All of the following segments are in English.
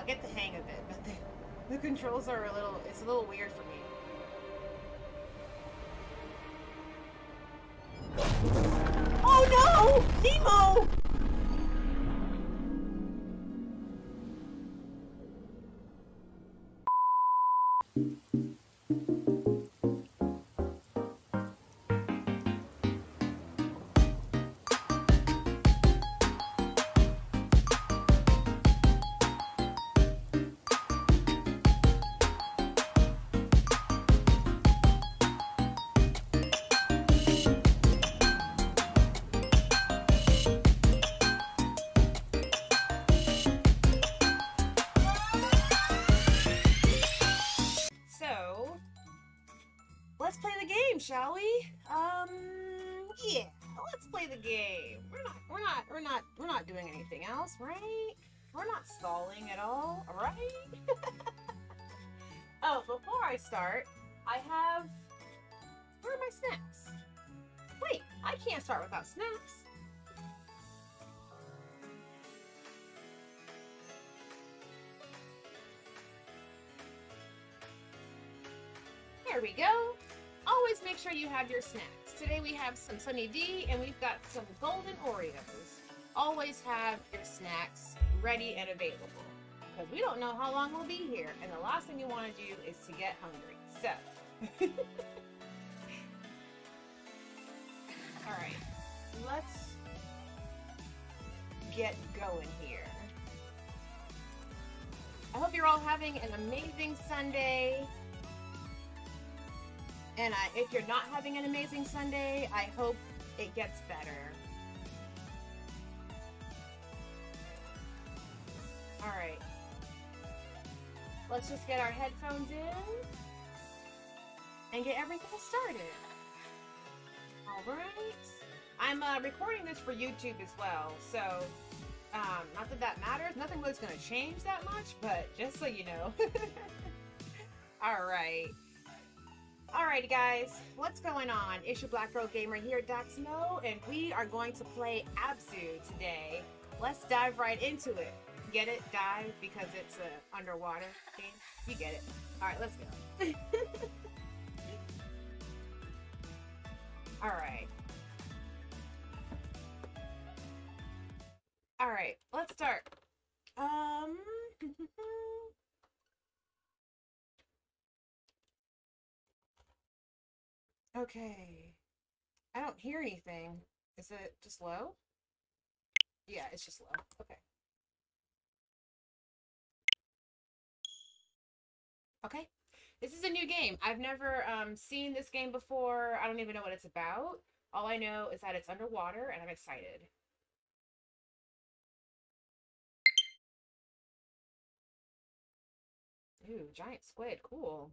I'll get the hang of it, but the, the controls are a little, it's a little weird for me. Oh no! Nemo! Shall we? Um, yeah, let's play the game. We're not, we're not, we're not, we're not doing anything else, right? We're not stalling at all, right? oh, before I start, I have. Where are my snacks? Wait, I can't start without snacks. There we go. Always make sure you have your snacks. Today we have some Sunny D and we've got some golden Oreos. Always have your snacks ready and available because we don't know how long we'll be here and the last thing you want to do is to get hungry. So, all right, let's get going here. I hope you're all having an amazing Sunday. And if you're not having an amazing Sunday, I hope it gets better. All right. Let's just get our headphones in and get everything started. All right. I'm uh, recording this for YouTube as well, so um, not that that matters. Nothing was going to change that much, but just so you know. All right. Alrighty guys, what's going on? It's your Black Girl Gamer here at Daxmo, and we are going to play Abzu today. Let's dive right into it. Get it? Dive because it's a underwater game? You get it. Alright, let's go. Alright. Alright, let's start. Um... Okay. I don't hear anything. Is it just low? Yeah, it's just low. Okay. Okay. This is a new game. I've never um, seen this game before. I don't even know what it's about. All I know is that it's underwater and I'm excited. Ooh, giant squid. Cool.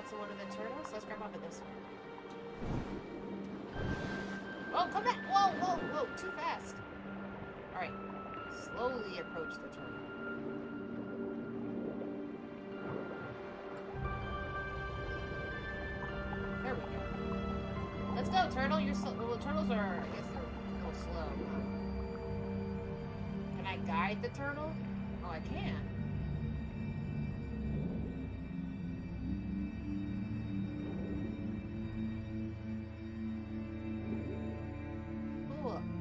grab onto one of the turtles? Let's grab onto this one. Oh, come back! Whoa, whoa, whoa! Too fast. All right. Slowly approach the turtle. There we go. Let's go, turtle. You're so well. Turtles are, I guess, they're a little slow. Can I guide the turtle? Oh, I can.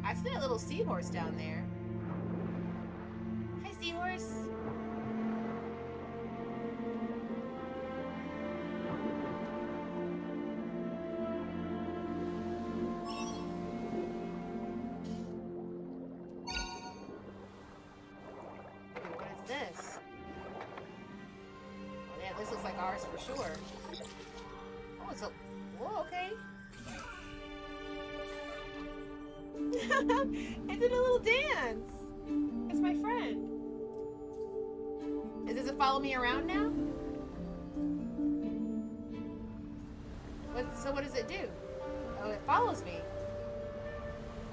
I see a little seahorse down there. Hi, seahorse. Follow me around now? What, so what does it do? Oh, it follows me.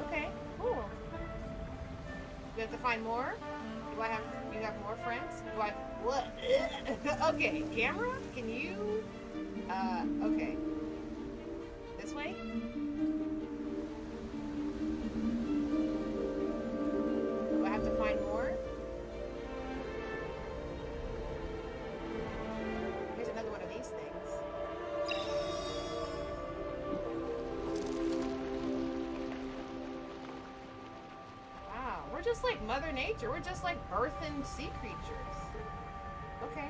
Okay, cool. We have to find more? Do I have, you have more friends? Do I, what? okay, camera? Can you, uh, okay. This way? Mother Nature. We're just like birthing sea creatures. Okay.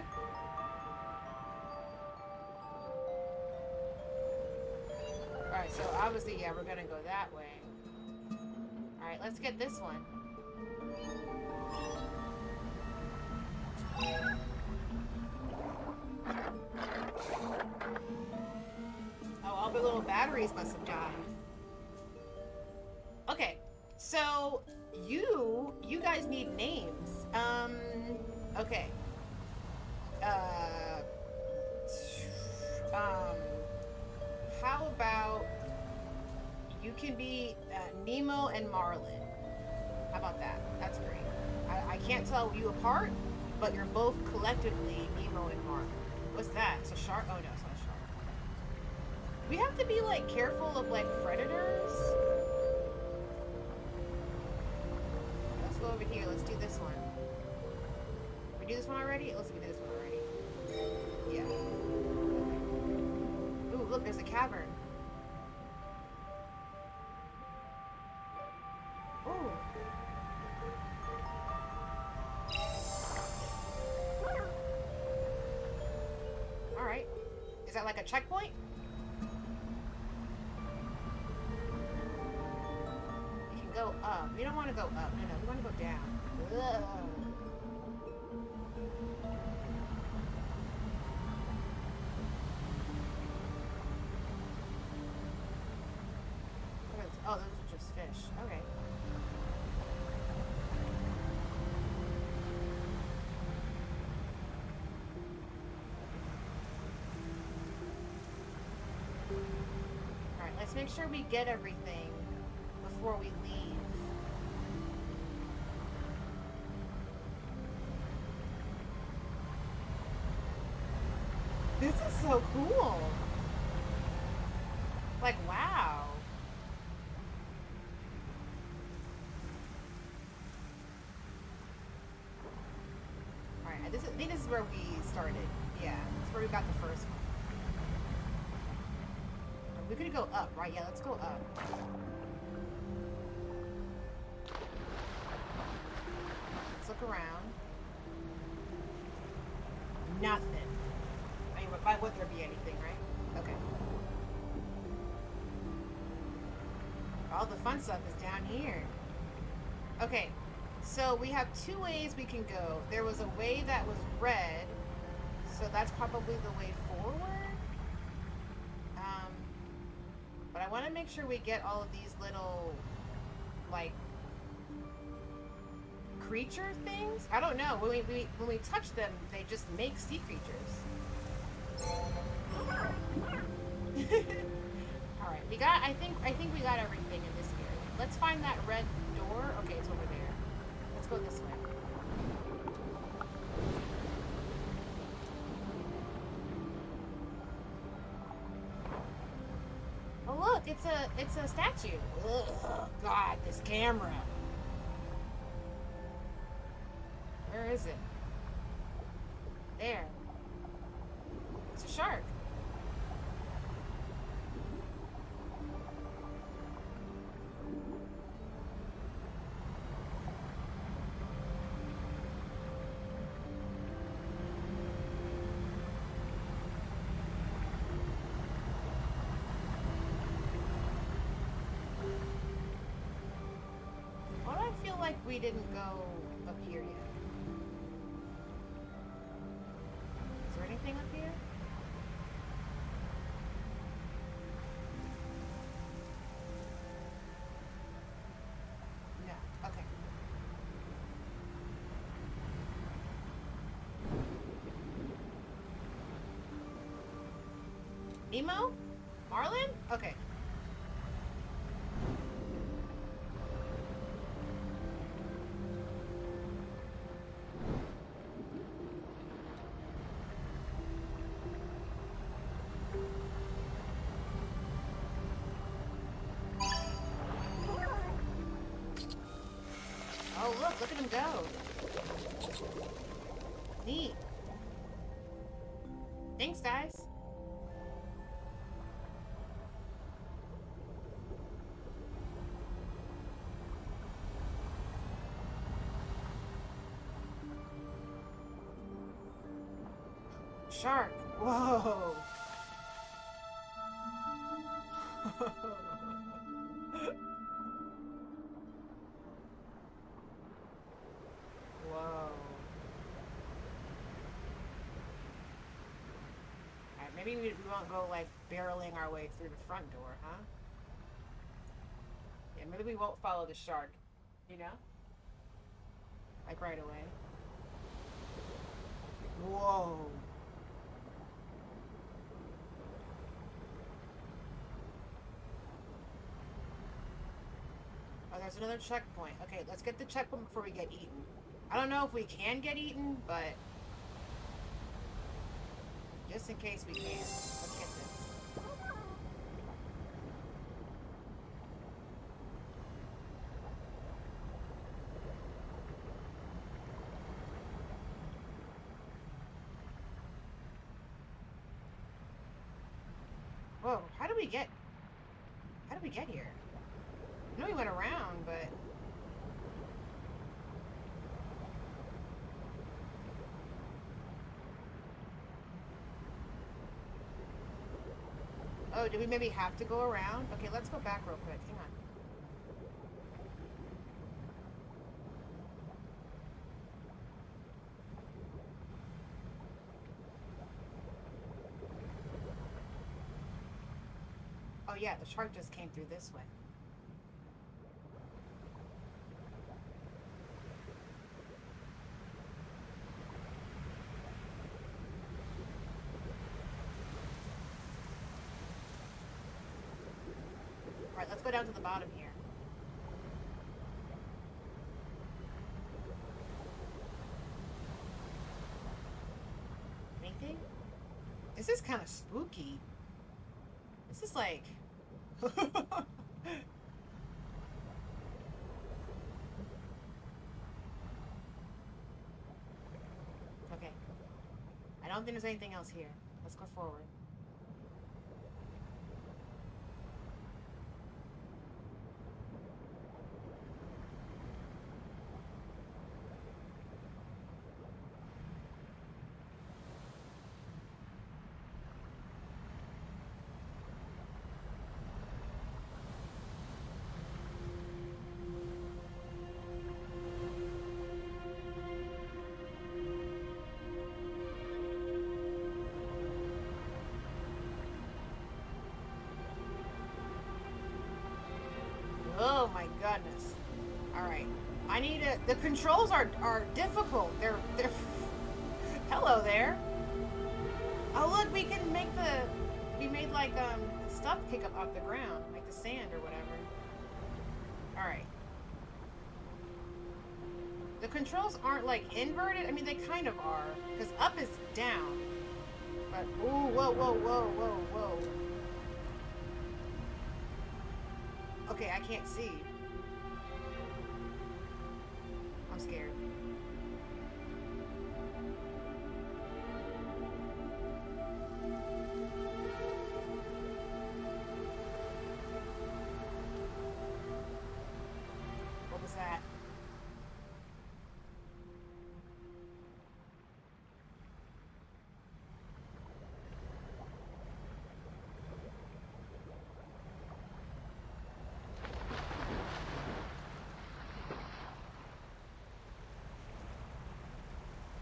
Alright, so obviously, yeah, we're gonna go that way. Alright, let's get this one. Oh, all the little batteries must have apart, but you're both collectively Nemo and Marlin. What's that? It's a shark? Oh no, it's not a shark. We have to be like careful of like predators. Let's go over here. Let's do this one. We do this one already? Let's do this one already. Yeah. Ooh, look, there's a cavern. That like a checkpoint? You can go up. We don't want to go up. No, no, we want to go down. Ugh. Oh, those are just fish. Okay. Make sure we get everything before we leave. This is so cool. Like, wow. Alright, I think this is where we started. Yeah, this is where we got the first one. We could go up, right? Yeah, let's go up. Let's look around. Nothing. I mean, why would there be anything, right? Okay. All the fun stuff is down here. Okay, so we have two ways we can go. There was a way that was red, so that's probably the way forward. Um, but I want to make sure we get all of these little, like, creature things. I don't know. When we, we when we touch them, they just make sea creatures. all right, we got. I think I think we got everything in this area. Let's find that red door. Okay, it's over there. Let's go this way. It's a statue. Ugh, God, this camera. We didn't go up here yet? Is there anything up here? No. Marlin? Okay. Go. Neat. Thanks, guys. Shark. Whoa. We, won't go like barreling our way through the front door, huh? Yeah, maybe we won't follow the shark, you know? Like right away. Whoa. Oh, there's another checkpoint. Okay, let's get the checkpoint before we get eaten. I don't know if we can get eaten, but just in case we can, let's get this. Whoa, how do we get... How did we get here? I know we went around, but... Oh, do we maybe have to go around? Okay, let's go back real quick. Hang on. Oh yeah, the shark just came through this way. Alright, let's go down to the bottom here. Anything? This is kind of spooky. This is like... okay. I don't think there's anything else here. Let's go forward. I need to the controls are are difficult. They're they're Hello there. Oh look, we can make the we made like um stuff kick up off the ground, like the sand or whatever. Alright. The controls aren't like inverted. I mean they kind of are. Because up is down. But ooh, whoa, whoa, whoa, whoa, whoa. Okay, I can't see.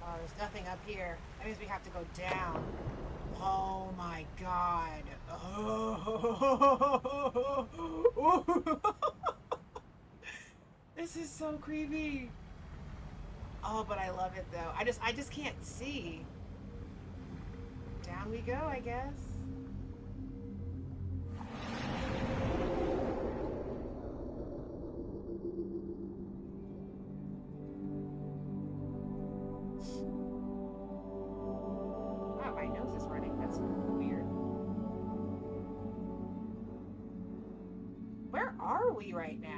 Oh, there's nothing up here. That means we have to go down. Oh my god. Oh. this is so creepy. Oh, but I love it though. I just I just can't see. Down we go, I guess. We right now?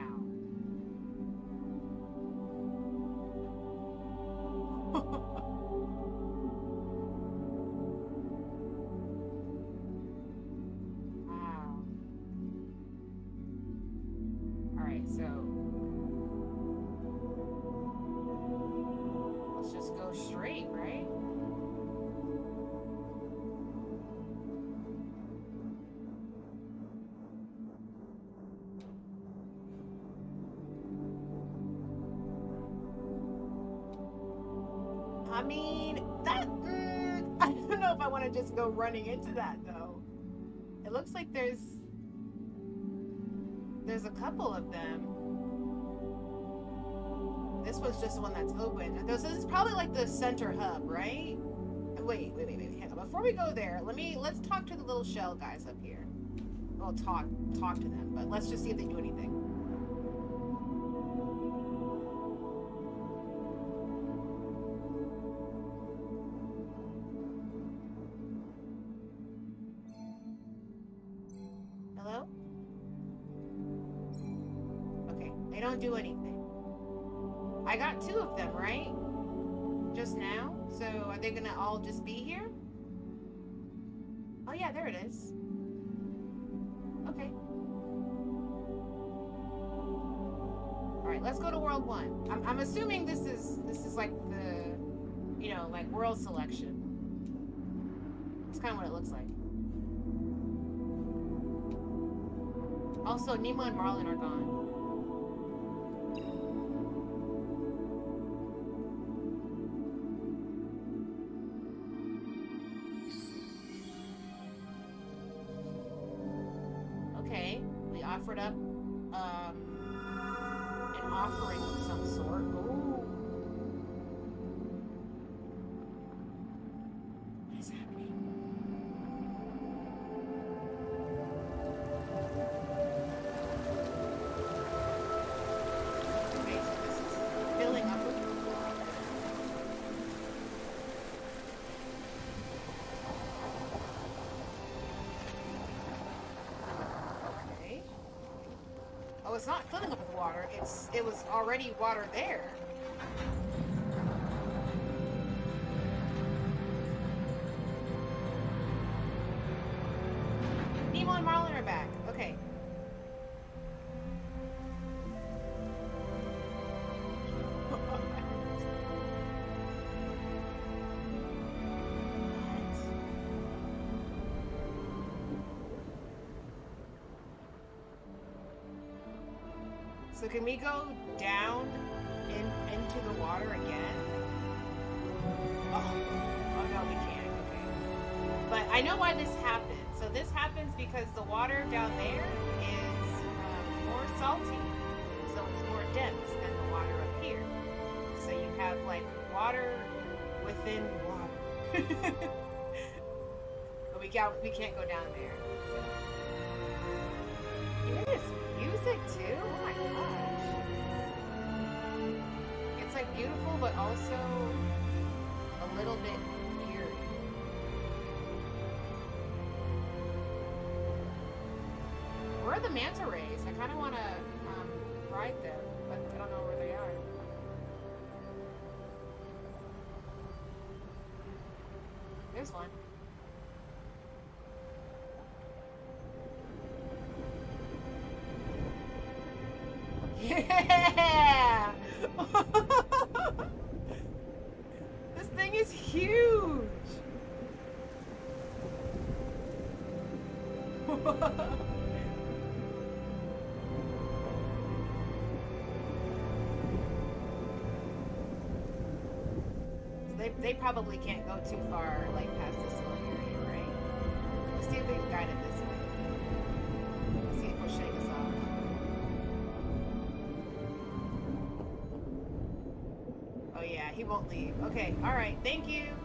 Mean, that. Mm, I don't know if I want to just go running into that though. It looks like there's. There's a couple of them. This was just the one that's open. So this is probably like the center hub, right? Wait, wait, wait, wait. Hang on. Before we go there, let me let's talk to the little shell guys up here. Well, talk talk to them, but let's just see if they do anything. World One. I'm, I'm assuming this is this is like the you know, like world selection. It's kinda what it looks like. Also, Nemo and Marlin are gone. It's not filling up with water. It's it was already water there. We go down in, into the water again? Oh, oh no, we can't. Okay. But I know why this happens. So this happens because the water down there is um, more salty, so it's more dense than the water up here. So you have like water within water. but we can't we can't go down there. So. Hear this music too? Oh my gosh! It's like beautiful, but also a little bit eerie. Where are the manta rays? I kind of want to um, ride them, but I don't know where they are. There's one. Yeah! this thing is huge! they, they probably can't go too far, like won't leave. Okay, alright, thank you.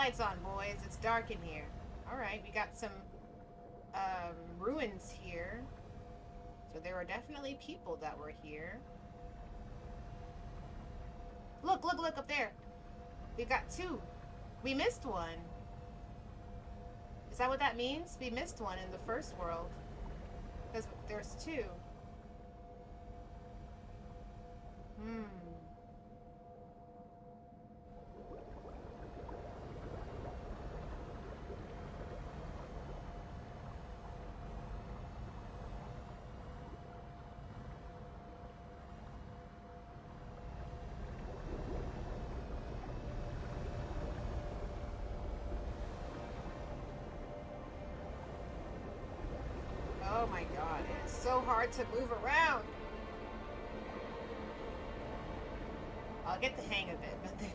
Lights on, boys. It's dark in here. Alright, we got some um, ruins here. So there are definitely people that were here. Look, look, look up there. We got two. We missed one. Is that what that means? We missed one in the first world. Because there's two. Hmm. Oh my god, it is hard to move around. I'll get the hang of it, but the,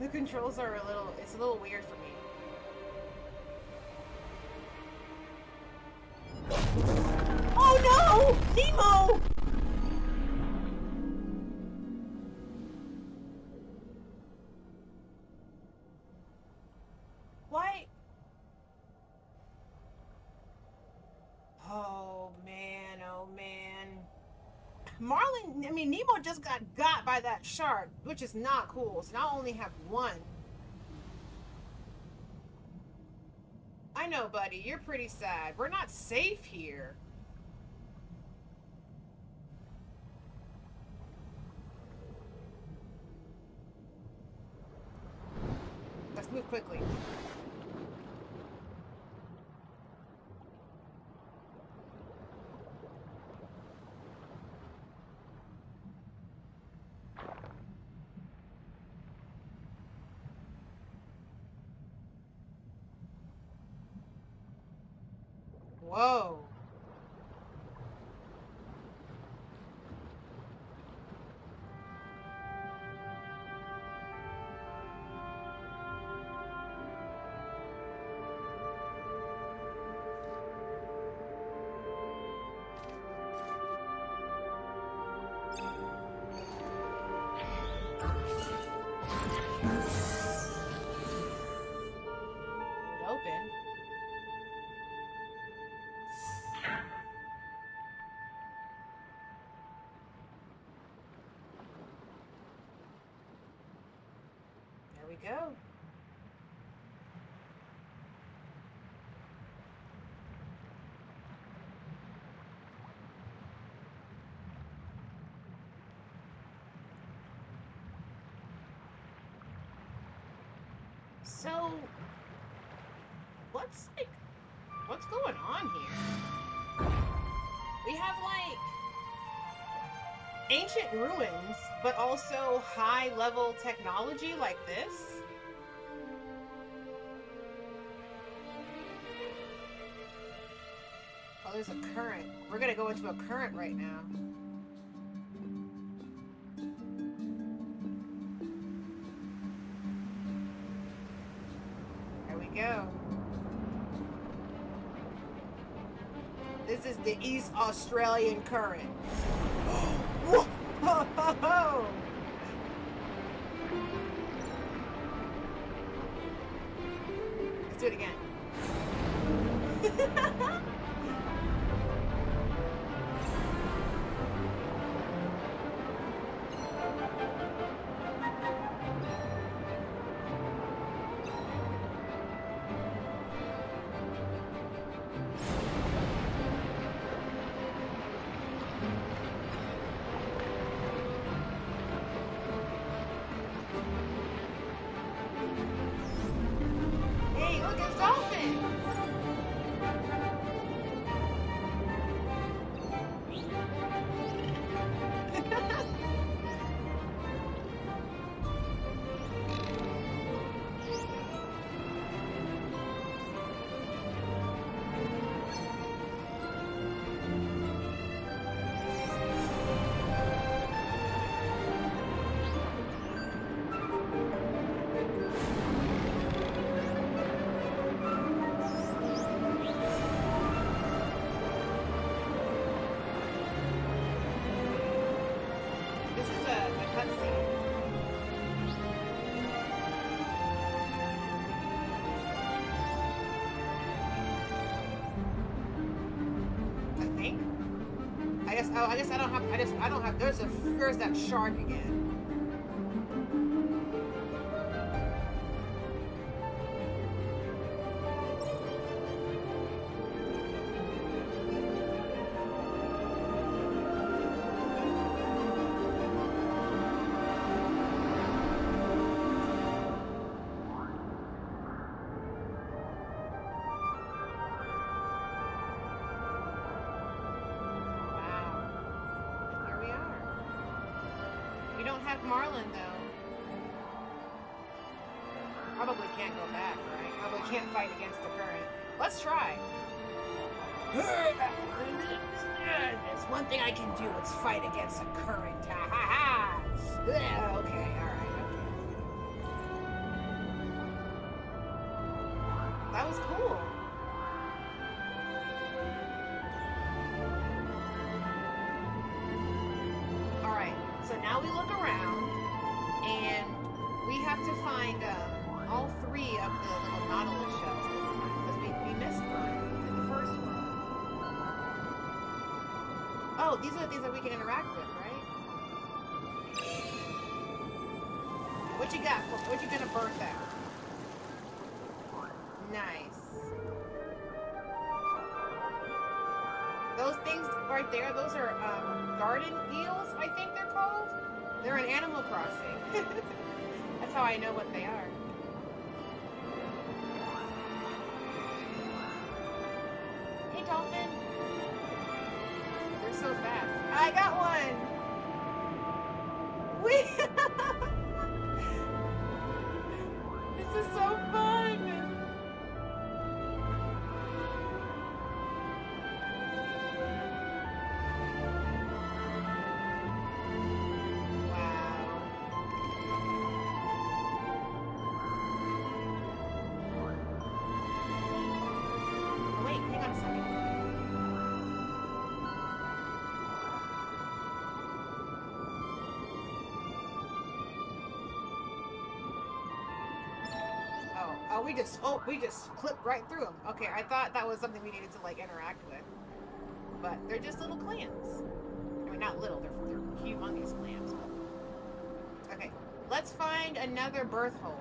the controls are a little, it's a little weird for me. Oh no! Nemo! By that shark, which is not cool. So now I only have one. I know, buddy, you're pretty sad. We're not safe here. Let's move quickly. We go. So, what's like, what's going on here? We have like ancient ruins, but also high level technology like this. Oh, there's a current. We're gonna go into a current right now. There we go. This is the East Australian current. Whoa! Oh, I guess I don't have. I just. I don't have. There's a. There's that shark one thing I can do. is fight against the current. Ha ha ha. Oh, these are the things that we can interact with, right? What you got? What what you gonna birth out? Nice. Those things right there, those are um, garden eels, I think they're called. They're an Animal Crossing. That's how I know what they are. So fast. we just oh we just clipped right through them. Okay, I thought that was something we needed to like interact with, but they're just little clams. I mean, not little. They're they're humongous clams. But... Okay, let's find another birth hole.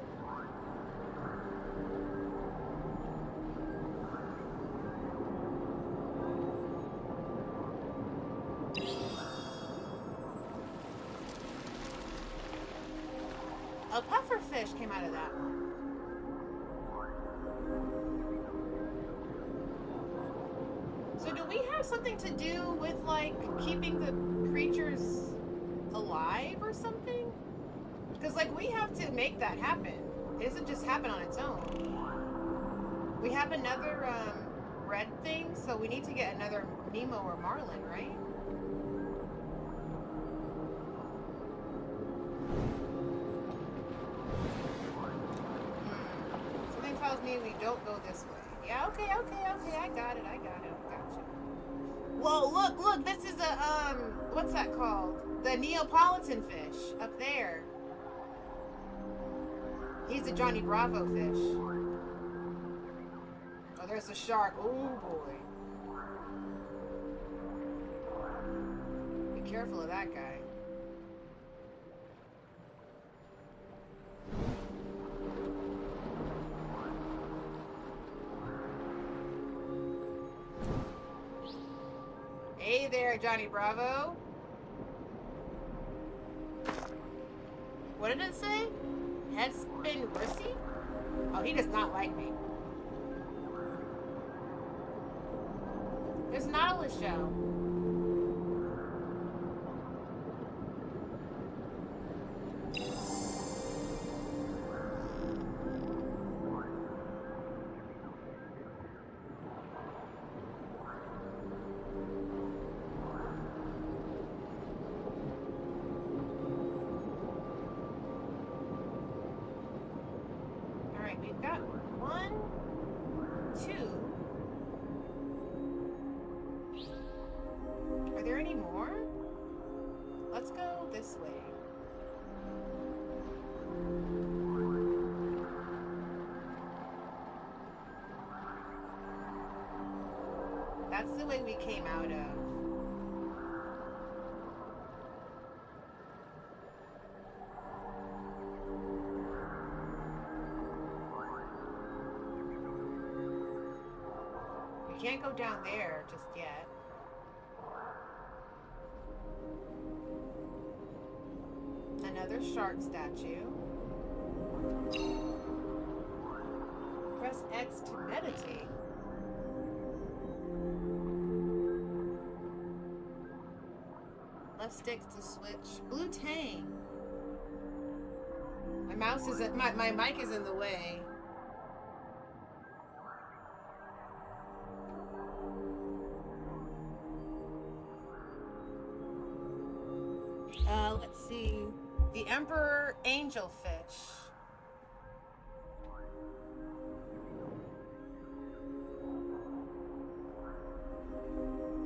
A pufferfish came out of that one. With like keeping the creatures alive or something? Because like we have to make that happen. It doesn't just happen on its own. We have another um, red thing, so we need to get another Nemo or Marlin, right? Hmm. Something tells me we don't go this way. Yeah, okay, okay, okay, I got it, I got it, I Whoa, look, look, this is a, um, what's that called? The Neapolitan fish, up there. He's a Johnny Bravo fish. Oh, there's a shark. Oh, boy. Be careful of that guy. Johnny Bravo. What did it say? Headspin Rissy? Oh, he does not like me. There's Nautilus Show. Go down there just yet. Another shark statue. Press X to meditate. Left stick to switch. Blue Tang. My mouse is my my mic is in the way. Angelfish.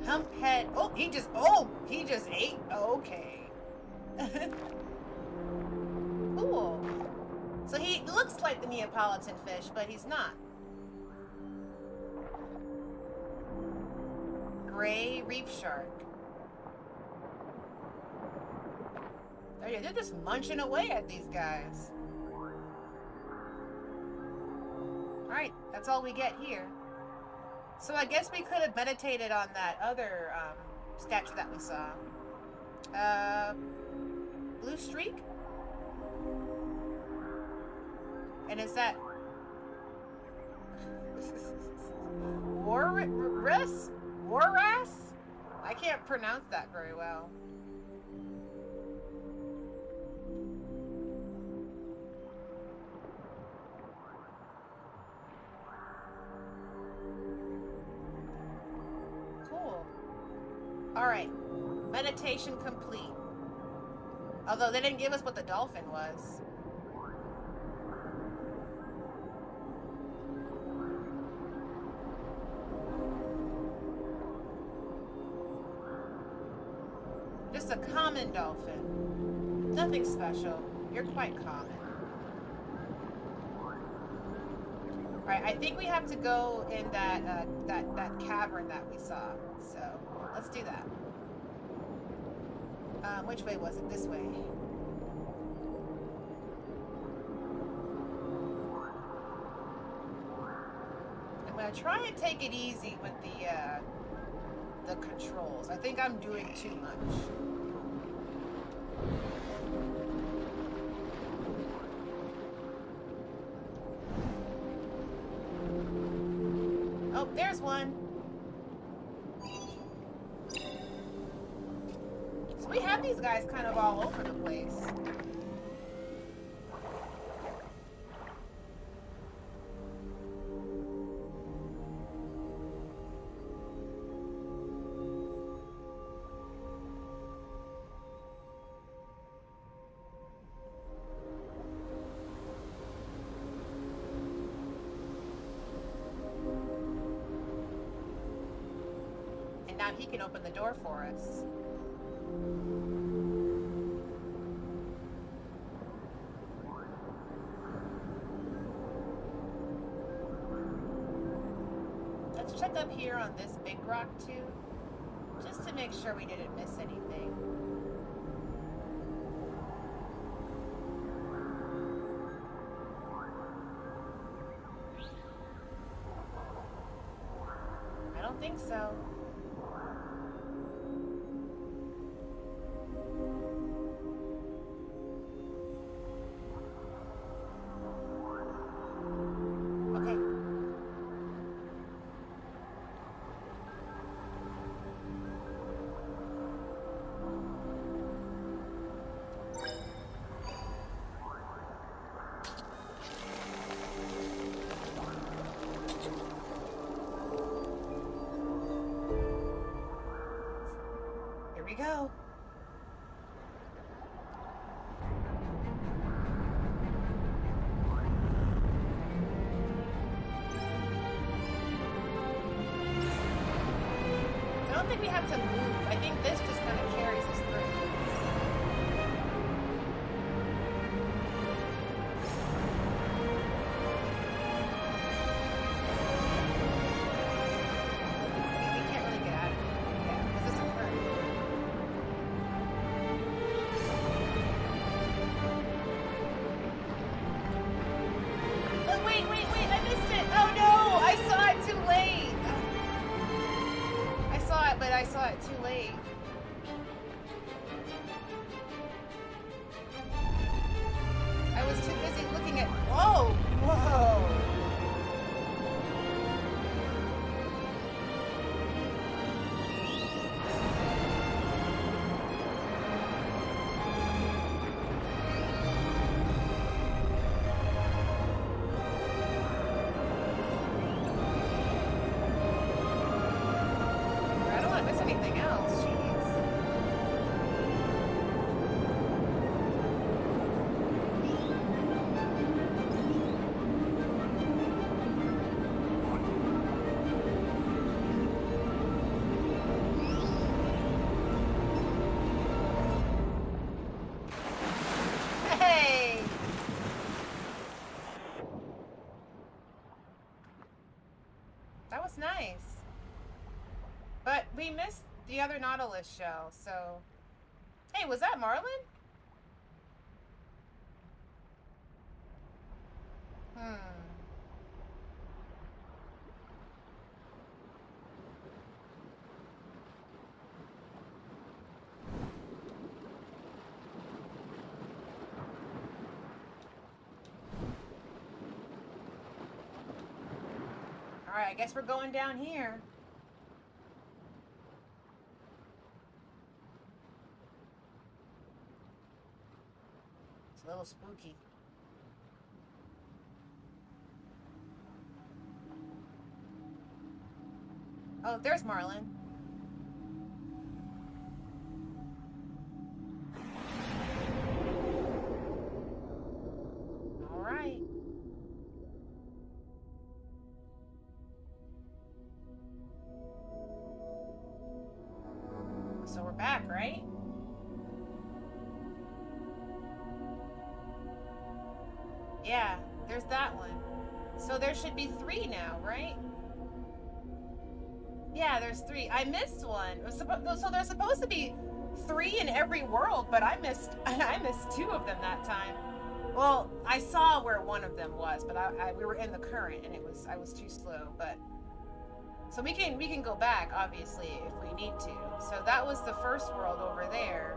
Humphead. Oh, he just. Oh, he just ate. Okay. cool. So he looks like the Neapolitan fish, but he's not. Gray reef shark. Oh, yeah, they're just munching away at these guys. Alright, that's all we get here. So I guess we could have meditated on that other um, statue that we saw. Uh, blue streak? And is that... Warris? Warras? I can't pronounce that very well. Meditation complete. Although they didn't give us what the dolphin was. Just a common dolphin. Nothing special. You're quite common. Alright, I think we have to go in that uh, that that cavern that we saw. So let's do that. Um, which way was it? This way. I'm gonna try and take it easy with the uh, the controls. I think I'm doing too much. Kind of all over the place. And now he can open the door for us. Too, just to make sure we didn't miss anything. I don't think so. We have to the other Nautilus shell, so. Hey, was that Marlin? Hmm. Alright, I guess we're going down here. Little spooky. Oh, there's Marlin. There's three. I missed one. So there's supposed to be three in every world, but I missed I missed two of them that time. Well, I saw where one of them was, but I, I we were in the current and it was I was too slow. But so we can we can go back obviously if we need to. So that was the first world over there,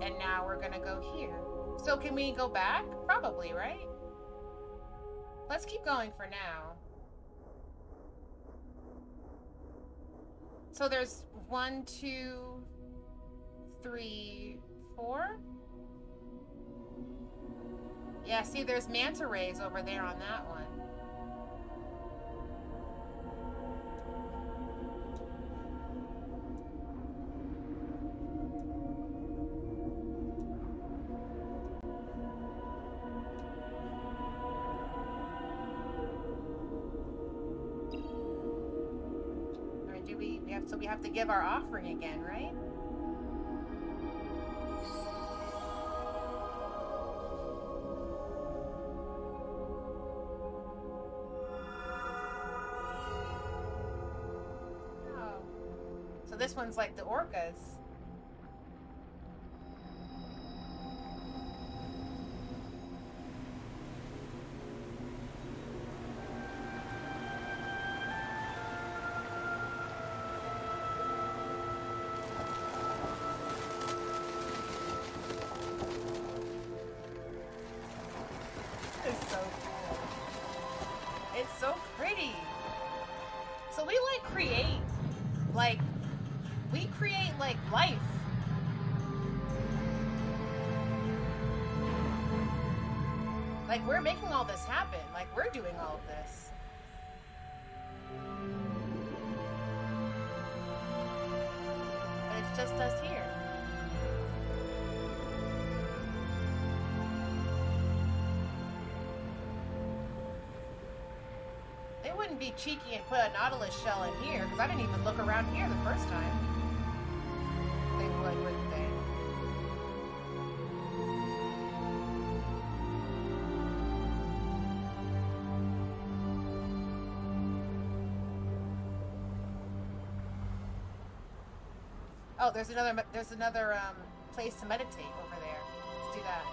and now we're gonna go here. So can we go back? Probably, right? Let's keep going for now. So there's one, two, three, four. Yeah, see, there's manta rays over there on that one. Have, to give our offering again, right? Oh. So this one's like the orcas. Like we're making all this happen. Like we're doing all of this. It's just us here. They wouldn't be cheeky and put a nautilus shell in here because I didn't even look around here the first time. There's another there's another um, place to meditate over there. Let's do that.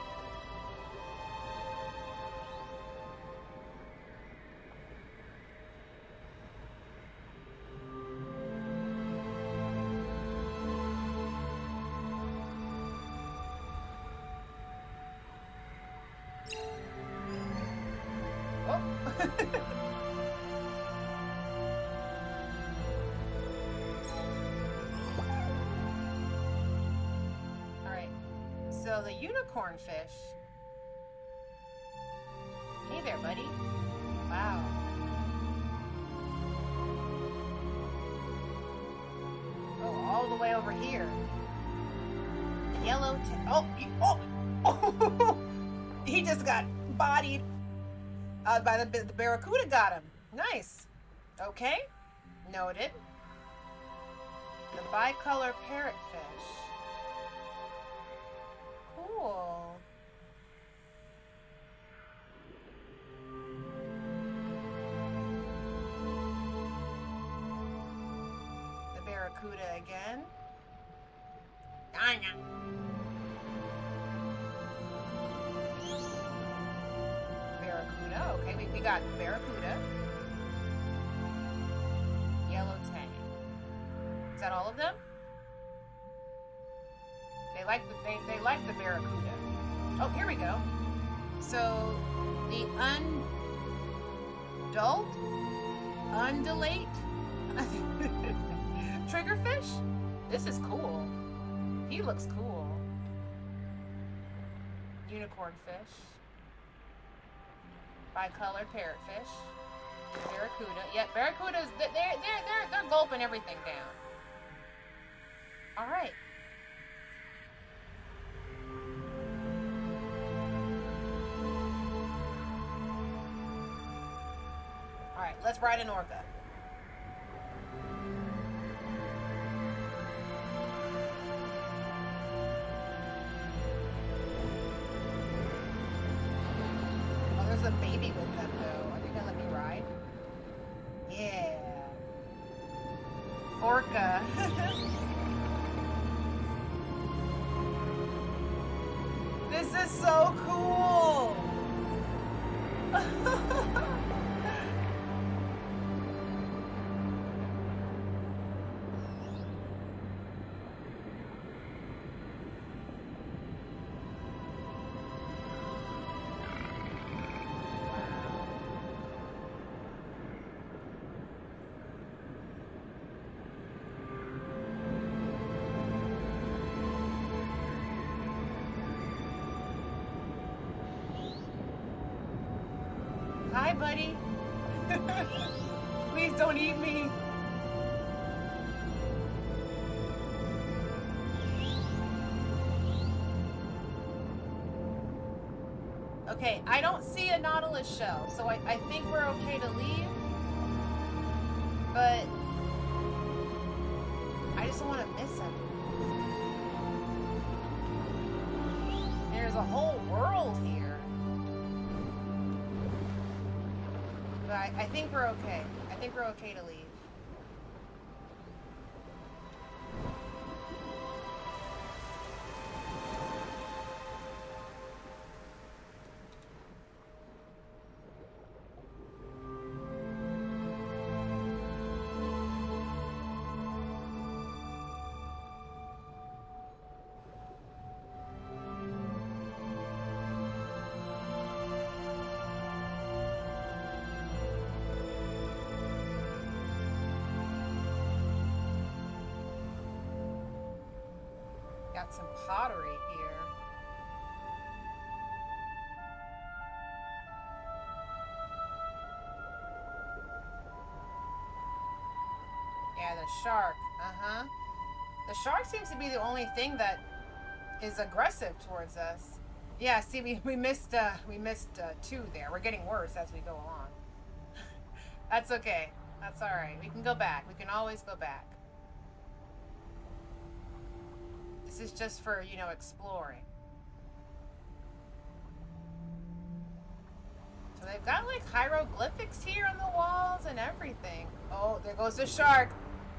Unicorn fish. Hey there, buddy. Wow. Oh, all the way over here. Yellow. oh, oh, oh! he just got bodied uh, by the, the barracuda. Got him. Nice. Okay. Noted. The bicolor parrotfish Barracuda again. Anya. Barracuda. Okay, we, we got Barracuda. Yellow Tang. Is that all of them? They like the they, they like the barracuda. Oh, here we go. So the undult, undulate triggerfish. This is cool. He looks cool. Unicorn fish. Bicolor parrotfish. Barracuda. Yeah, barracudas. They're they're they're they're gulping everything down. Alright. All right. Let's ride an orca. Hi, buddy. Please don't eat me. Okay, I don't see a Nautilus shell, so I, I think we're okay to leave. But I just don't want to miss him. But I, I think we're okay. I think we're okay to leave. Got some pottery here. Yeah, the shark. Uh-huh. The shark seems to be the only thing that is aggressive towards us. Yeah, see, we, we missed uh, we missed uh, two there. We're getting worse as we go along. That's okay. That's all right. We can go back. We can always go back. This is just for, you know, exploring. So they've got like hieroglyphics here on the walls and everything. Oh, there goes the shark.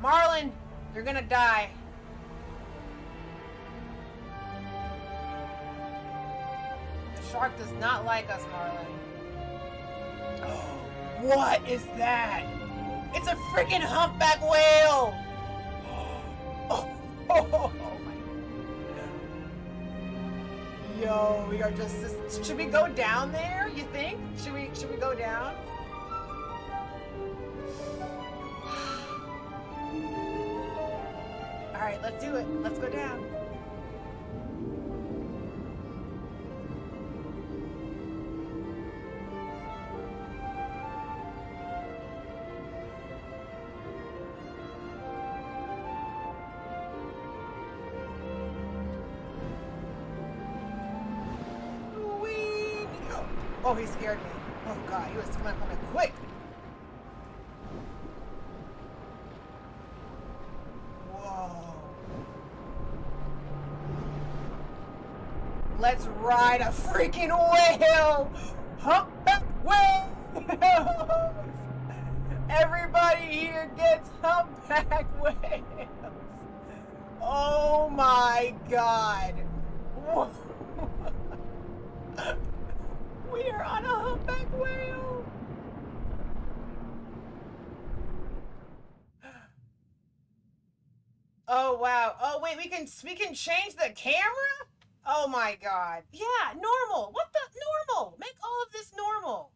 Marlin, you're gonna die. The shark does not like us, Marlin. what is that? It's a freaking humpback whale! Oh, oh, my Yo, we are just should we go down there, you think? Should we should we go down? All right, let's do it. Let's go down. Ride a freaking whale! Humpback whale! Everybody here gets humpback whales! Oh my god! We are on a humpback whale! Oh wow. Oh wait, we can we can change the camera? Oh my god. Yeah, normal. What the normal? Make all of this normal.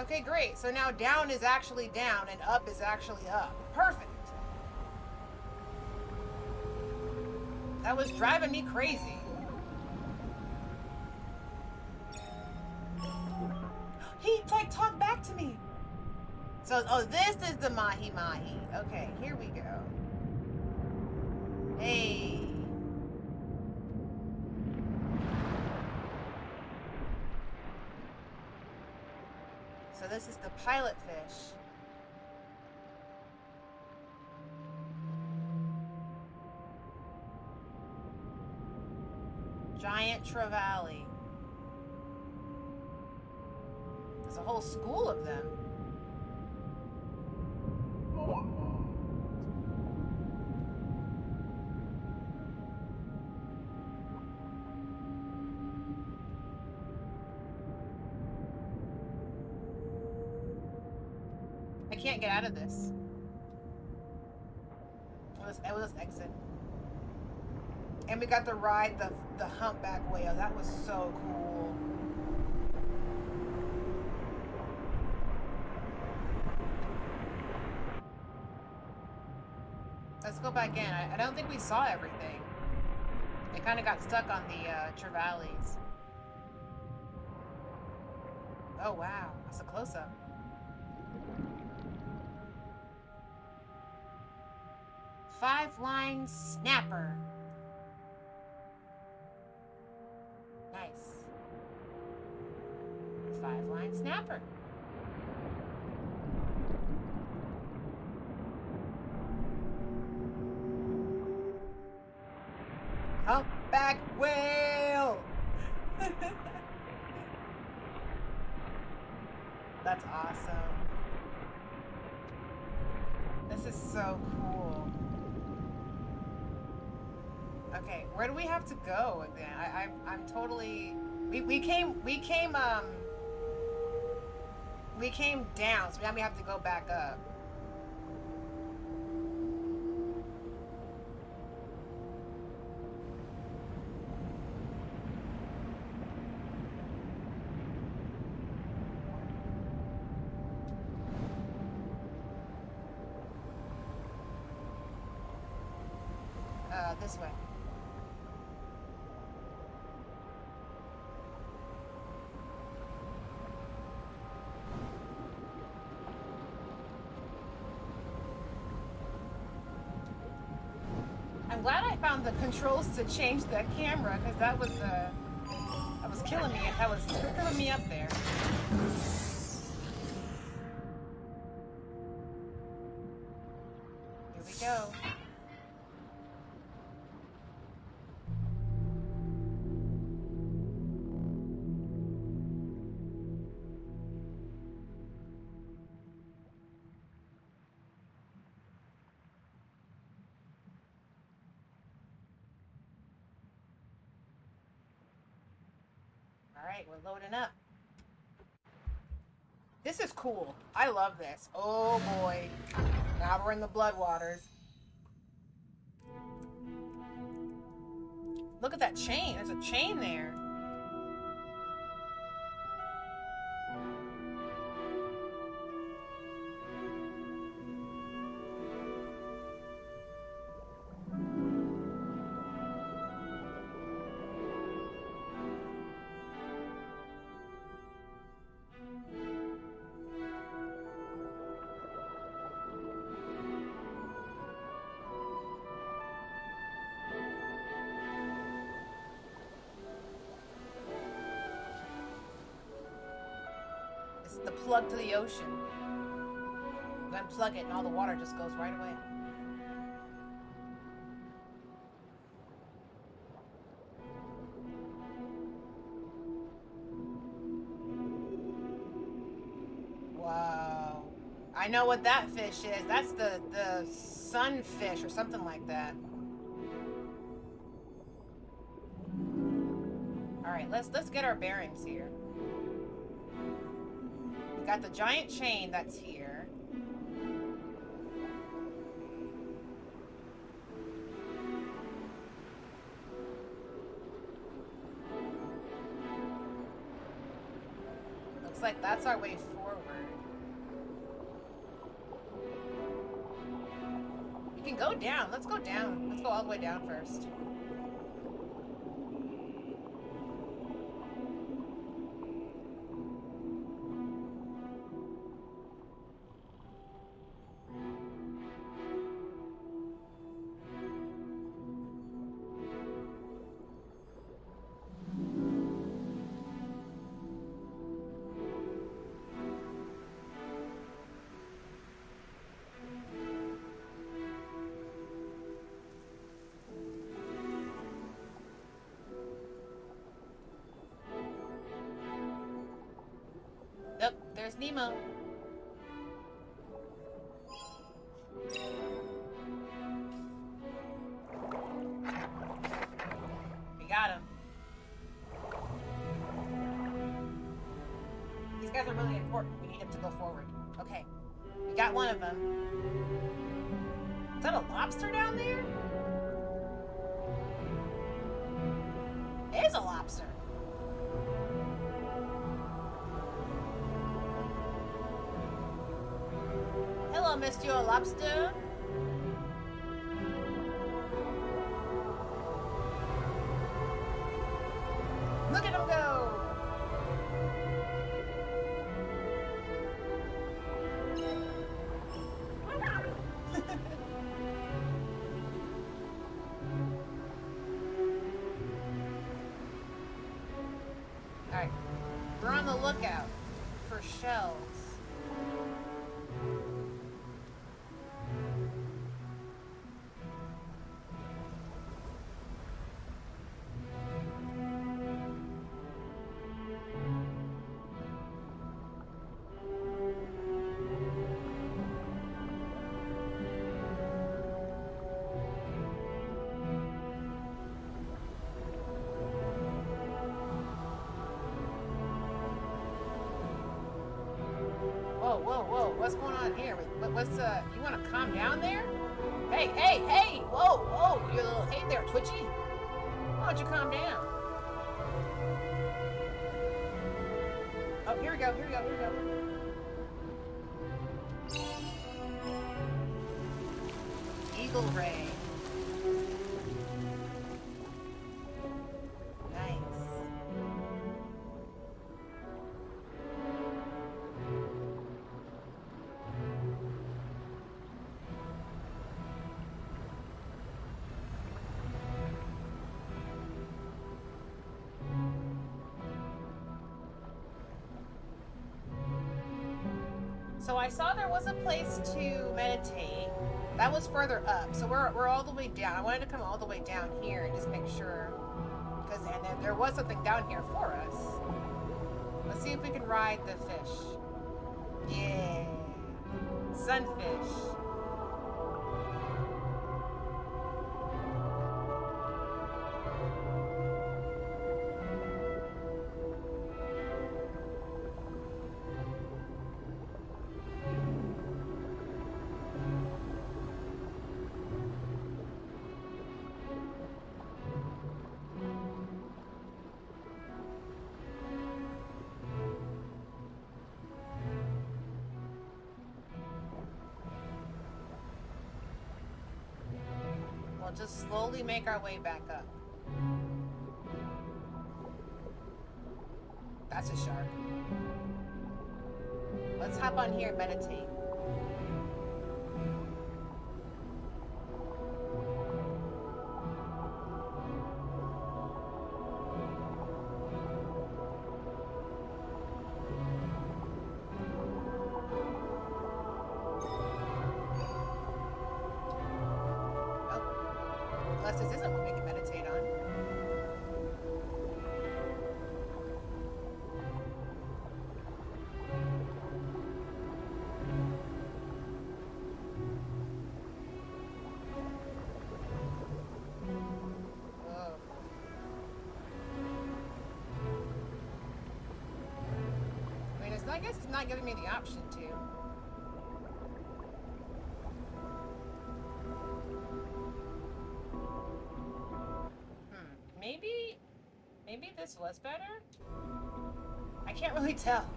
Okay, great. So now down is actually down and up is actually up. Perfect. That was driving me crazy. So, oh, this is the mahi mahi. Okay, here we go. Hey. So this is the pilot fish. Giant trevally. There's a whole school of them. Out of this. Let's, exit. And we got to ride the the humpback whale. That was so cool. Let's go back in. I, I don't think we saw everything. It kind of got stuck on the uh. Oh, wow. That's a close-up. Five-line snapper. Nice. Five-line snapper. So now we have to go back up. Uh, this way. I'm glad I found the controls to change the camera because that was the that was killing me. That was killing me up there. Cool. I love this. Oh boy. Now we're in the Bloodwaters. Look at that chain. There's a chain there. Plug to the ocean. You unplug it and all the water just goes right away. Wow. I know what that fish is. That's the, the sunfish or something like that. Alright, let's let's get our bearings here. Got the giant chain that's here. Looks like that's our way forward. We can go down. Let's go down. Let's go all the way down first. Hello, Whoa, whoa! What's going on here? What, what's uh? You want to calm down there? Hey, hey, hey! So I saw there was a place to meditate. That was further up. So we're, we're all the way down. I wanted to come all the way down here and just make sure. Because and then there was something down here for us. Let's see if we can ride the fish. Yeah. Sunfish. Make our way back up. That's a shark. Let's hop on here and meditate. Not, giving me the option to. Hmm. Maybe, maybe this was better? I can't really tell.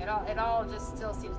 It all, it all just still seems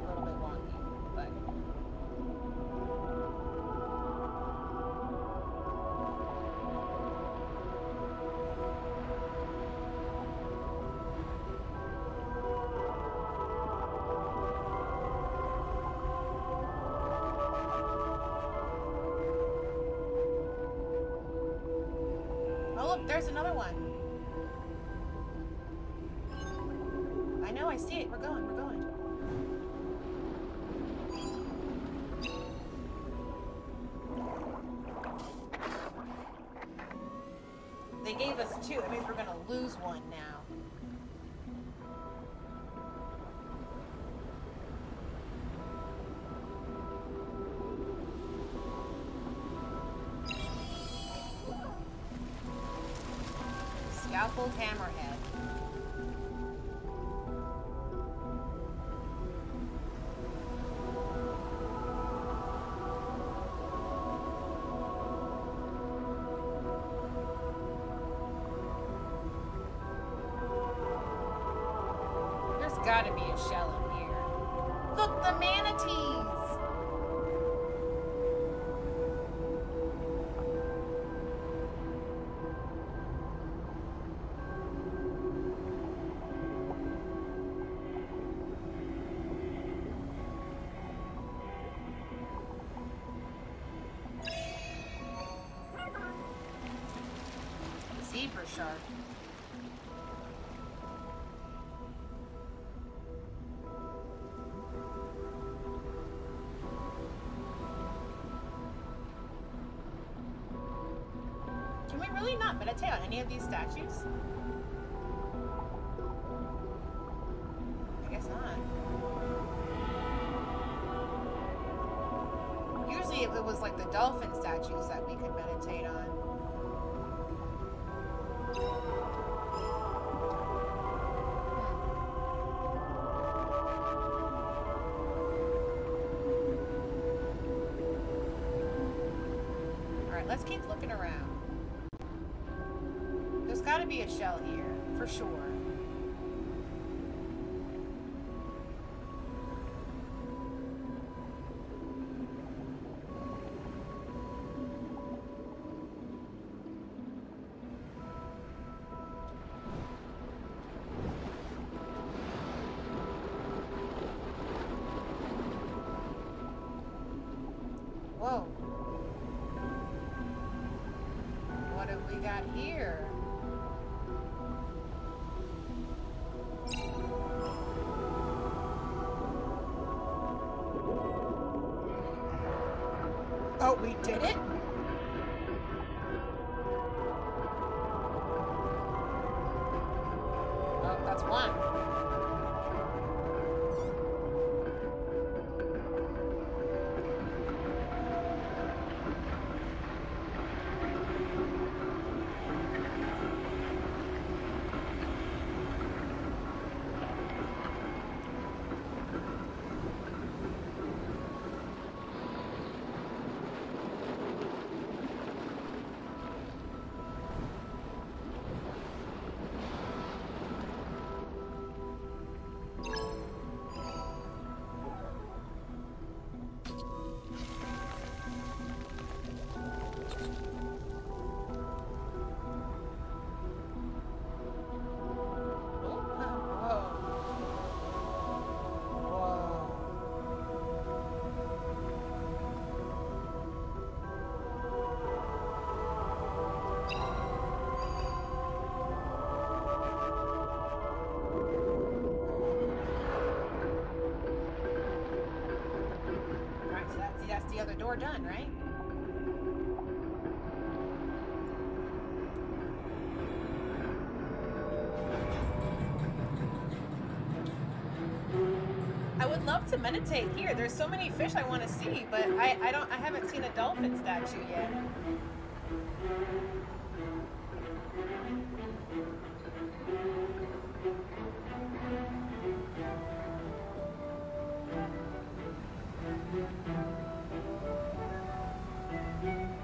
river shark. Can we really not meditate on any of these statues? Let's keep looking around. There's gotta be a shell here, for sure. The other door done, right? I would love to meditate here. There's so many fish I want to see, but I, I don't I haven't seen a dolphin statue yet. This I feel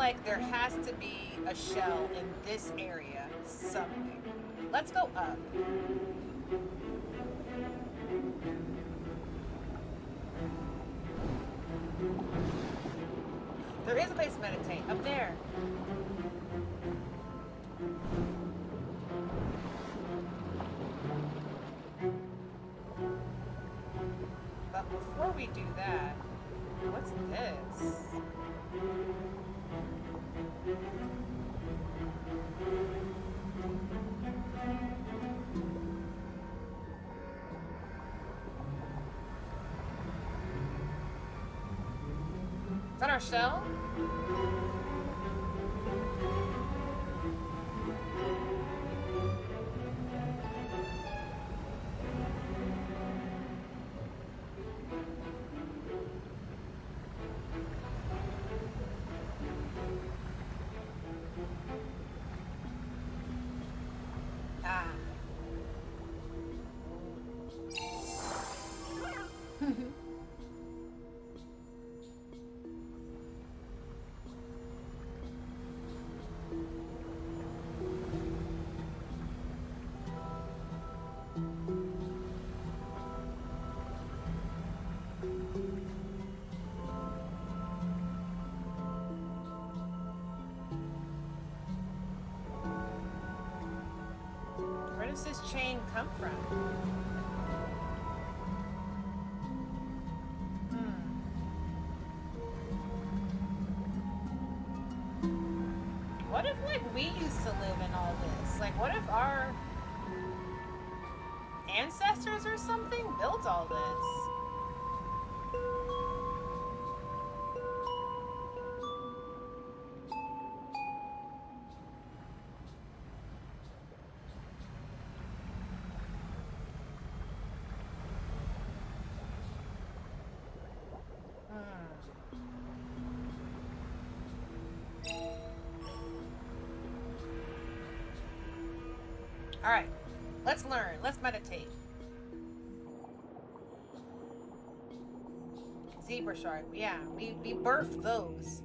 like there has to be a shell in this area somewhere. Let's go up. There is a place to meditate up there. But before we do that, Is come from? Hmm. What if, like, we used to live in all this? Like, what if our ancestors or something built all this? Let's learn. Let's meditate. Zebra shark. Yeah, we, we birthed those.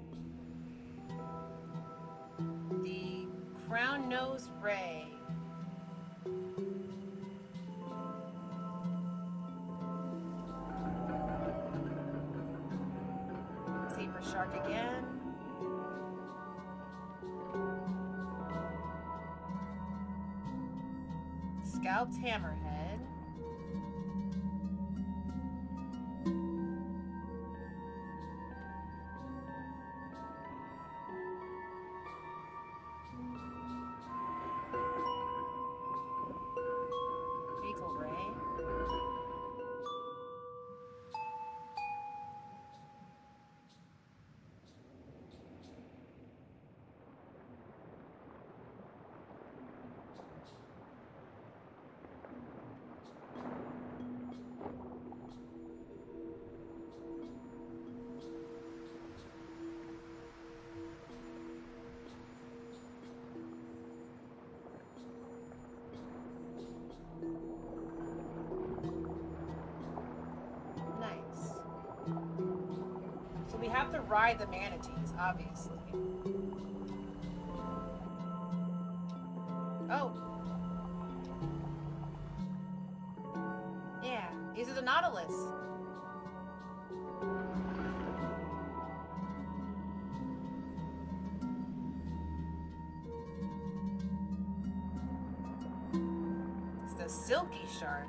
Have to ride the manatees, obviously. Oh. Yeah, these are the Nautilus. It's the silky shark.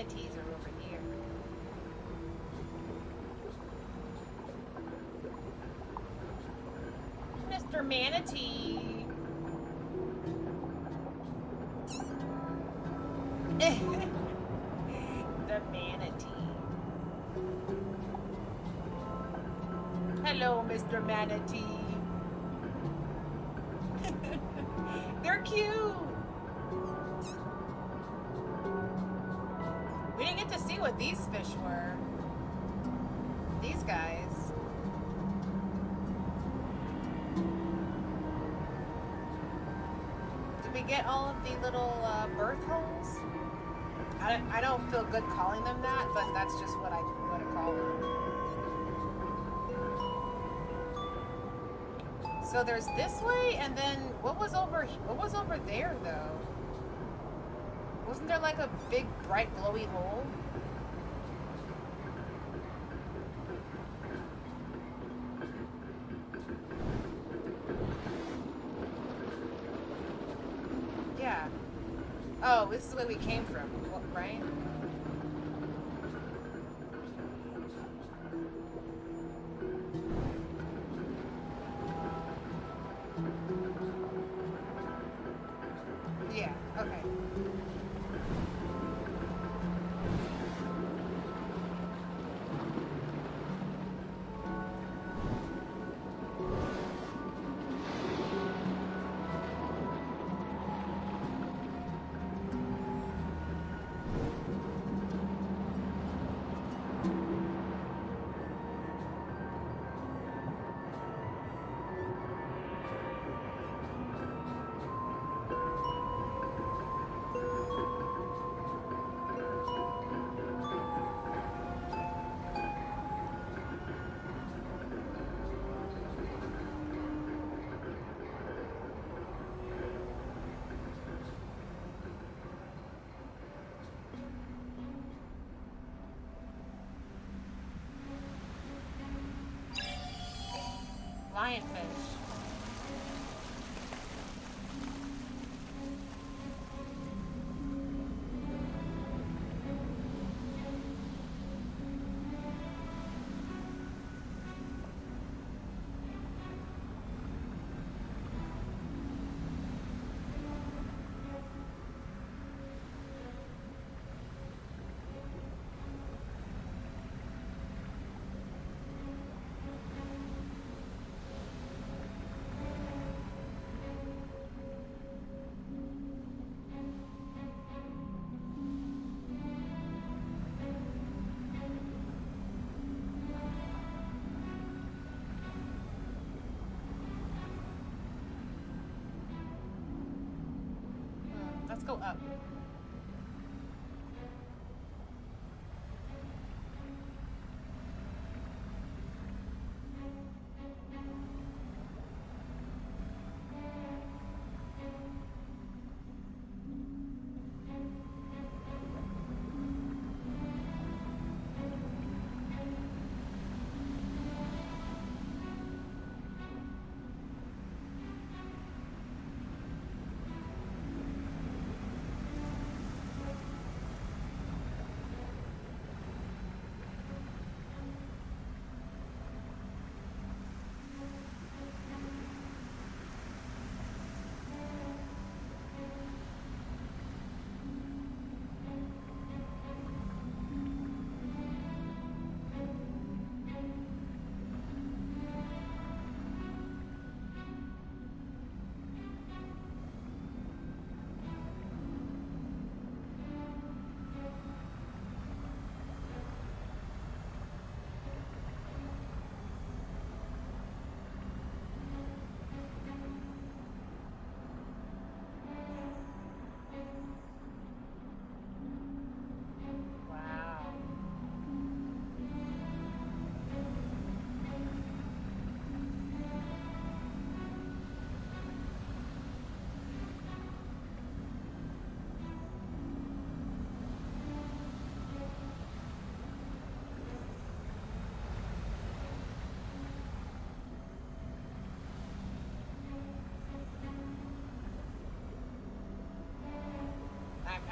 Manatees are over here. Mr. Manatee. They're cute. We didn't get to see what these fish were. These guys. Did we get all of the little uh, birth holes? I, I don't feel good calling them that, but that's just what I So there's this way, and then what was over? What was over there, though? Wasn't there like a big, bright, glowy hole? Yeah. Oh, this is where we came from, right? Go up.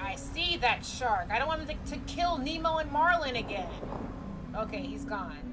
I see that shark. I don't want him to, to kill Nemo and Marlin again. Okay, he's gone.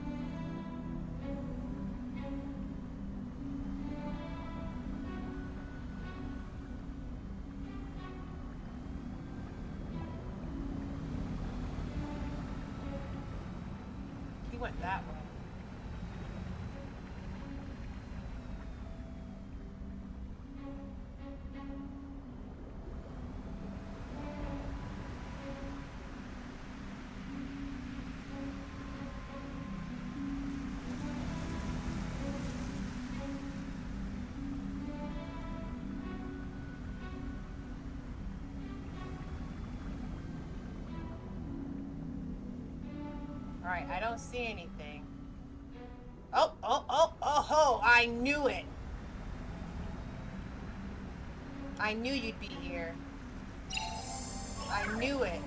Alright, I don't see anything. Oh, oh, oh, oh, ho! I knew it! I knew you'd be here. I knew it.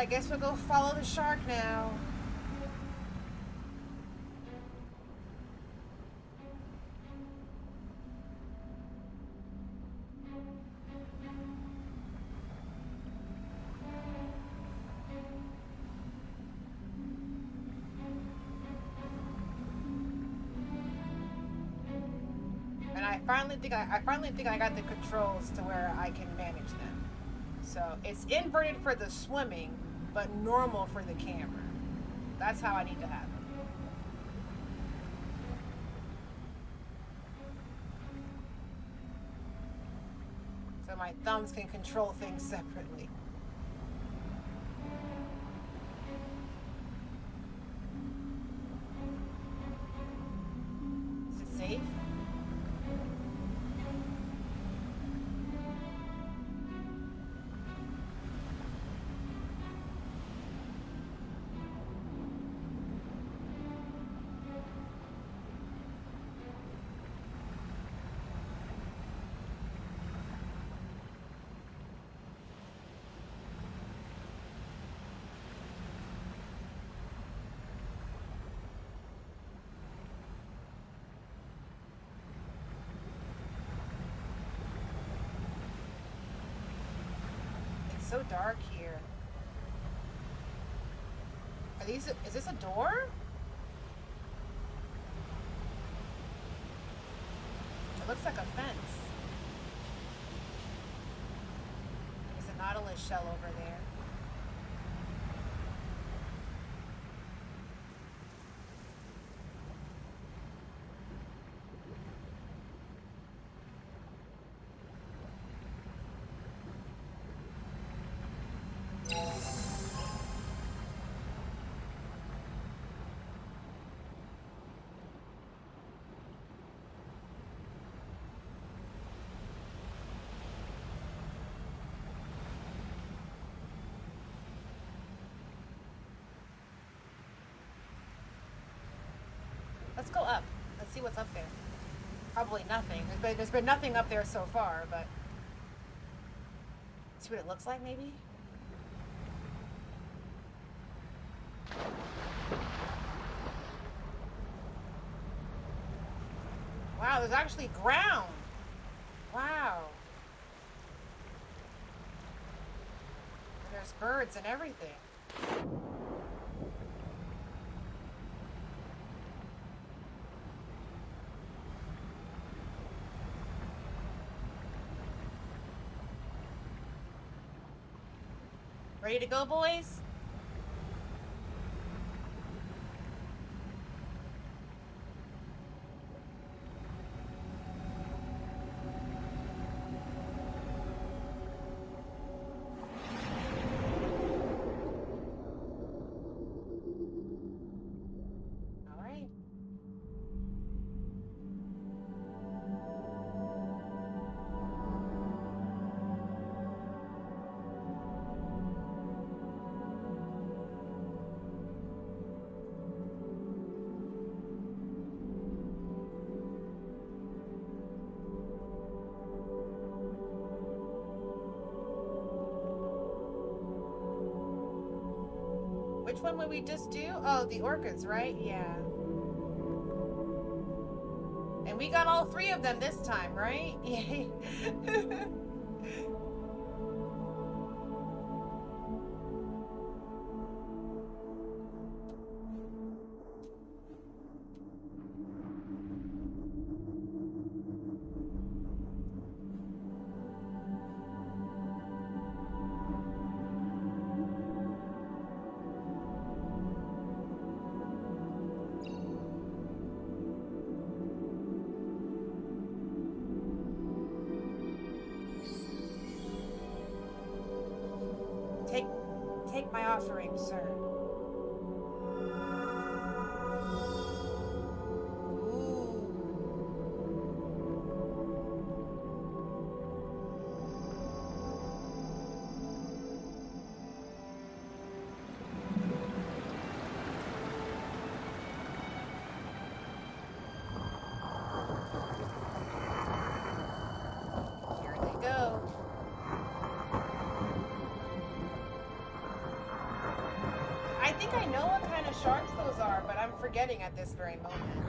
I guess we'll go follow the shark now. And I finally think I, I finally think I got the controls to where I can manage them. So it's inverted for the swimming, but normal for the camera. That's how I need to have it. So my thumbs can control things separately. Shell over there. Let's go up. Let's see what's up there. Probably nothing. There's been, there's been nothing up there so far, but... See what it looks like, maybe? Wow, there's actually ground. Wow. There's birds and everything. To go, boys? Oh, the orchids, right? Yeah. And we got all three of them this time, right? take, forgetting at this very moment.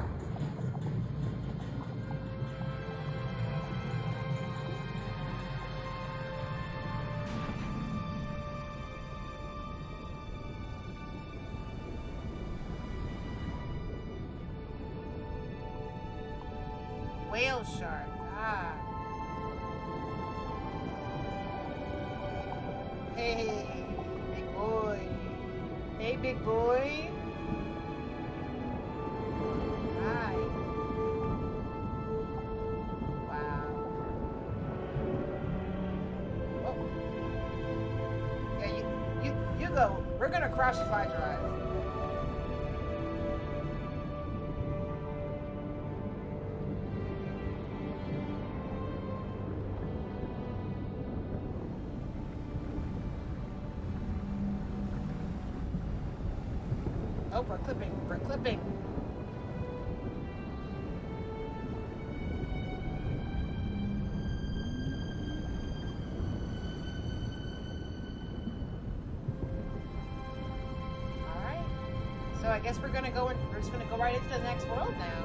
Guess we're gonna go. In, we're just gonna go right into the next world now.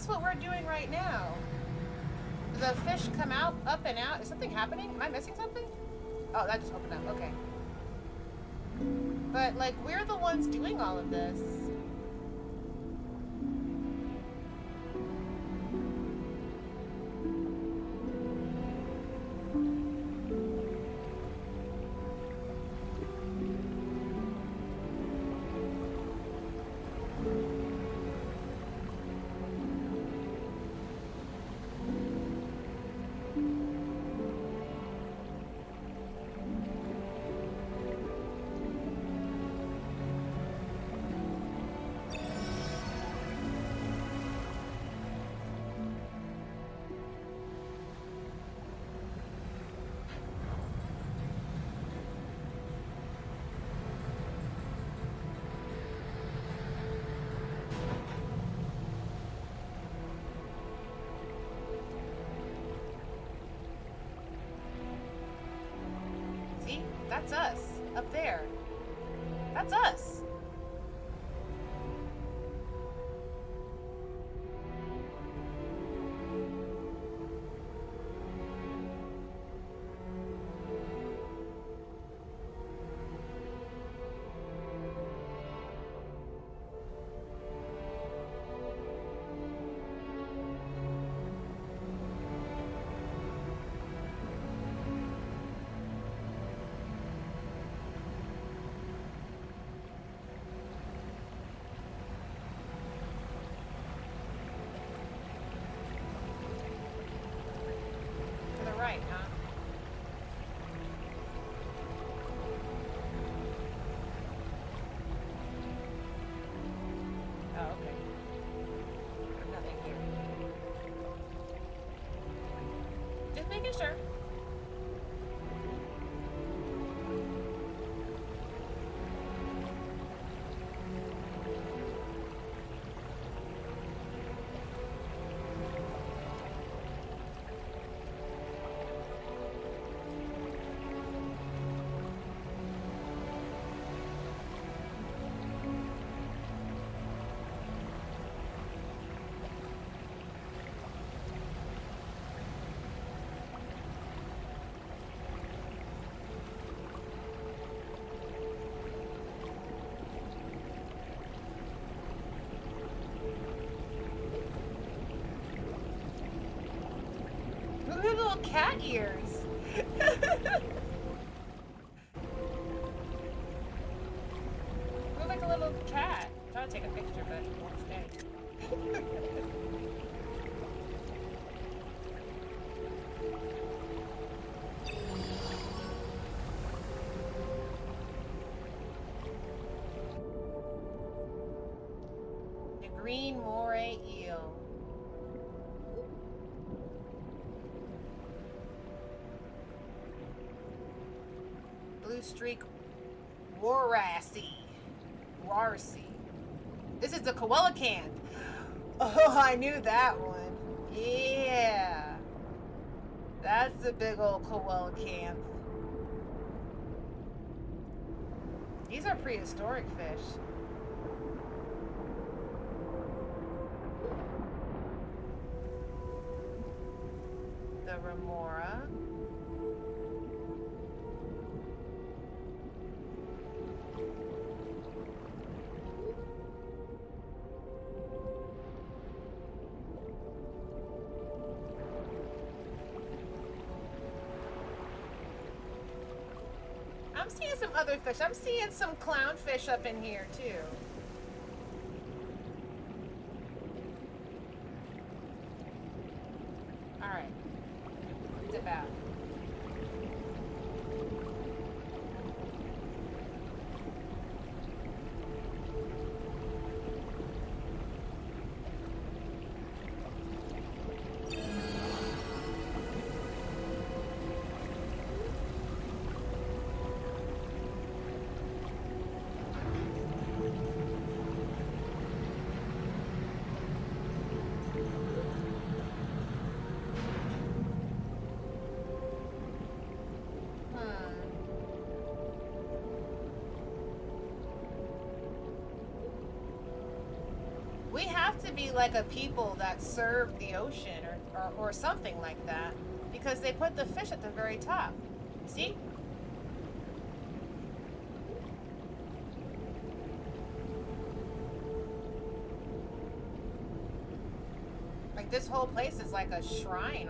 That's what we're doing right now. The fish come out, up and out. Is something happening? Am I missing something? Oh, that just opened up. Okay. But, like, we're the ones doing all of this. That's us. Up there. That's us. Cat ears. Looks like a little cat. I'm trying to take a picture, but it won't stay. the green moray eel. Streak warassi. Warsi. This is the Coelacanth. Oh, I knew that one. Yeah. That's the big old Coelacanth. These are prehistoric fish. Some other fish. I'm seeing some clownfish up in here too. Like a people that serve the ocean or, or, or something like that because they put the fish at the very top. See? Like this whole place is like a shrine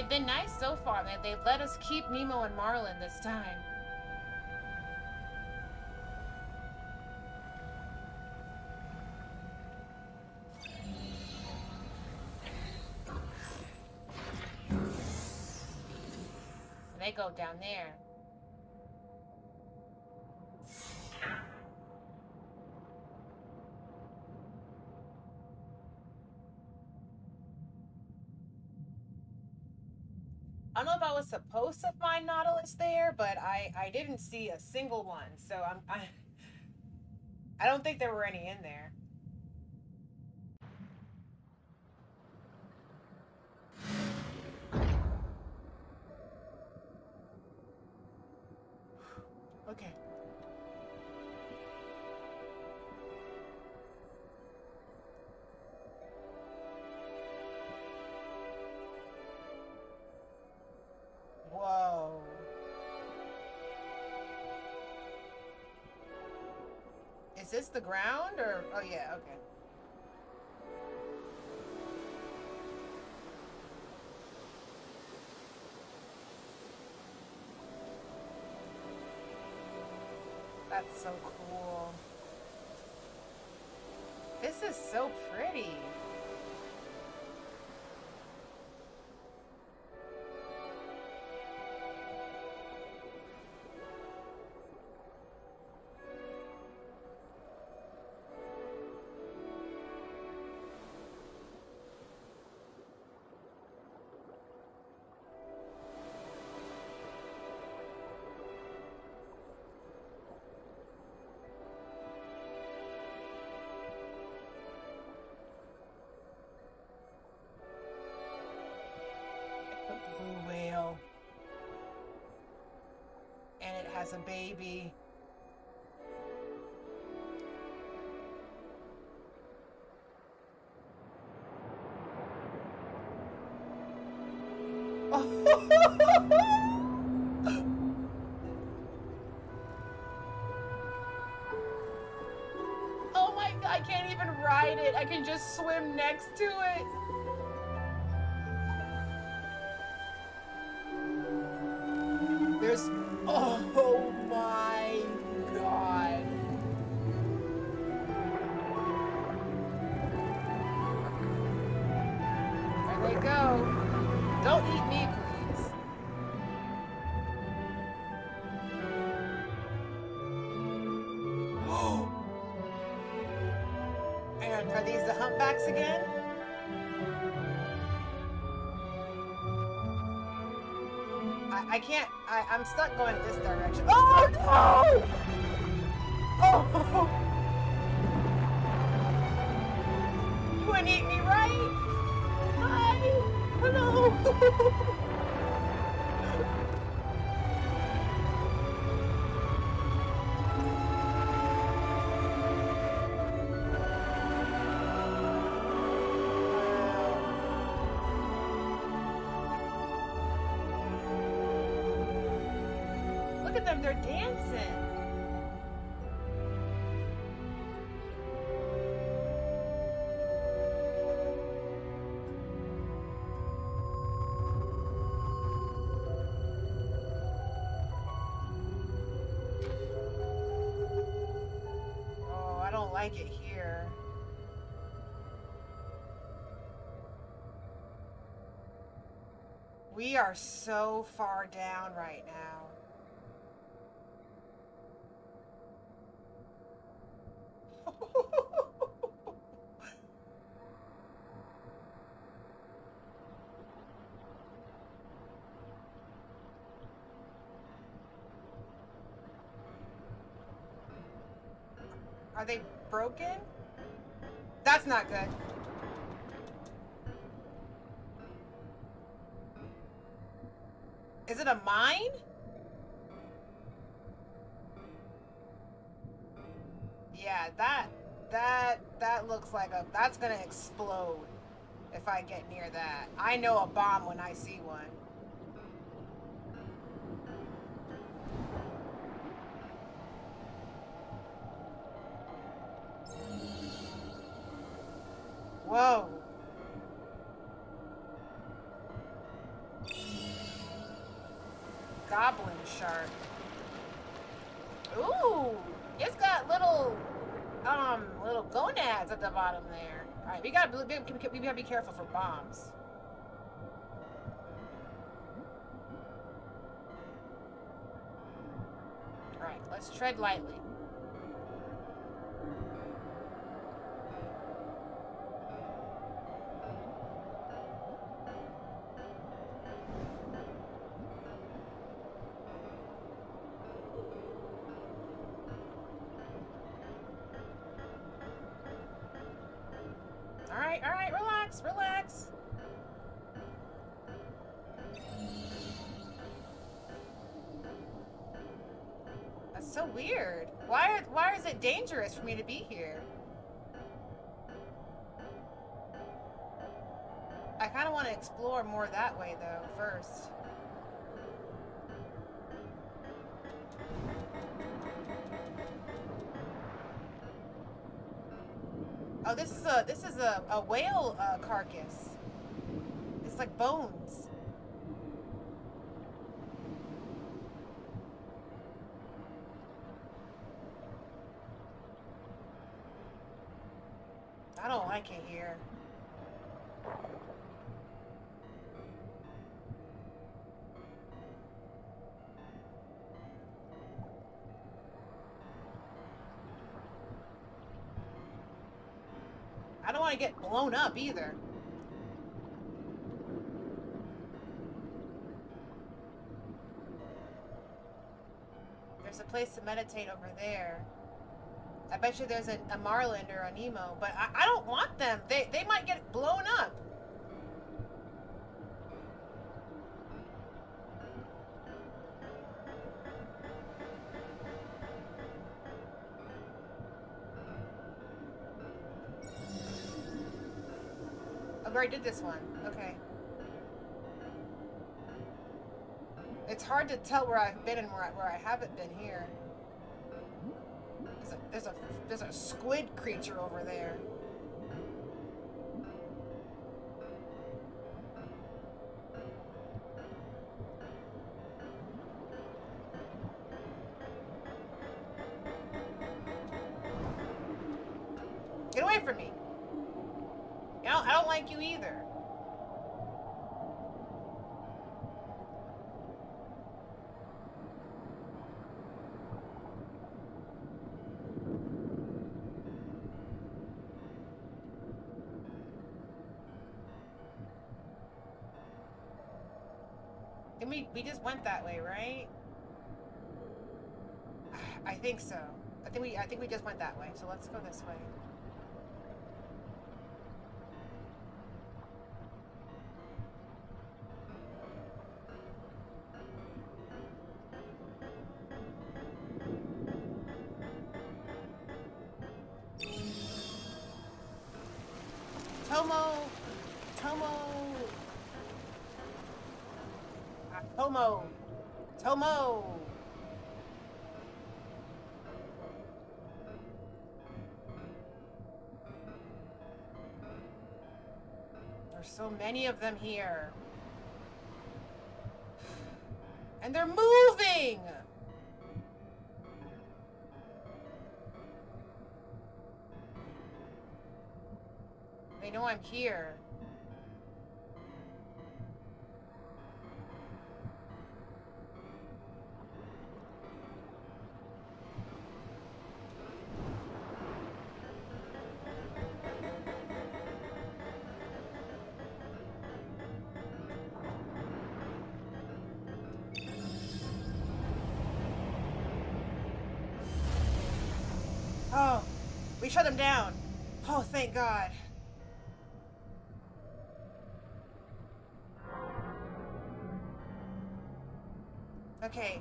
They've been nice so far, man. They've let us keep Nemo and Marlin this time. They go down there. I don't know if I was supposed to find Nautilus there, but I, I didn't see a single one. So I'm, I, I don't think there were any in there. The ground or? Oh yeah, okay. That's so cool. This is so pretty. Has a baby. oh I can't even ride it. I can just swim next to it. I'm stuck going this direction. Oh no! Oh! Are so far down right now. Are they broken? That's not good. It a mine? Yeah, that that that looks like a that's gonna explode if I get near that. I know a bomb when I see one. Tread lightly. Dangerous for me to be here. I kind of want to explore more that way, though, first. Oh, this is a this is a, a whale uh, carcass. It's like bones. like it here. I don't want to get blown up either. There's a place to meditate over there. I bet you there's a, a Marlin or a Nemo, but I, I don't want them. They, they might get blown up. Already did this one. Okay. It's hard to tell where I've been and where I, where I haven't been here. There's a there's a squid creature over there. Just went that way, right? I think so. I think we I think we just went that way. So let's go this way. Tomo, Tomo. There's so many of them here. And they're moving! They know I'm here. We shut them down. Oh, thank God. Okay.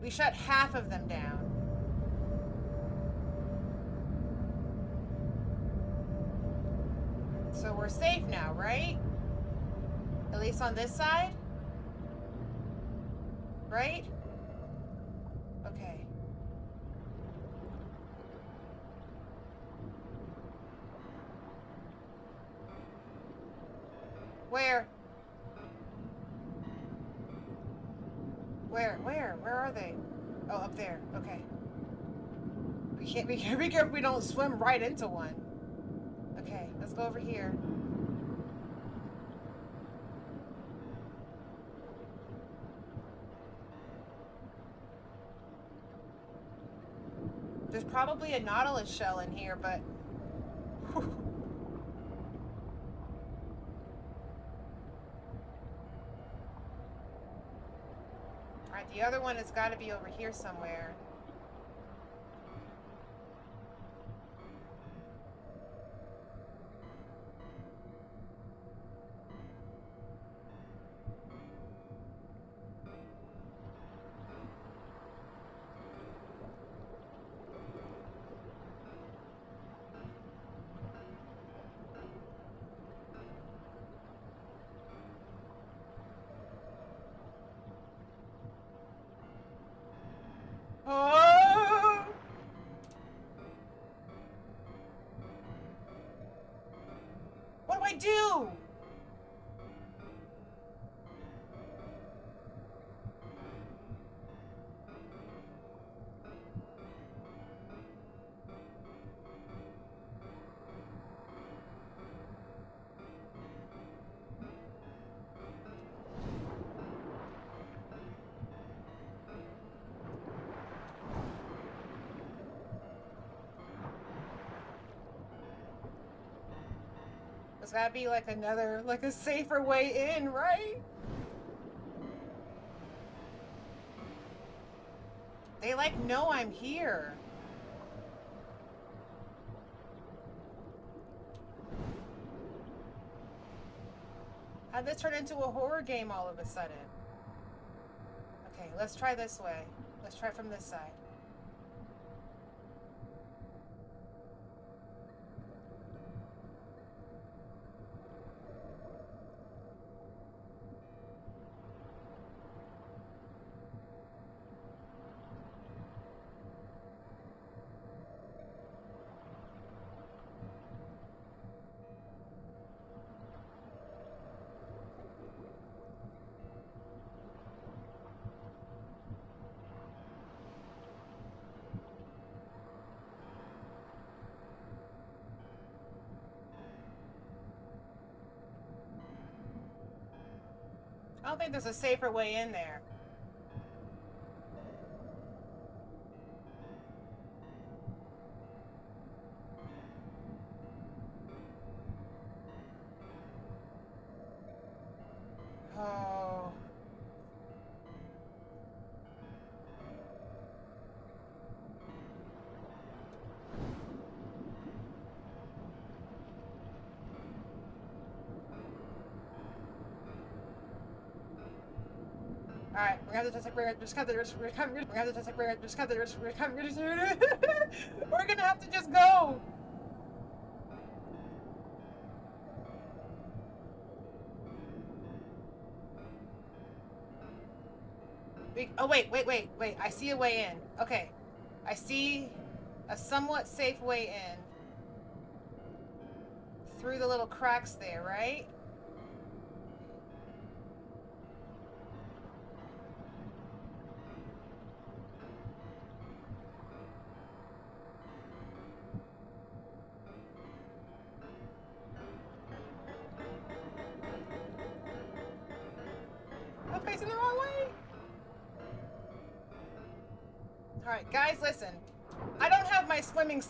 We shut half of them down. So we're safe now, right? At least on this side? Right? Okay. Where? Where? Where? Where are they? Oh, up there. Okay. We can't be, be careful we don't swim right into one. Okay, let's go over here. There's probably a nautilus shell in here, but... Alright, the other one has got to be over here somewhere. There's gotta be like another, like a safer way in, right? They like know I'm here. How'd this turn into a horror game all of a sudden? Okay, let's try this way. Let's try from this side. I don't think there's a safer way in there. We're gonna have to just go. We, oh wait, wait, wait, wait. I see a way in. Okay. I see a somewhat safe way in. Through the little cracks there, right?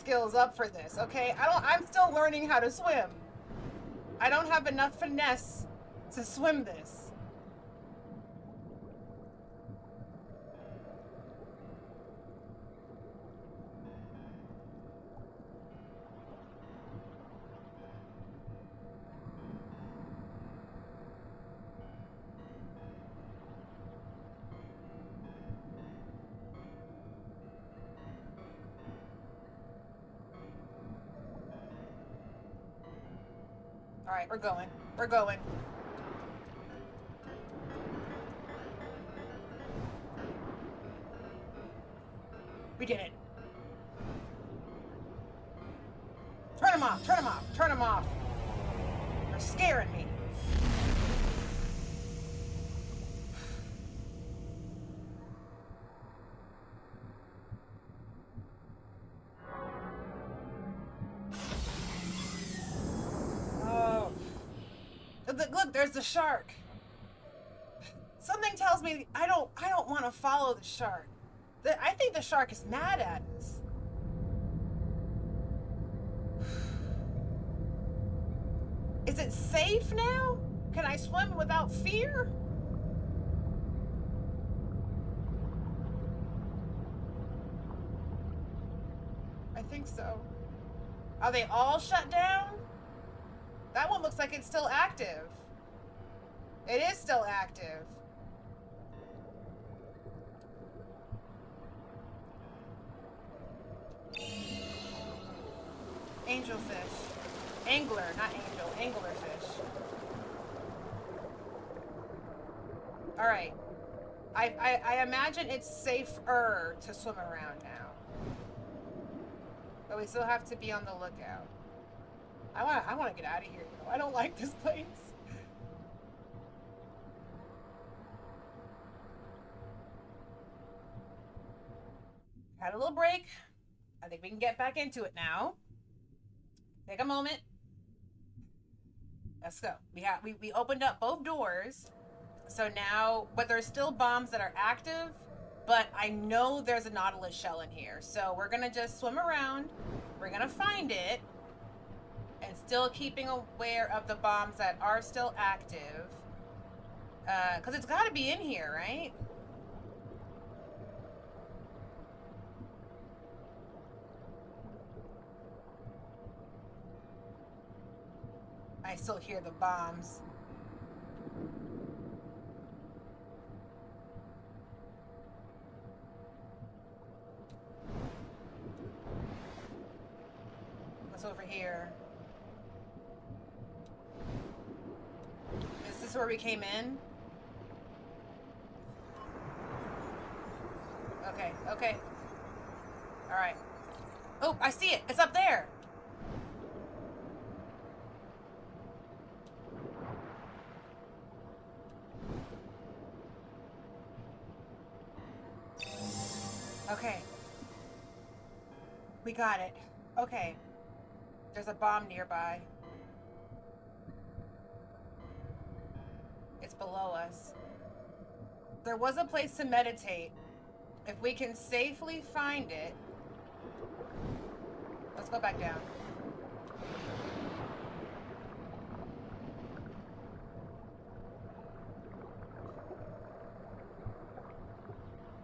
Skills up for this, okay? I don't I'm still learning how to swim. I don't have enough finesse to swim this. Alright, we're going. We're going. We did it. Shark. Something tells me I don't I don't want to follow the shark. The, I think the shark is mad at us. Is it safe now? Can I swim without fear? I think so. Are they all shut down? That one looks like it's still active. It is still active. Angelfish. Angler, not angel. Anglerfish. Alright. I, I, I imagine it's safer to swim around now. But we still have to be on the lookout. I want I want to get out of here. I don't like this place. Had a little break. I think we can get back into it now. Take a moment. Let's go. We have we, we opened up both doors. So now, but there's still bombs that are active, but I know there's a Nautilus shell in here. So we're gonna just swim around. We're gonna find it and still keeping aware of the bombs that are still active. Uh, Because uh, it's got to be in here, right? I still hear the bombs. What's over here? Is this where we came in? Okay, okay. Alright. Oh, I see it! It's up there! Okay. We got it. Okay. There's a bomb nearby. It's below us. There was a place to meditate. If we can safely find it... Let's go back down.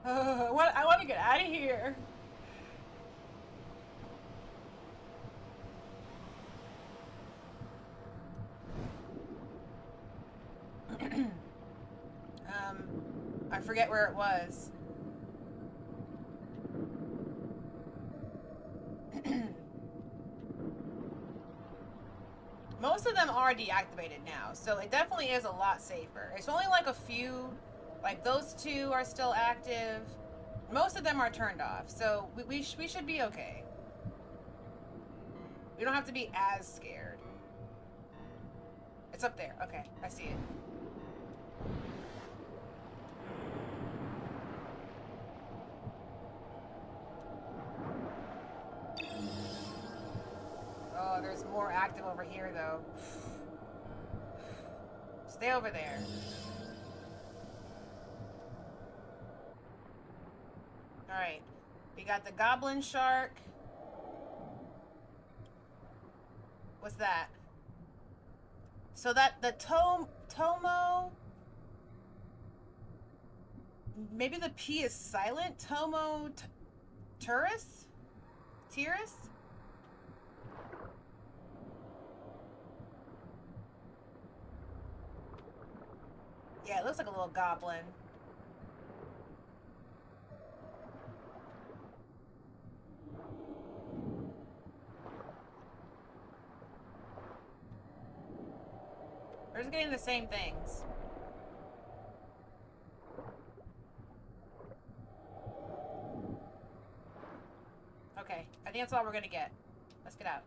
I to get out of here. um, I forget where it was. Most of them are deactivated now, so it definitely is a lot safer. It's only like a few, like those two are still active. Most of them are turned off, so we, we, sh we should be okay. We don't have to be as scared. It's up there. Okay, I see it. Oh, there's more active over here, though. Stay over there. Alright. We got the goblin shark. What's that? So that the tom tomo maybe the P is silent. Tomo tourist? Tyrus? Yeah, it looks like a little goblin. We're just getting the same things. Okay, I think that's all we're gonna get. Let's get out.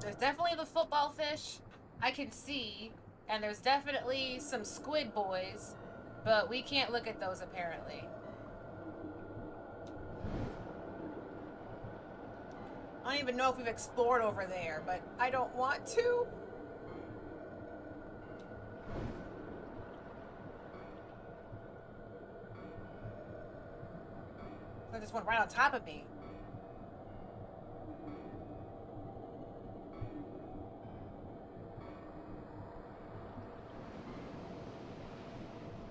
There's definitely the football fish I can see, and there's definitely some squid boys, but we can't look at those apparently. I don't even know if we've explored over there, but I don't want to. That just went right on top of me.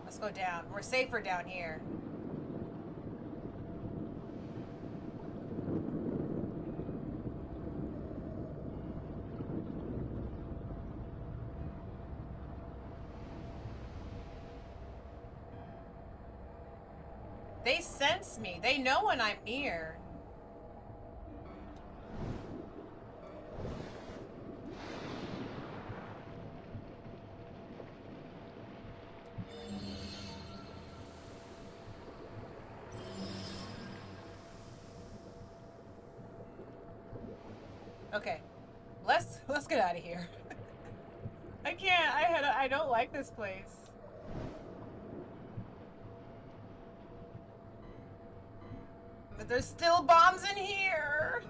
Let's go down. We're safer down here. They sense me. They know when I'm near. Okay. Let's let's get out of here. I can't. I had I don't like this place. But there's still bombs in here.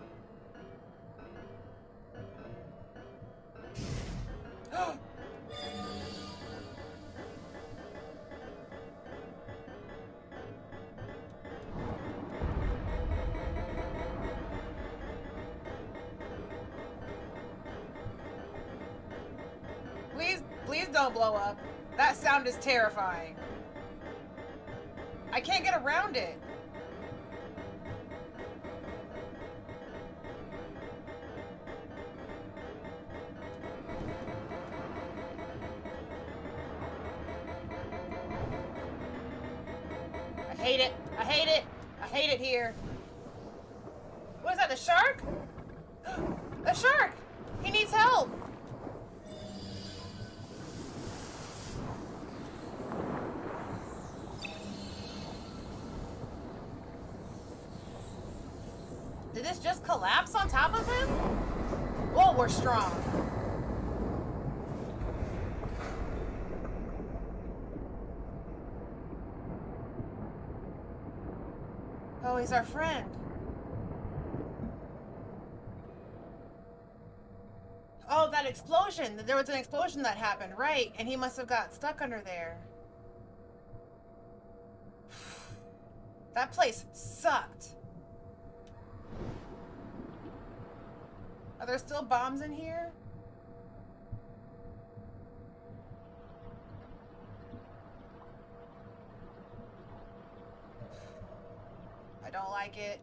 please, please don't blow up. That sound is terrifying. I can't get around it. Hate it. I hate it. I hate it here. What is that, the shark? The shark! He needs help! Did this just collapse on top of him? Whoa, we're strong. Oh, he's our friend. Oh, that explosion. There was an explosion that happened, right? And he must have got stuck under there. That place sucked. Are there still bombs in here? I don't like it.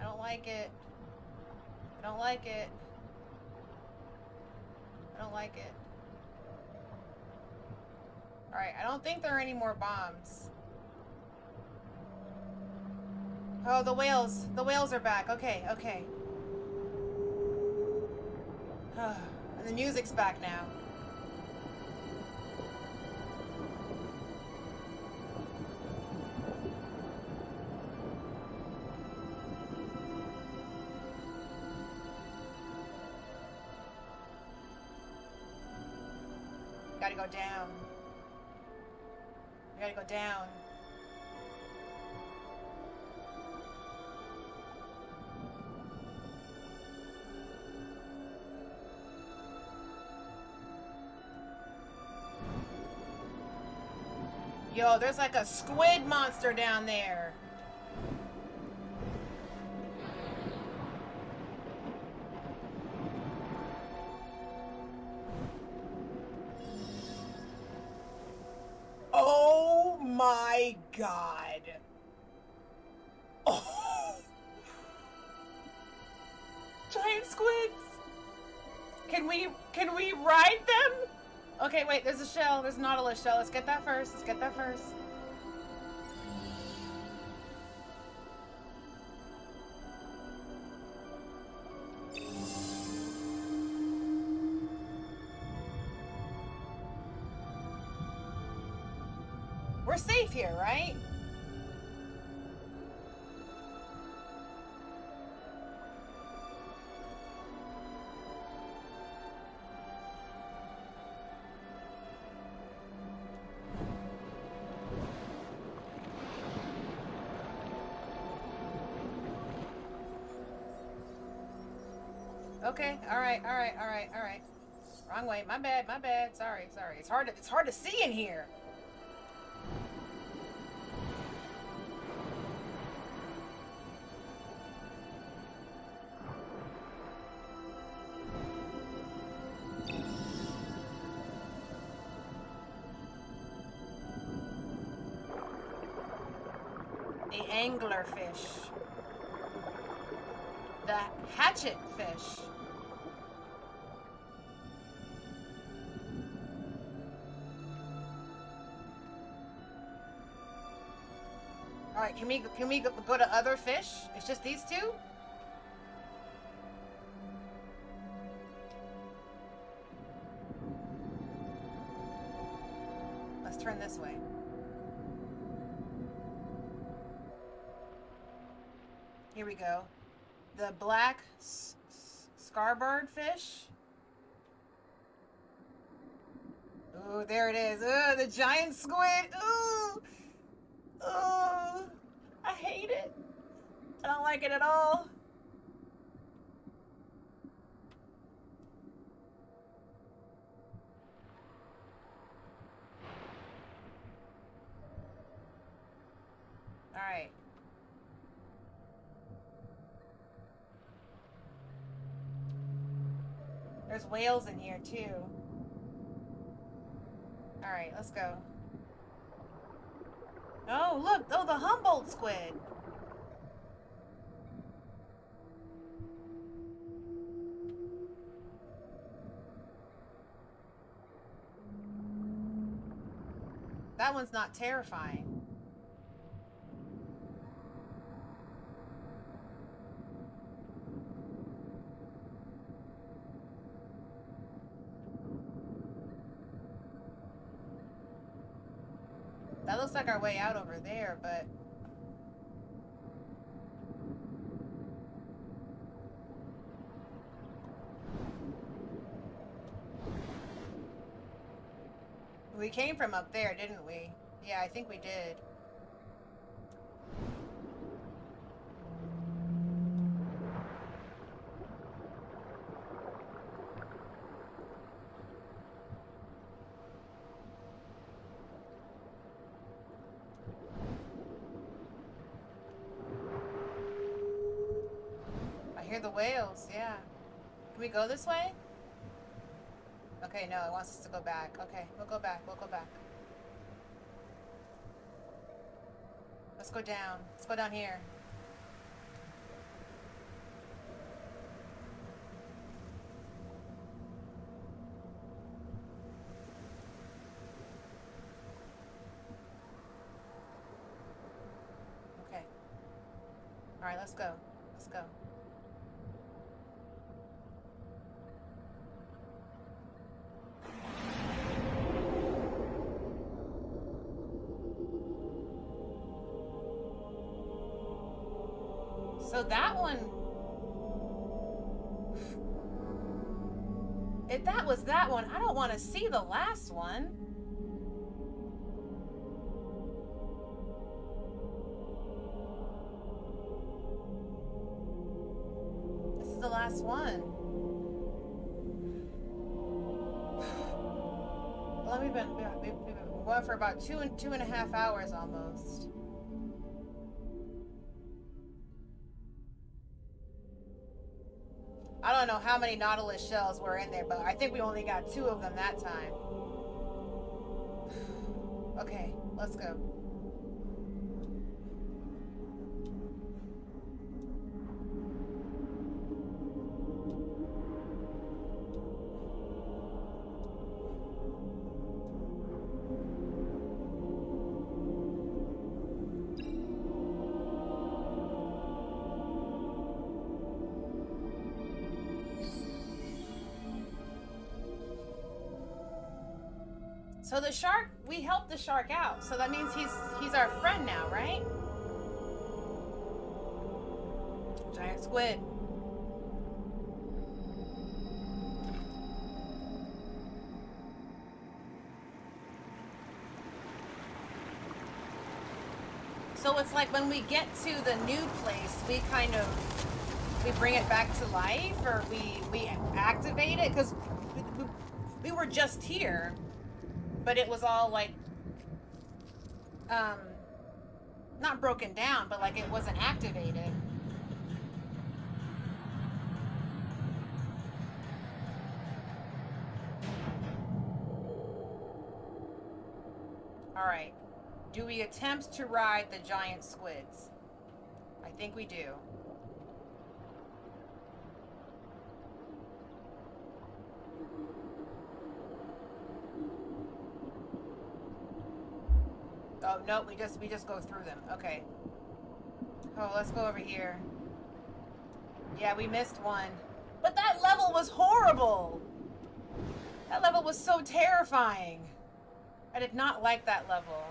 I don't like it. I don't like it. I don't like it. Alright, I don't think there are any more bombs. Oh, the whales. The whales are back. Okay, okay. and the music's back now. Down. We gotta go down. Yo, there's like a squid monster down there. Let's get that first. Let's get that first. Okay, alright, alright, alright, alright. Wrong way. My bad, my bad. Sorry, sorry. It's hard to it's hard to see in here. Can we can we go, to other fish? It's just these two. Let's turn this way. Here we go. The black scabbard fish. Ooh, there it is. The giant squid. Ooh. Oh, I hate it. I don't like it at all. All right. There's whales in here too. All right, let's go. Oh, look. Oh, the Humboldt squid. That one's not terrifying. That looks like way out over there, but... We came from up there, didn't we? Yeah, I think we did. go this way? Okay, no, it wants us to go back. Okay, we'll go back, we'll go back. Let's go down. Let's go down here. Okay. Alright, let's go. So that one... If that was that one, I don't want to see the last one. This is the last one. Well, we've been, we've for about two and two and a half hours almost. How many Nautilus shells were in there, but I think we only got two of them that time. okay, let's go. Shark out. So that means he's he's our friend now, right? Giant squid. So it's like when we get to the new place, we kind of we bring it back to life or we we activate it because we, we, we were just here but it was all like um not broken down but like it wasn't activated. All right. Do we attempt to ride the giant squids? I think we do Oh, no, we just we just go through them. Okay. Oh, let's go over here. Yeah, we missed one. But that level was horrible! That level was so terrifying. I did not like that level.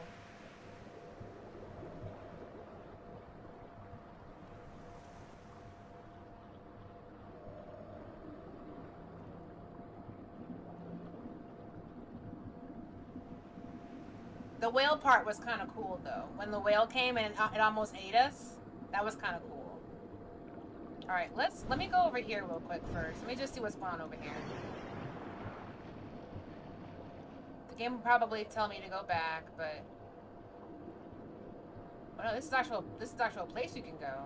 The whale part was kind of cool, though. When the whale came and it uh, almost ate us, that was kind of cool. All right, let's let me go over here real quick first. Let me just see what's going on over here. The game will probably tell me to go back, but oh no, this is actual this is actual place you can go.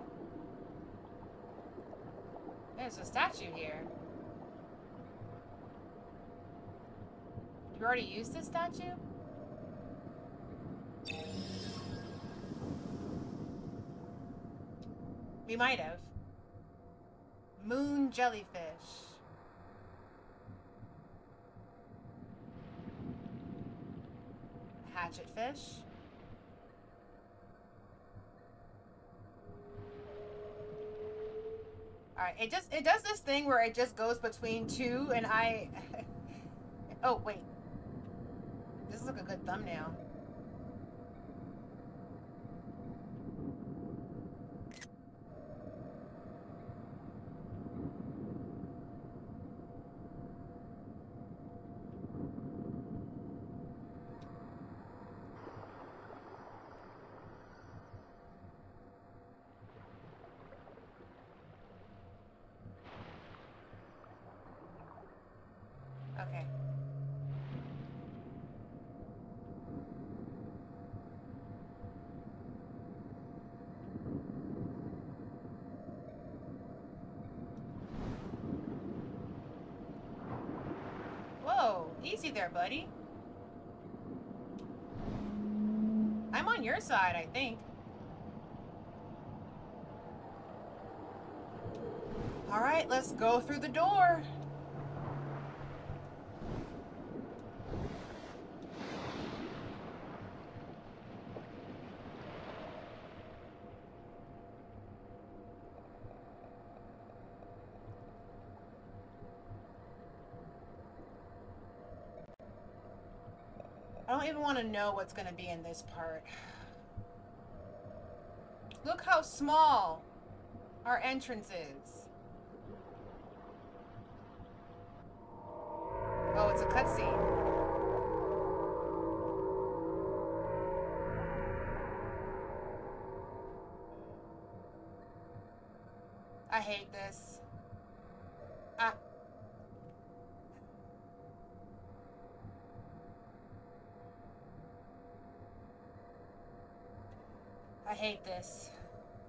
There's a statue here. You already used this statue? We might have. Moon jellyfish. Hatchet fish. Alright, it just it does this thing where it just goes between two and I Oh wait. This is like a good thumbnail. Okay. Whoa, easy there, buddy. I'm on your side, I think. All right, let's go through the door. don't even want to know what's going to be in this part. Look how small our entrance is. Oh, it's a cutscene. I hate this. I... I hate this.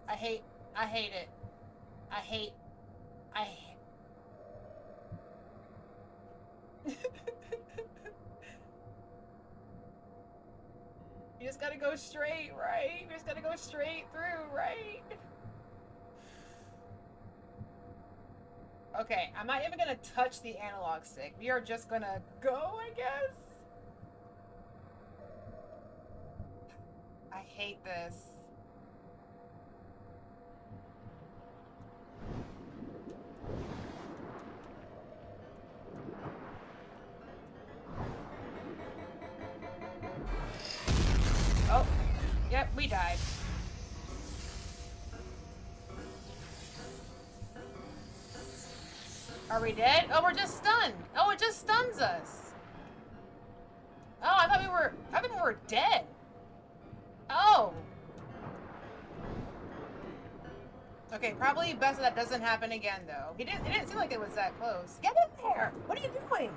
I hate, I hate it. I hate, I hate. you just gotta go straight, right? You just gotta go straight through, right? Okay, I'm not even gonna touch the analog stick. We are just gonna go, I guess? I hate this. That doesn't happen again, though. He didn't, it didn't seem like it was that close. Get in there! What are you doing?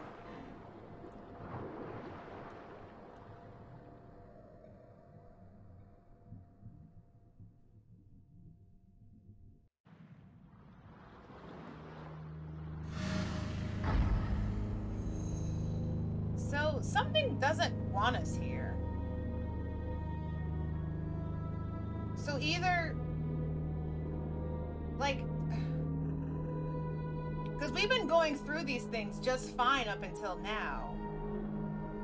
So, something doesn't want us here. So either... Like... Because we've been going through these things just fine up until now.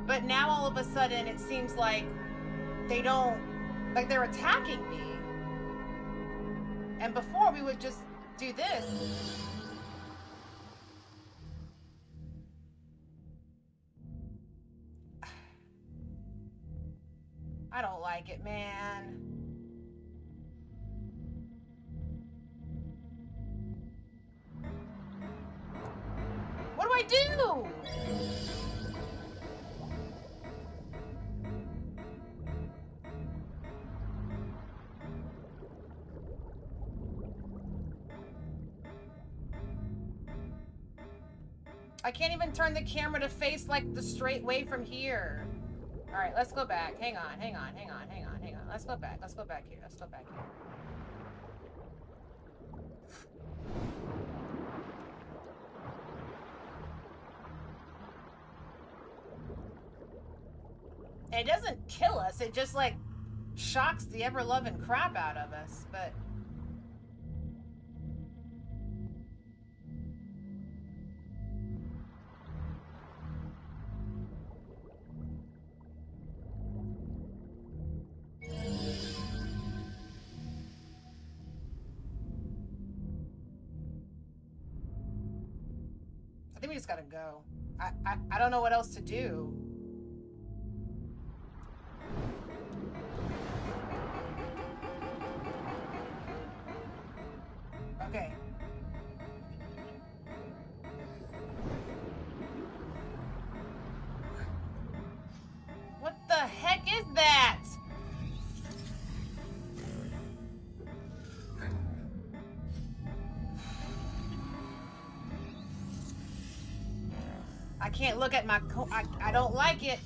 But now all of a sudden it seems like they don't... Like they're attacking me. And before we would just do this. I don't like it, man. Turn the camera to face like the straight way from here. All right, let's go back. Hang on, hang on, hang on, hang on, hang on. Let's go back. Let's go back here. Let's go back here. It doesn't kill us. It just like shocks the ever-loving crap out of us, but do. Can't look at my I, I don't like it.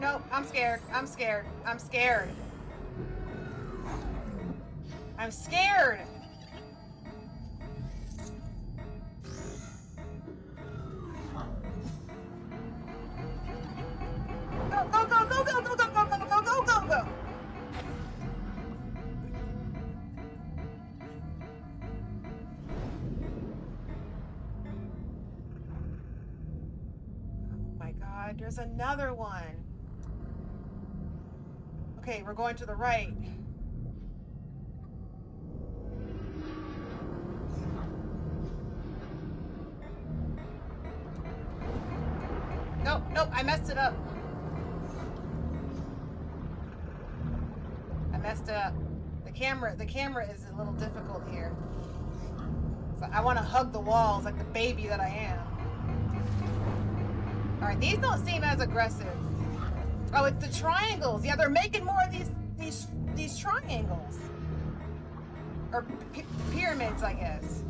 Nope. I'm scared. I'm scared. I'm scared. I'm scared. To the right. Nope, nope, I messed it up. I messed up. The camera, the camera is a little difficult here. So I want to hug the walls like the baby that I am. All right, these don't seem as aggressive. Oh, it's the triangles. Yeah, they're making more of these these these triangles or pyramids, I guess.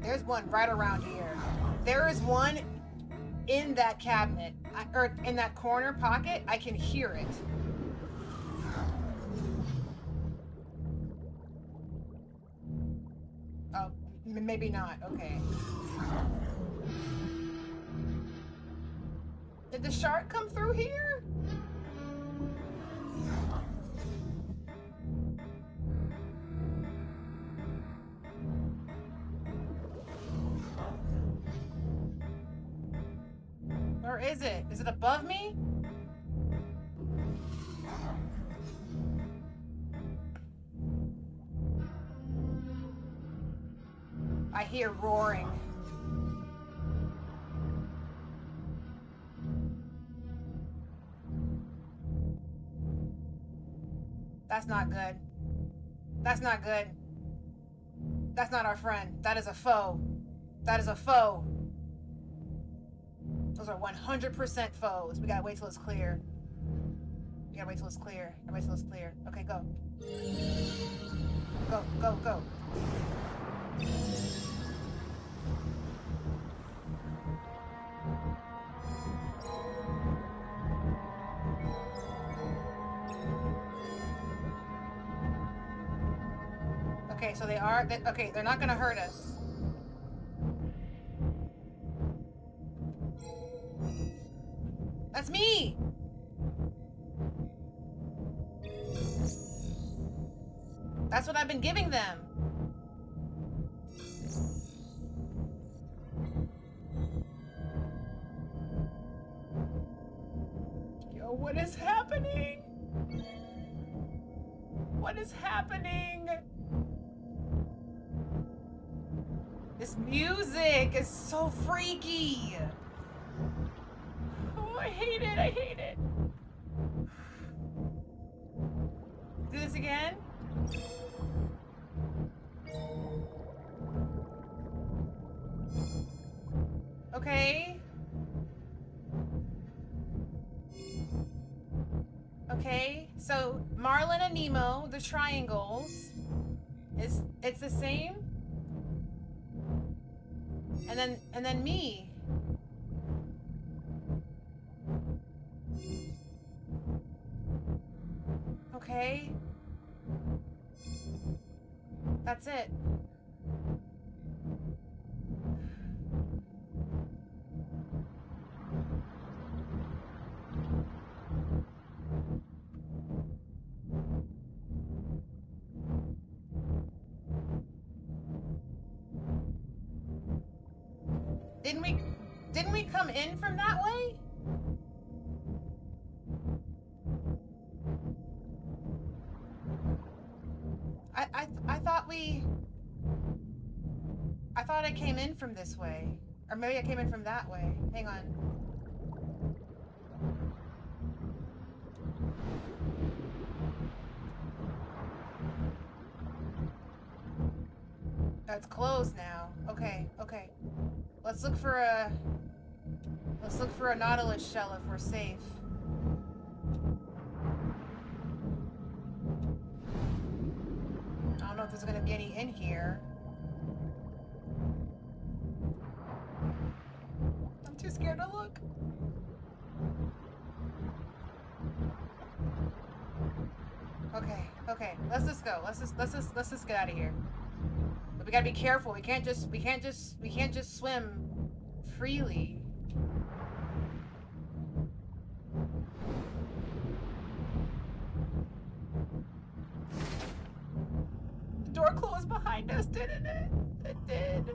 There's one right around here. There is one in that cabinet, or in that corner pocket. I can hear it. Oh, maybe not. Okay. Did the shark come through here? Where is it? Is it above me? I hear roaring. That's not good. That's not good. That's not our friend. That is a foe. That is a foe. Those are 100% foes. We gotta wait till it's clear. We gotta wait till it's clear. Gotta wait till it's clear. Okay, go. Go, go, go. They are. They, okay, they're not gonna hurt us. That's me. That's what I've been giving them. Yo, what is happening? What is happening? This music is so freaky. Oh, I hate it. I hate it. Do this again. Okay. Okay, so Marlin and Nemo, the triangles, is it's the same? And then and then me. I came in from this way. Or maybe I came in from that way. Hang on. That's closed now. Okay, okay. Let's look for a... Let's look for a Nautilus shell if we're safe. I don't know if there's going to be any in here. To look. Okay, okay. Let's just go. Let's just let's just let's just get out of here. But we gotta be careful. We can't just we can't just we can't just swim freely. The door closed behind us, didn't it? It did.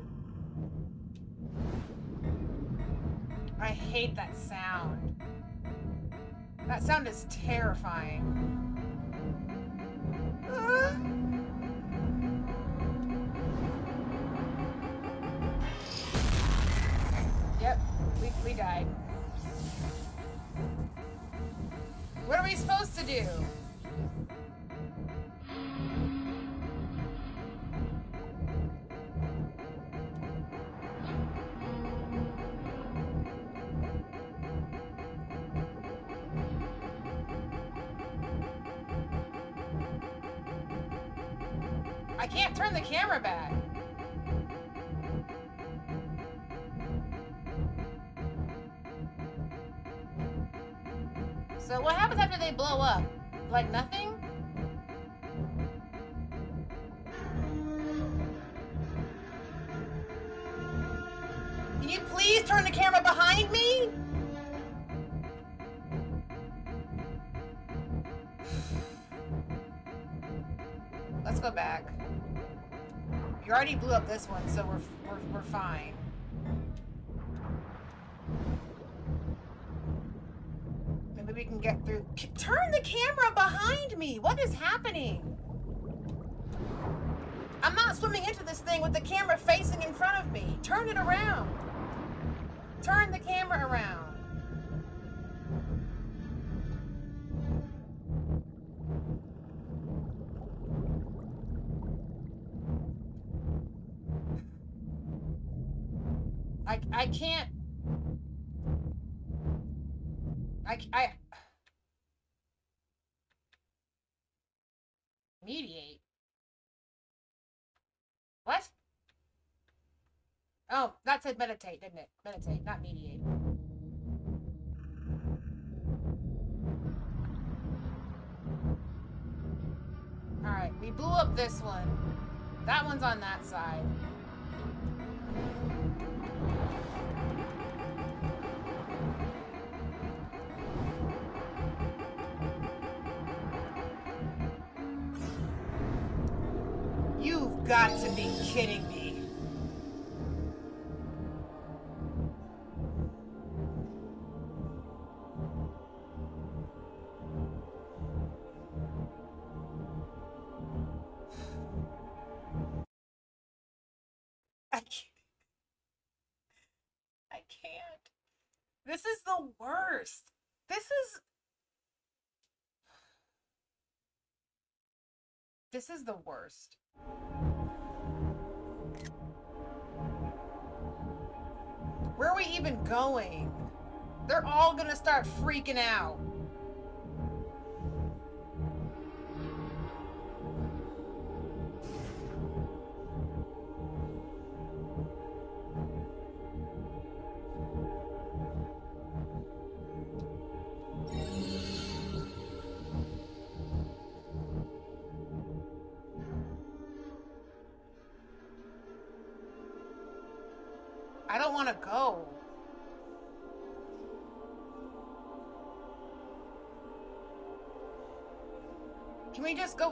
I hate that sound. That sound is terrifying. Yep, we, we died. What are we supposed to do? So what happens after they blow up? Like nothing? Already blew up this one, so we're, we're, we're fine. Maybe we can get through. Turn the camera behind me! What is happening? I'm not swimming into this thing with the camera facing in front of me. Turn it around. Turn the camera around. I, I can't. I, I. Mediate. What? Oh, that said meditate, didn't it? Meditate, not mediate. Alright, we blew up this one. That one's on that side. You've got to be kidding me. This is the worst. This is. This is the worst. Where are we even going? They're all gonna start freaking out.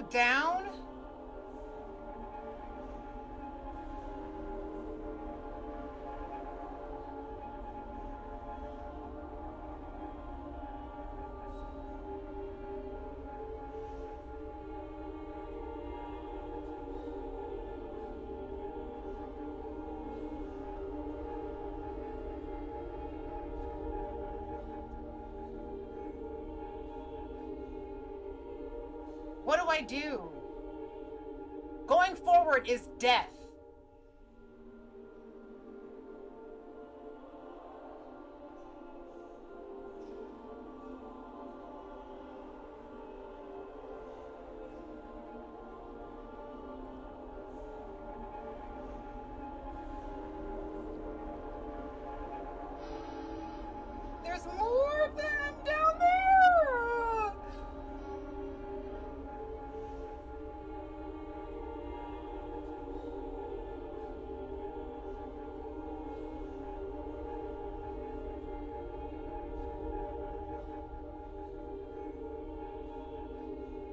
Down?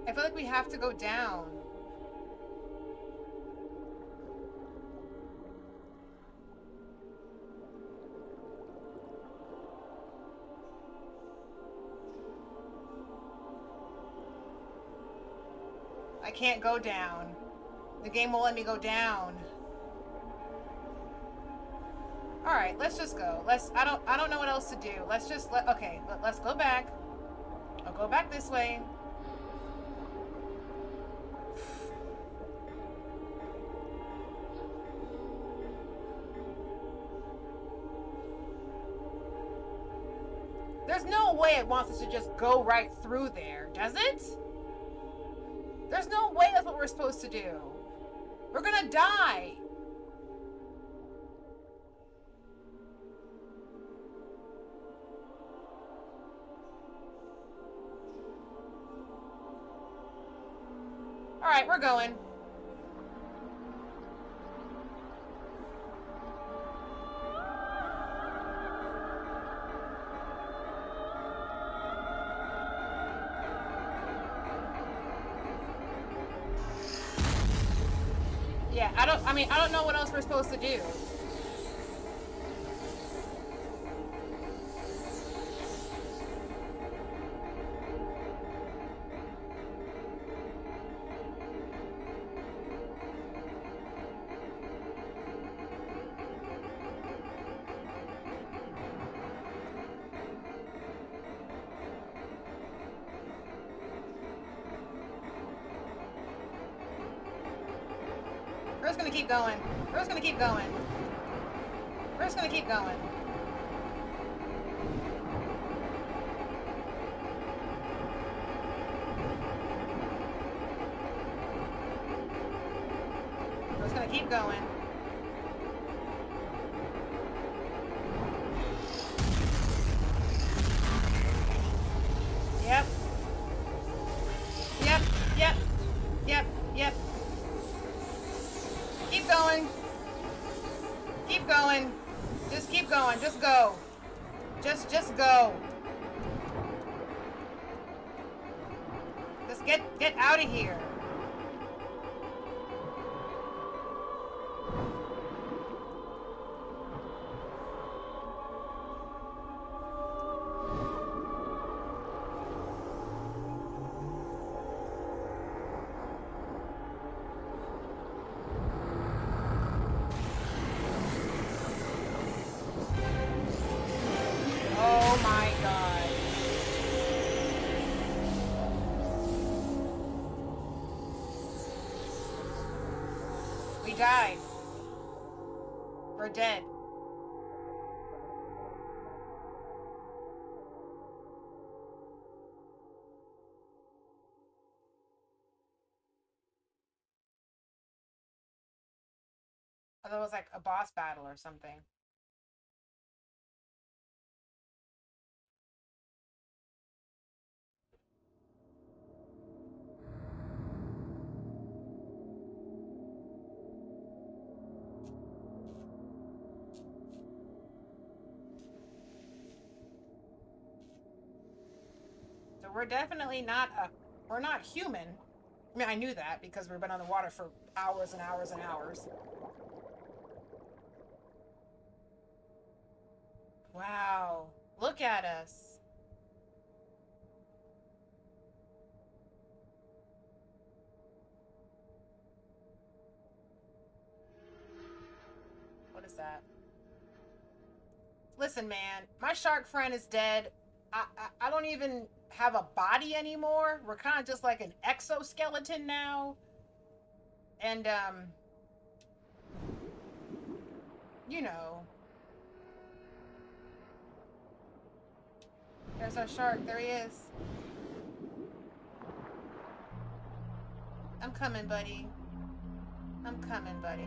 I feel like we have to go down. I can't go down. The game won't let me go down. All right, let's just go. Let's. I don't. I don't know what else to do. Let's just. Let. Okay. Let, let's go back. I'll go back this way. Wants us to just go right through there, does it? There's no way that's what we're supposed to do. We're gonna die. All right, we're going. Supposed to do. Keep going. We're just gonna keep going. Died. We're dead. I thought it was like a boss battle or something. We're definitely not a we're not human. I mean, I knew that because we've been on the water for hours and hours and hours. Wow. Look at us. What is that? Listen, man, my shark friend is dead. I, I, I don't even have a body anymore. We're kind of just like an exoskeleton now. And, um, you know. There's our shark. There he is. I'm coming, buddy. I'm coming, buddy.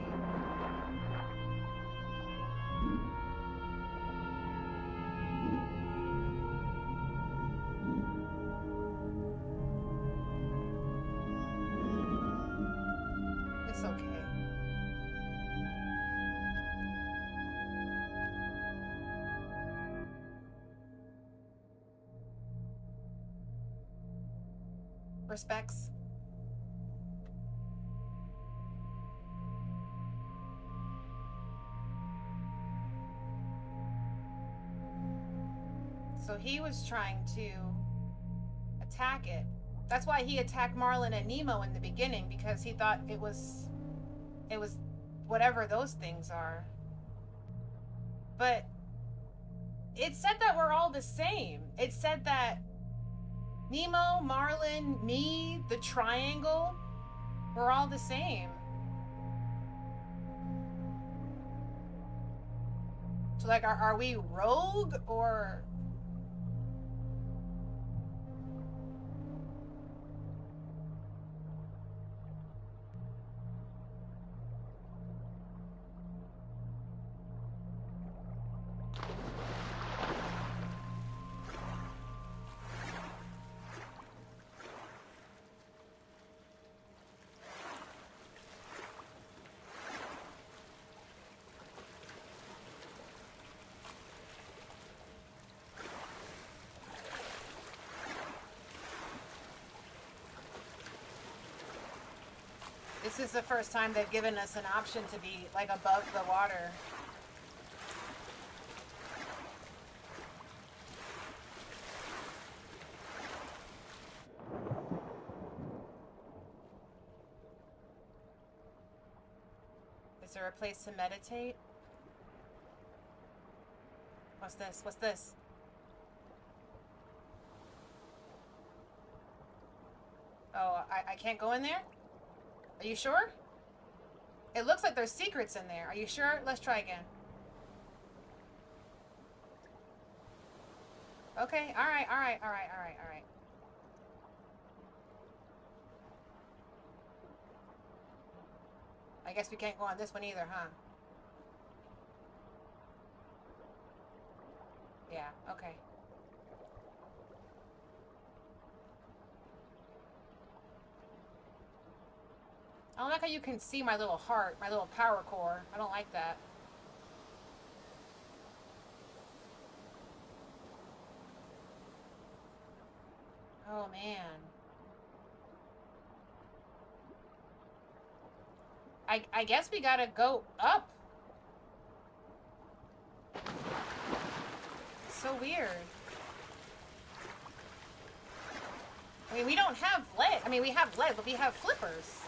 Respects. So he was trying to attack it. That's why he attacked Marlin and Nemo in the beginning because he thought it was it was whatever those things are. But it said that we're all the same. It said that Nemo, Marlin, me, the triangle, we're all the same. So like are, are we rogue or This is the first time they've given us an option to be like above the water. Is there a place to meditate? What's this? What's this? Oh, I, I can't go in there? Are you sure? It looks like there's secrets in there. Are you sure? Let's try again. Okay, alright, alright, alright, alright, alright. I guess we can't go on this one either, huh? Yeah, okay. I don't like how you can see my little heart, my little power core. I don't like that. Oh, man. I, I guess we gotta go up. So weird. I mean, we don't have lead. I mean, we have lead, but we have flippers.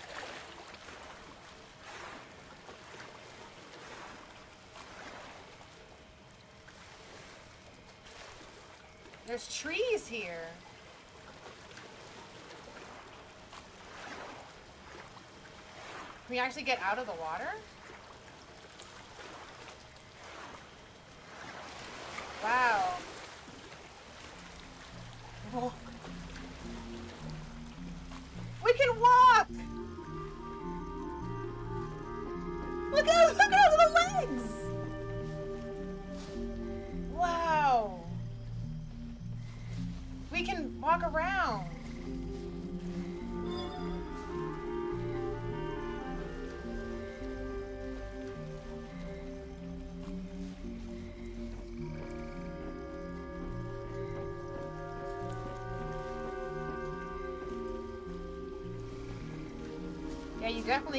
There's trees here. Can we actually get out of the water? Wow. Oh. We can walk! Look at look at our little legs!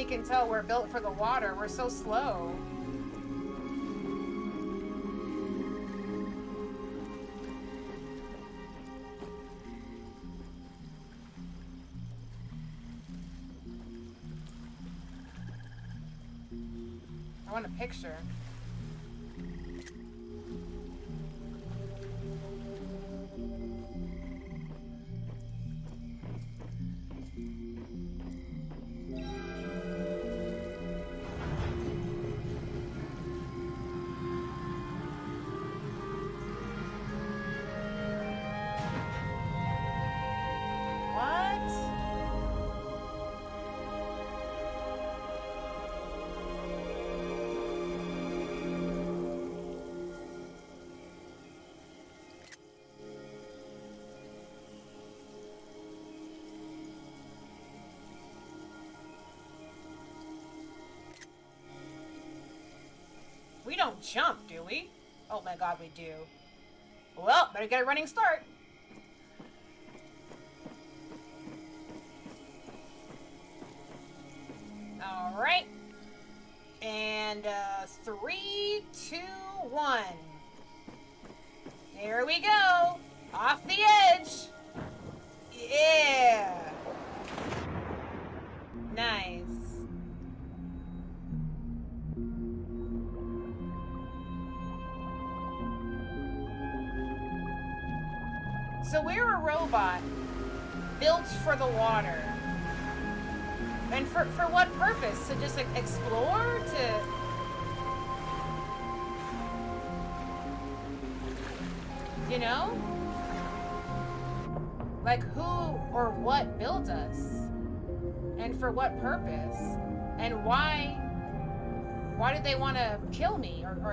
You can tell we're built for the water. We're so slow. I want a picture. We do. Well, better get a running start.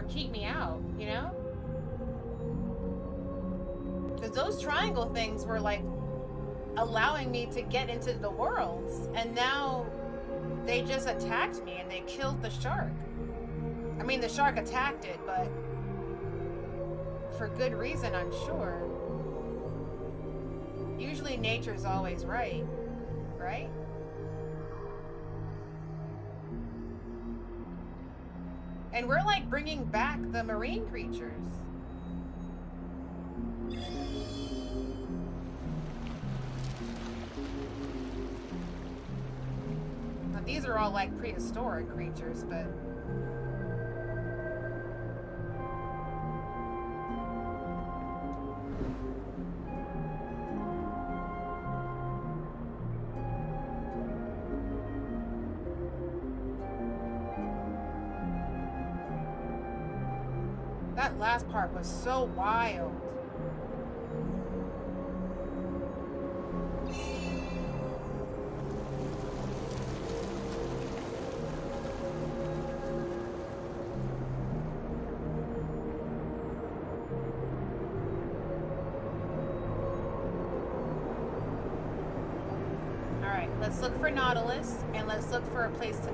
Or, keep me out, you know? Because those triangle things were like allowing me to get into the worlds. And now they just attacked me and they killed the shark. I mean, the shark attacked it, but for good reason, I'm sure. Usually nature's always right, right? And we're like bringing back the marine creatures. Now, these are all like prehistoric creatures, but last part was so wild. All right, let's look for Nautilus and let's look for a place to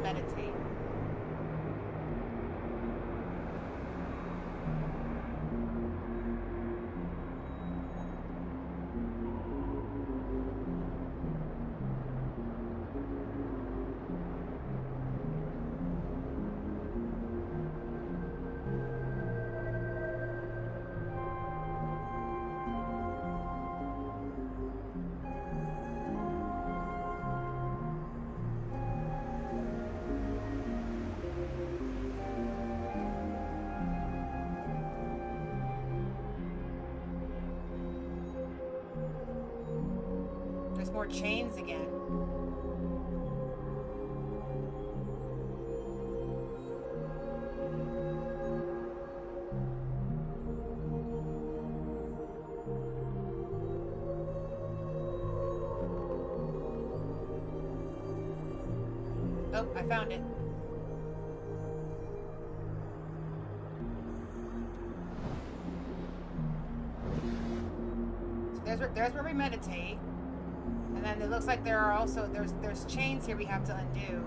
chains again. Oh, I found it. So there's where, there's where we meditate. And then it looks like there are also there's there's chains here we have to undo.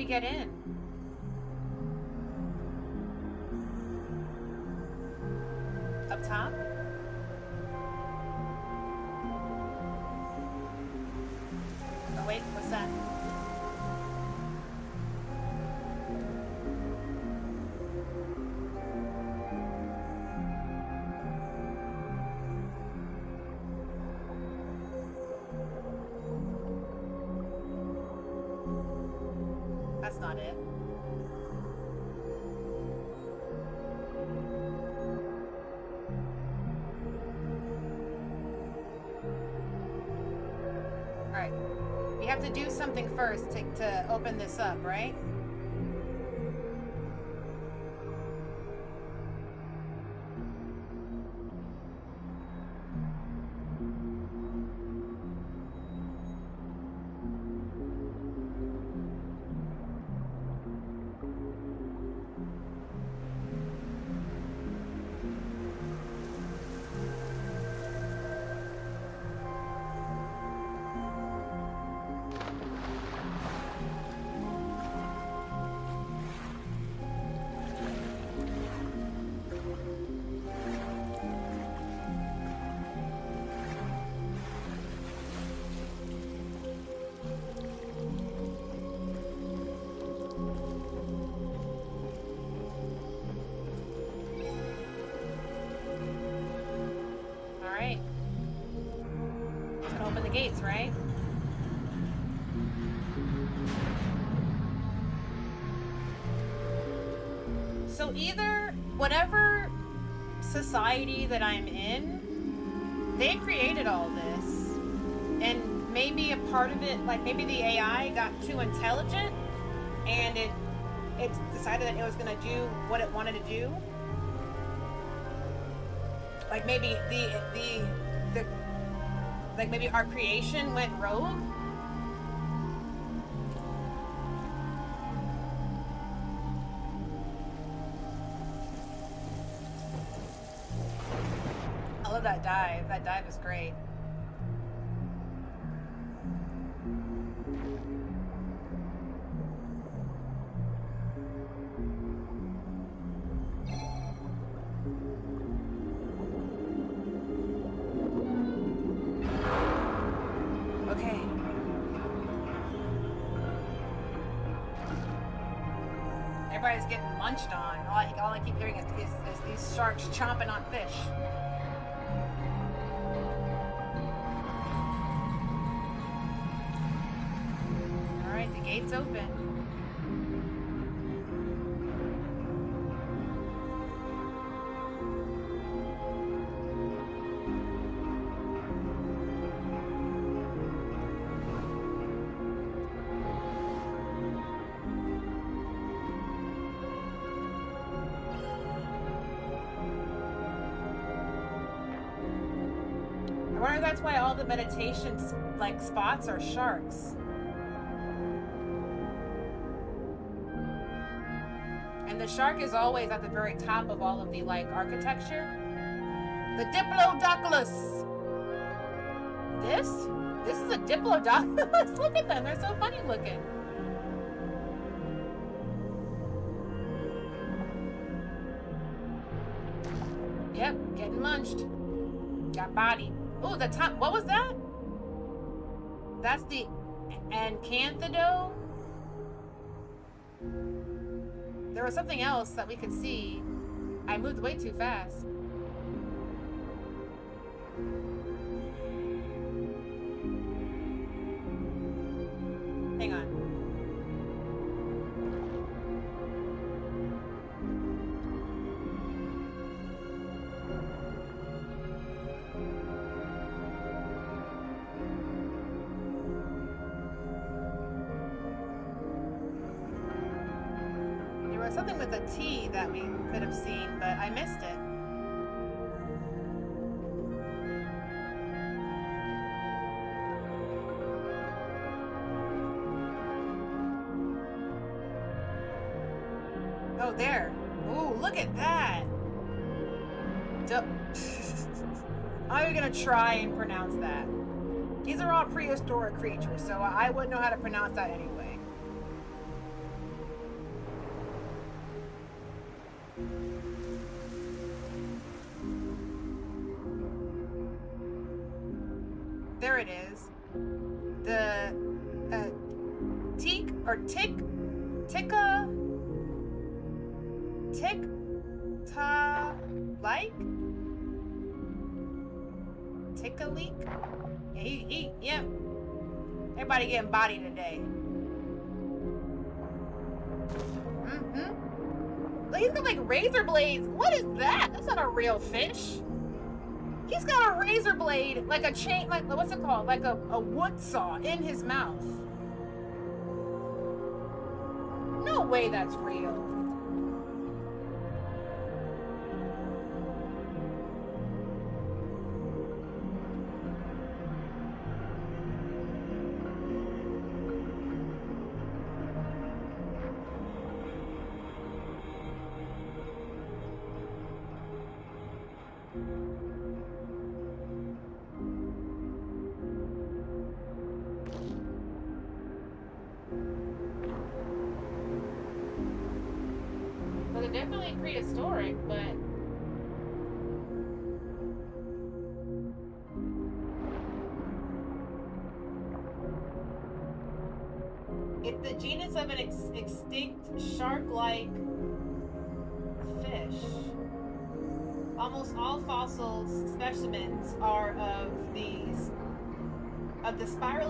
We get in? Up, right? Either whatever society that I'm in, they created all this. And maybe a part of it, like maybe the AI got too intelligent and it it decided that it was gonna do what it wanted to do like maybe the the the like maybe our creation went rogue that dive. Is great. Everybody's getting munched on. All I, all I keep hearing is, is, is these sharks chomping on fish. Meditation like spots are sharks. And the shark is always at the very top of all of the like architecture. The Diplodocus. This? This is a Diplodocus. Look at them. They're so funny looking. Yep, getting munched. Got body. Oh, the top. What was that? That's the Ancanthido. There was something else that we could see. I moved way too fast. I wouldn't know how to pronounce that anyway. There it is. The uh, teak or tick, ticka, tick, ta, like, tick a leak. Yeah, he, he, yeah. Everybody getting body today. Mm-hmm. He's got like razor blades. What is that? That's not a real fish. He's got a razor blade, like a chain, like what's it called? Like a, a wood saw in his mouth. No way that's real.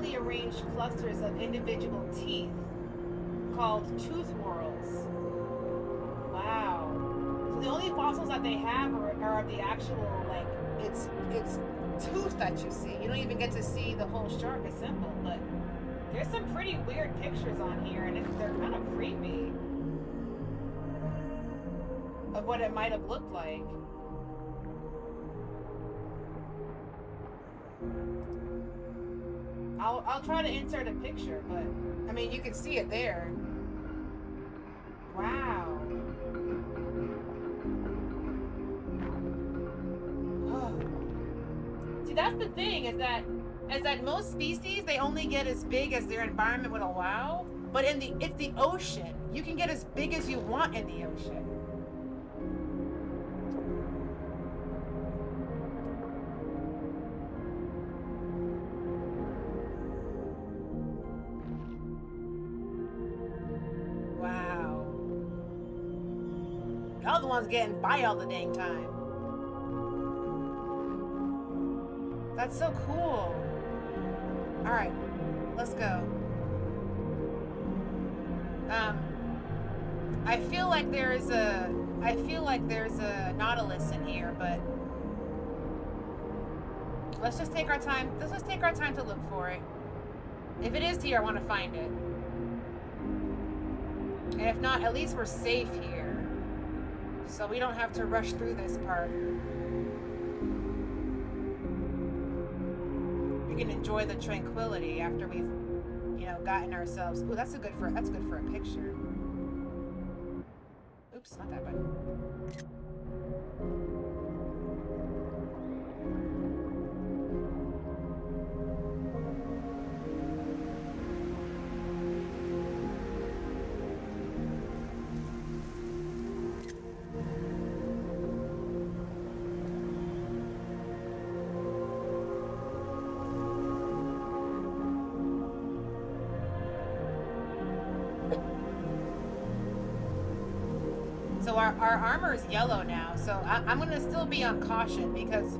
The arranged clusters of individual teeth called tooth whorls Wow. So the only fossils that they have are, are the actual like it's it's tooth that you see. You don't even get to see the whole shark assembled, but there's some pretty weird pictures on here, and they're kind of creepy of what it might have looked like. I'll I'll try to insert a picture, but I mean you can see it there. Wow. See, that's the thing is that is that most species they only get as big as their environment would allow. But in the it's the ocean. You can get as big as you want in the ocean. Getting by all the dang time. That's so cool. All right, let's go. Um, I feel like there's a, I feel like there's a Nautilus in here, but let's just take our time. Let's just take our time to look for it. If it is here, I want to find it. And if not, at least we're safe here. So we don't have to rush through this part. We can enjoy the tranquility after we've, you know, gotten ourselves. Oh, that's a good for that's good for a picture. Oops, not that button. So I, I'm going to still be on caution because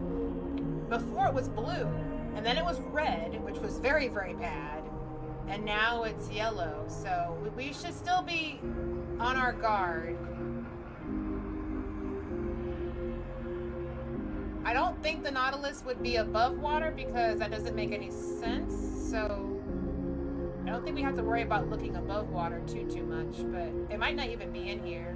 before it was blue, and then it was red, which was very, very bad, and now it's yellow. So we, we should still be on our guard. I don't think the Nautilus would be above water because that doesn't make any sense. So I don't think we have to worry about looking above water too, too much, but it might not even be in here.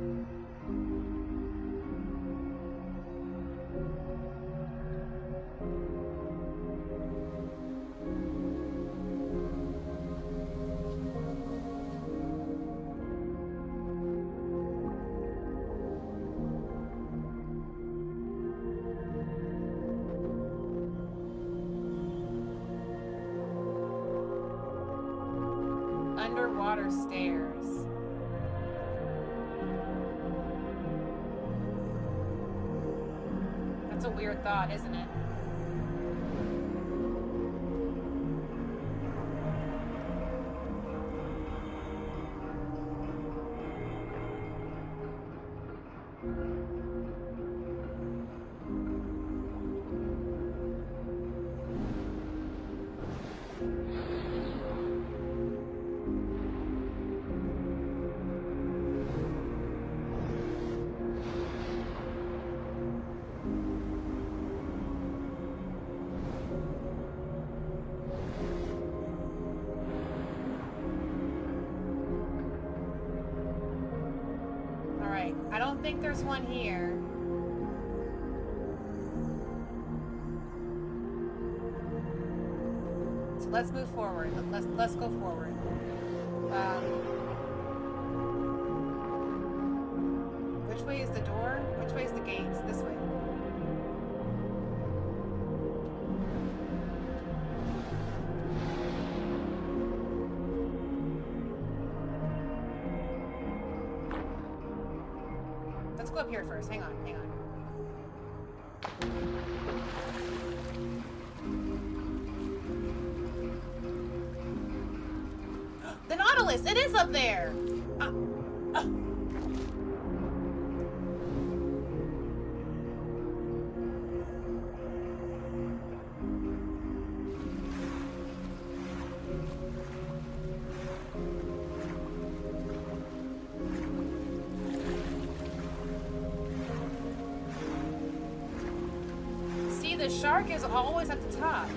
Shark is always at the top.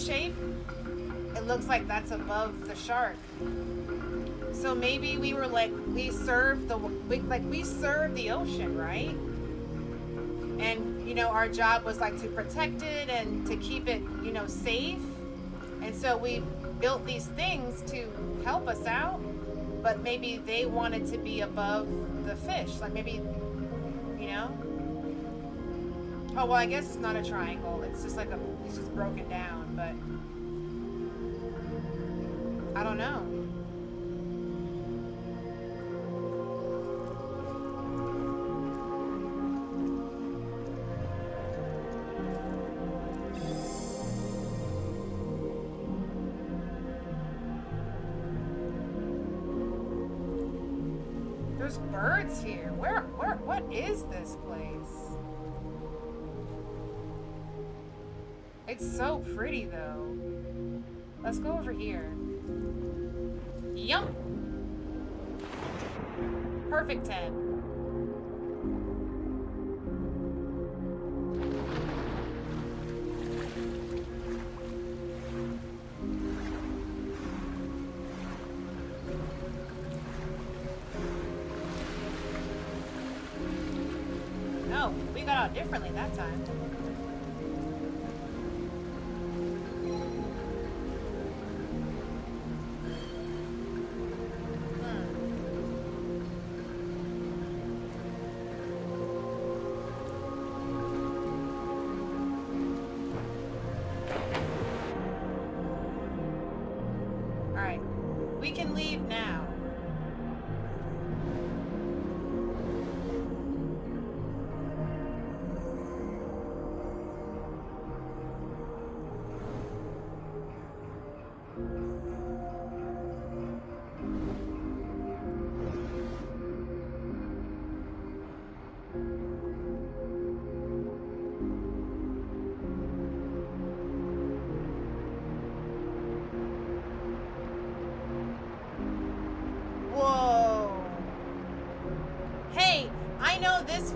Shape. It looks like that's above the shark. So maybe we were like we served the we, like we served the ocean, right? And you know our job was like to protect it and to keep it you know safe. And so we built these things to help us out but maybe they wanted to be above the fish. Like maybe, you know? Oh, well, I guess it's not a triangle. It's just like a, it's just broken down, but I don't know. Pretty though. Let's go over here. Yup. Perfect 10. No, we got out differently that time.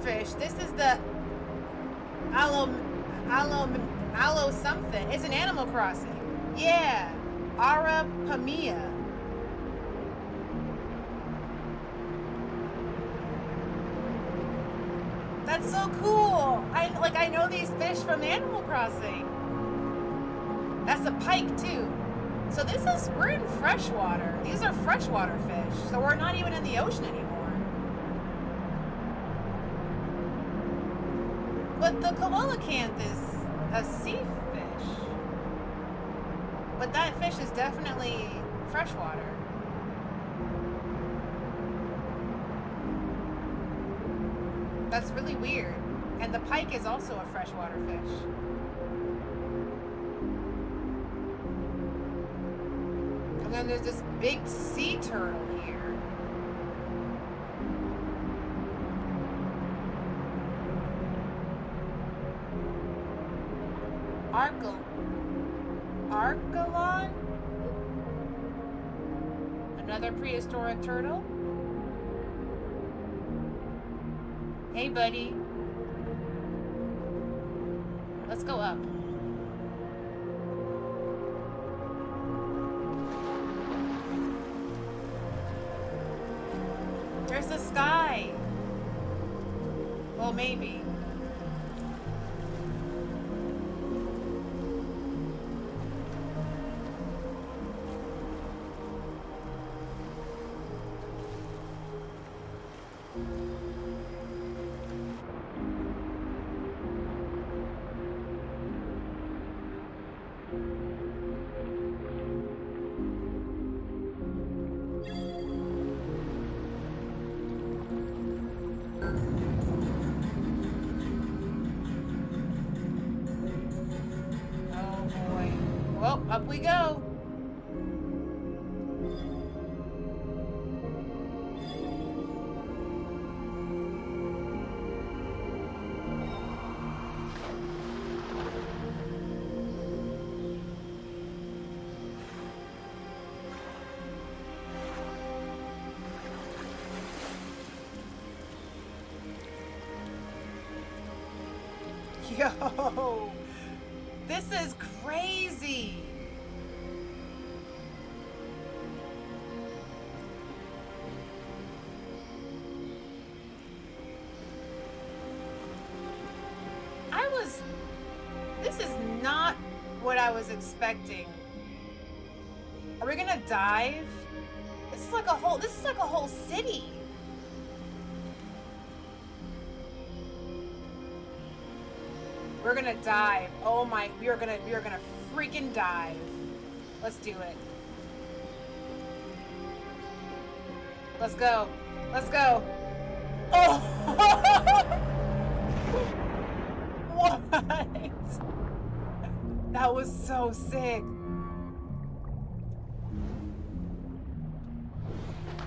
Fish. This is the aloe, aloe, aloe something. It's an Animal Crossing. Yeah, Arapaima. That's so cool. I like I know these fish from Animal Crossing. That's a pike too. So this is we're in freshwater. These are freshwater fish. So we're not even in the ocean anymore. But the coelacanth is a sea fish. But that fish is definitely freshwater. That's really weird. And the pike is also a freshwater fish. And then there's this big sea turtle prehistoric turtle? Hey, buddy. We go. Yo, this is expecting. Are we gonna dive? This is like a whole, this is like a whole city. We're gonna dive. Oh my, we are gonna, we are gonna freaking dive. Let's do it. Let's go. Let's go. Oh! what? That was so sick.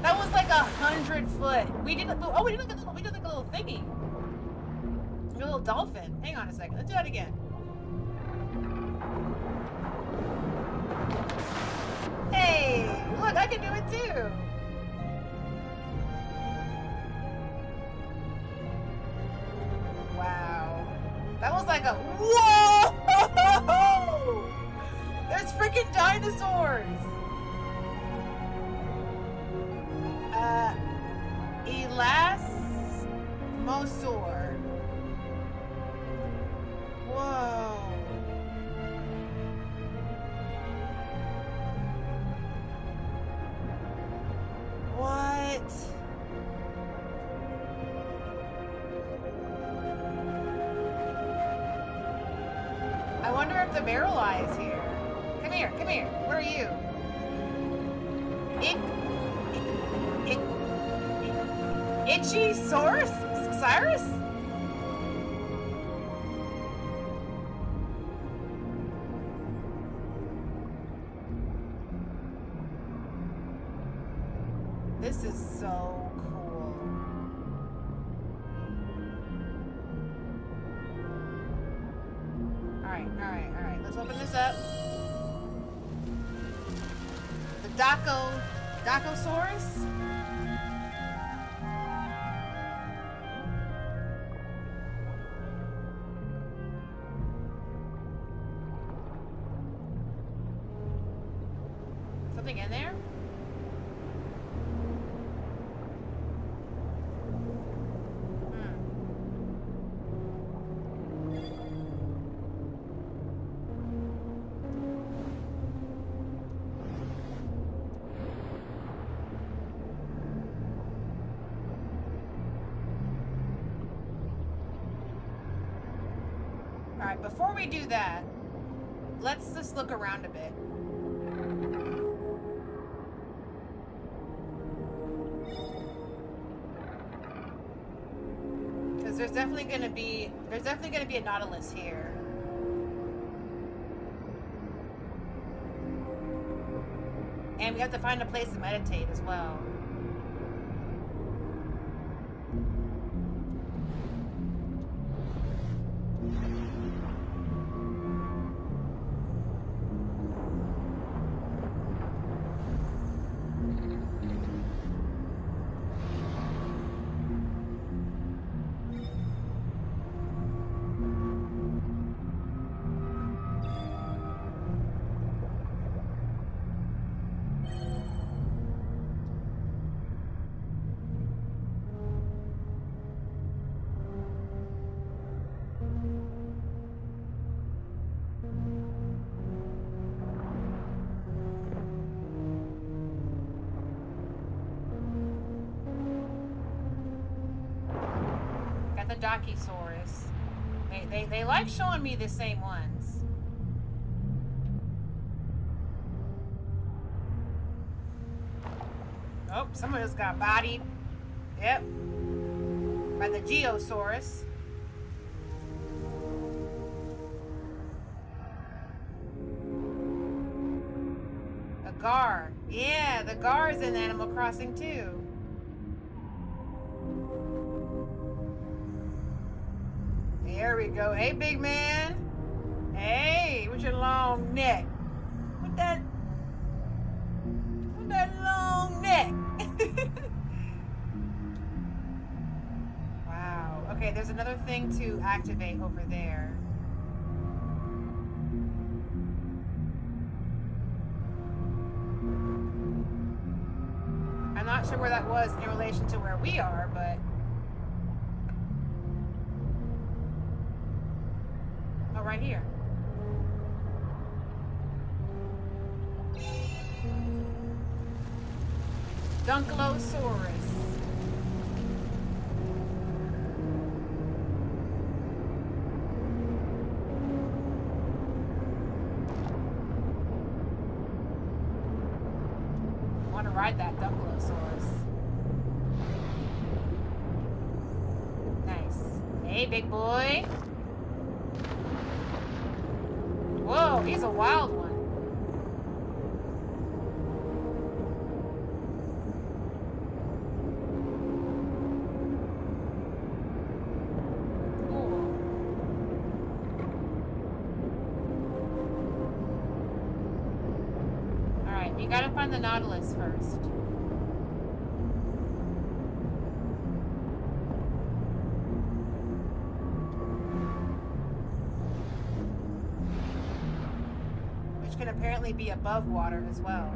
That was like a hundred foot. We didn't. Oh, we did like a, we did like a little thingy. A little dolphin. Hang on a second. Let's do that again. Barrel eyes here. Come here, come here. Where are you? Itchy Saurus? Cyrus? We do that, let's just look around a bit. Because there's definitely going to be, there's definitely going to be a Nautilus here. And we have to find a place to meditate as well. The same ones. Oh, someone just got bodied. Yep. By the Geosaurus. A Gar. Yeah, the Gar's in Animal Crossing too. There we go. Hey, big man. Neck. With that, with that long neck. wow. Okay, there's another thing to activate over there. I'm not sure where that was in relation to where we are, but Nautilus first. can apparently be above water as well.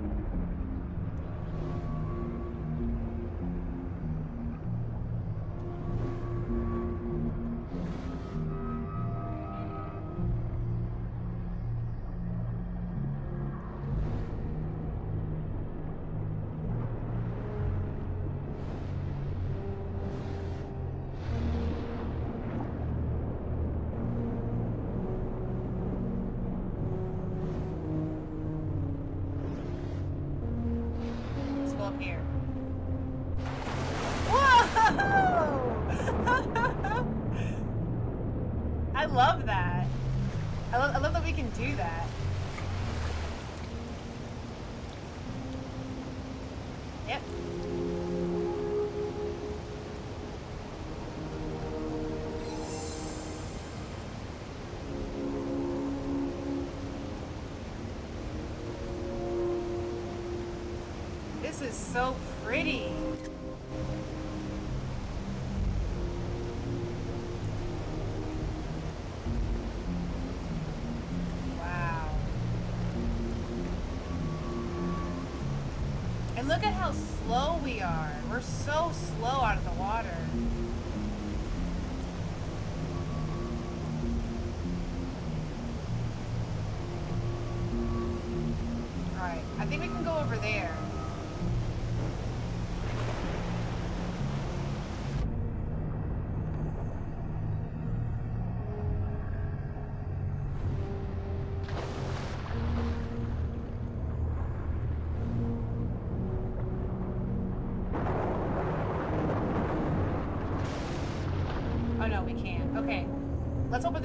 Look at how slow we are. We're so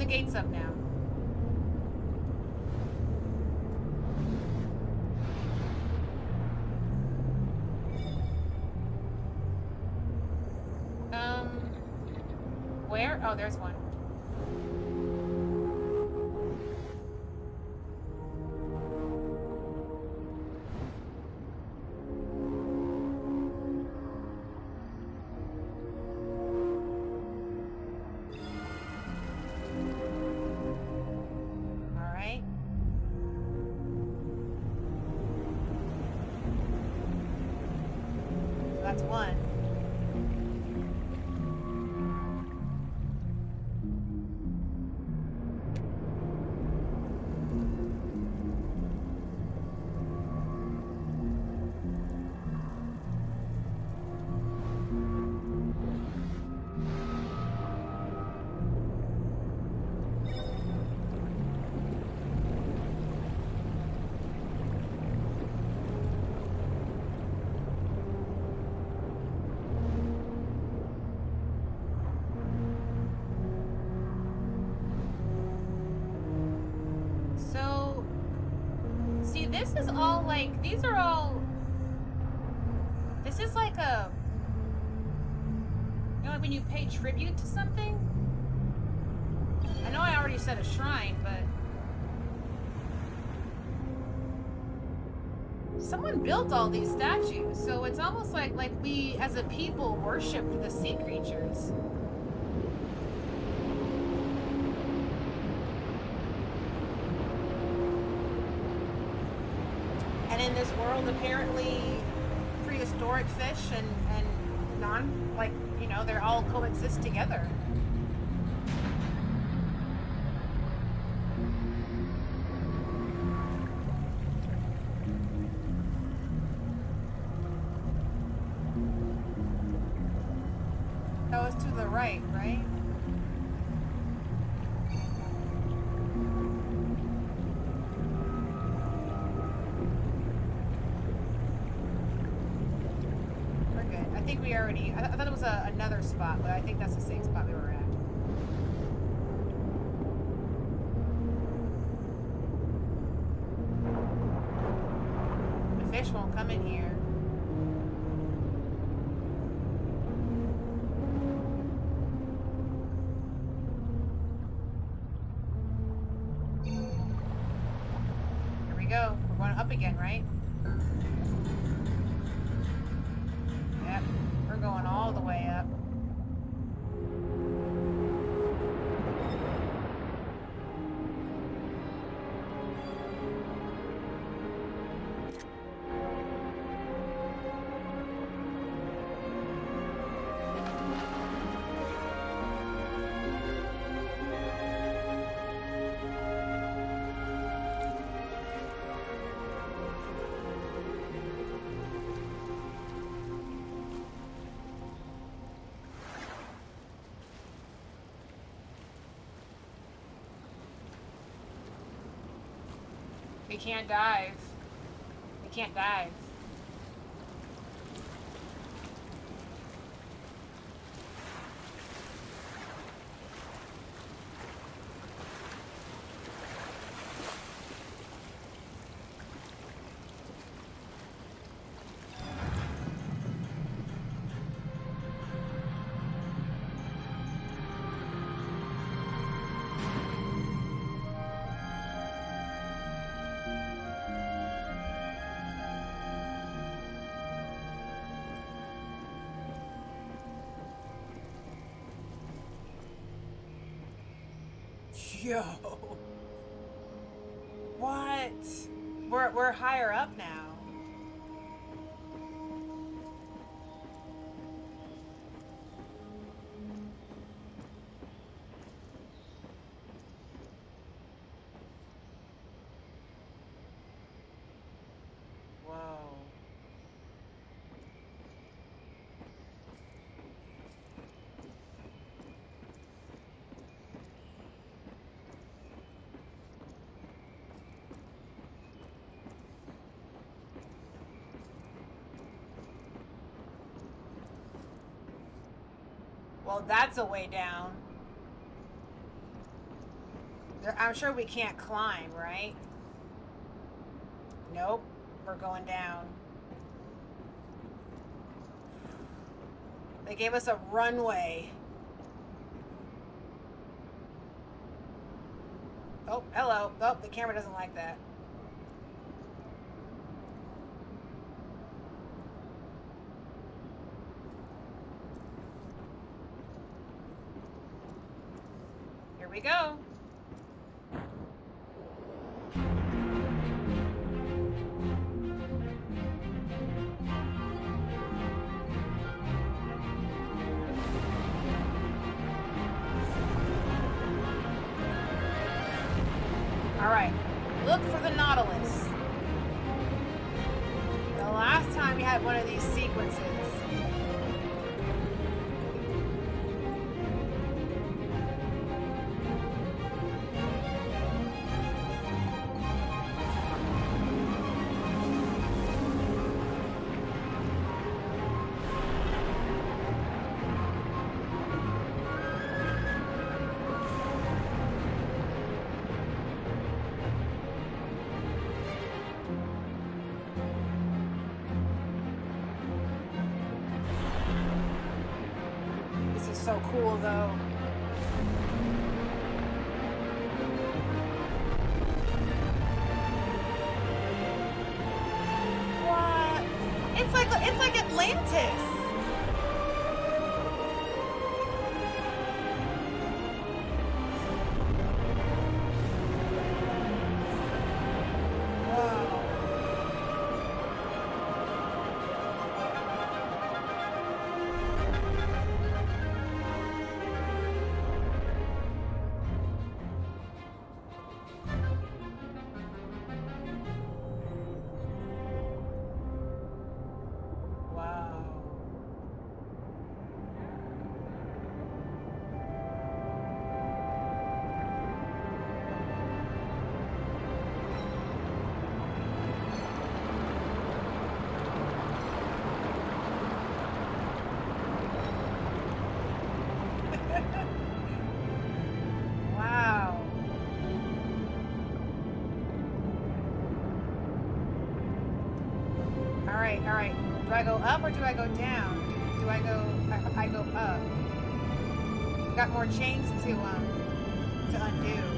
gates up now. one. Like these are all. This is like a. You know, like when you pay tribute to something. I know I already said a shrine, but. Someone built all these statues, so it's almost like like we as a people worshipped the sea creatures. And in this world, apparently, prehistoric fish and, and non, like, you know, they're all coexist together. Spot, but I think that's the We can't dive. We can't dive. Yo. What? We're we're higher up that's a way down. I'm sure we can't climb, right? Nope. We're going down. They gave us a runway. Oh, hello. Oh, the camera doesn't like that. I go up or do I go down? Do, I go? I, I, go up. Got more chains to um to undo.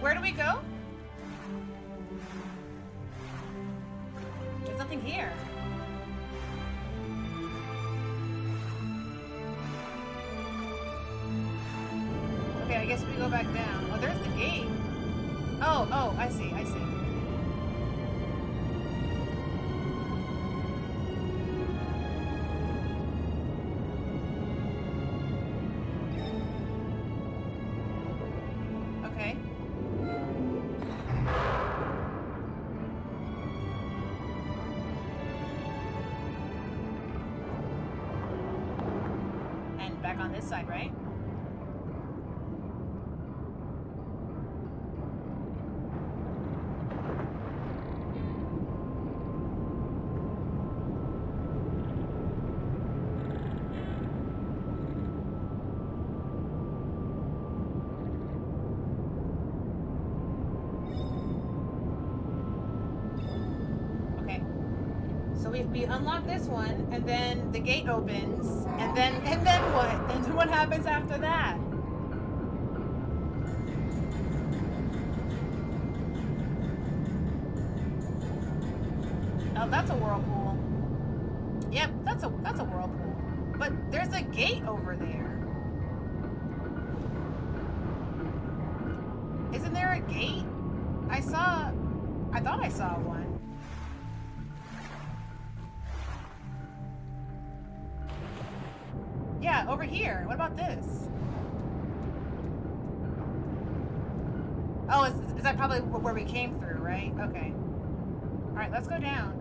Where do we go? We unlock this one, and then the gate opens, and then and then what? Then what happens after that? Right, let's go down.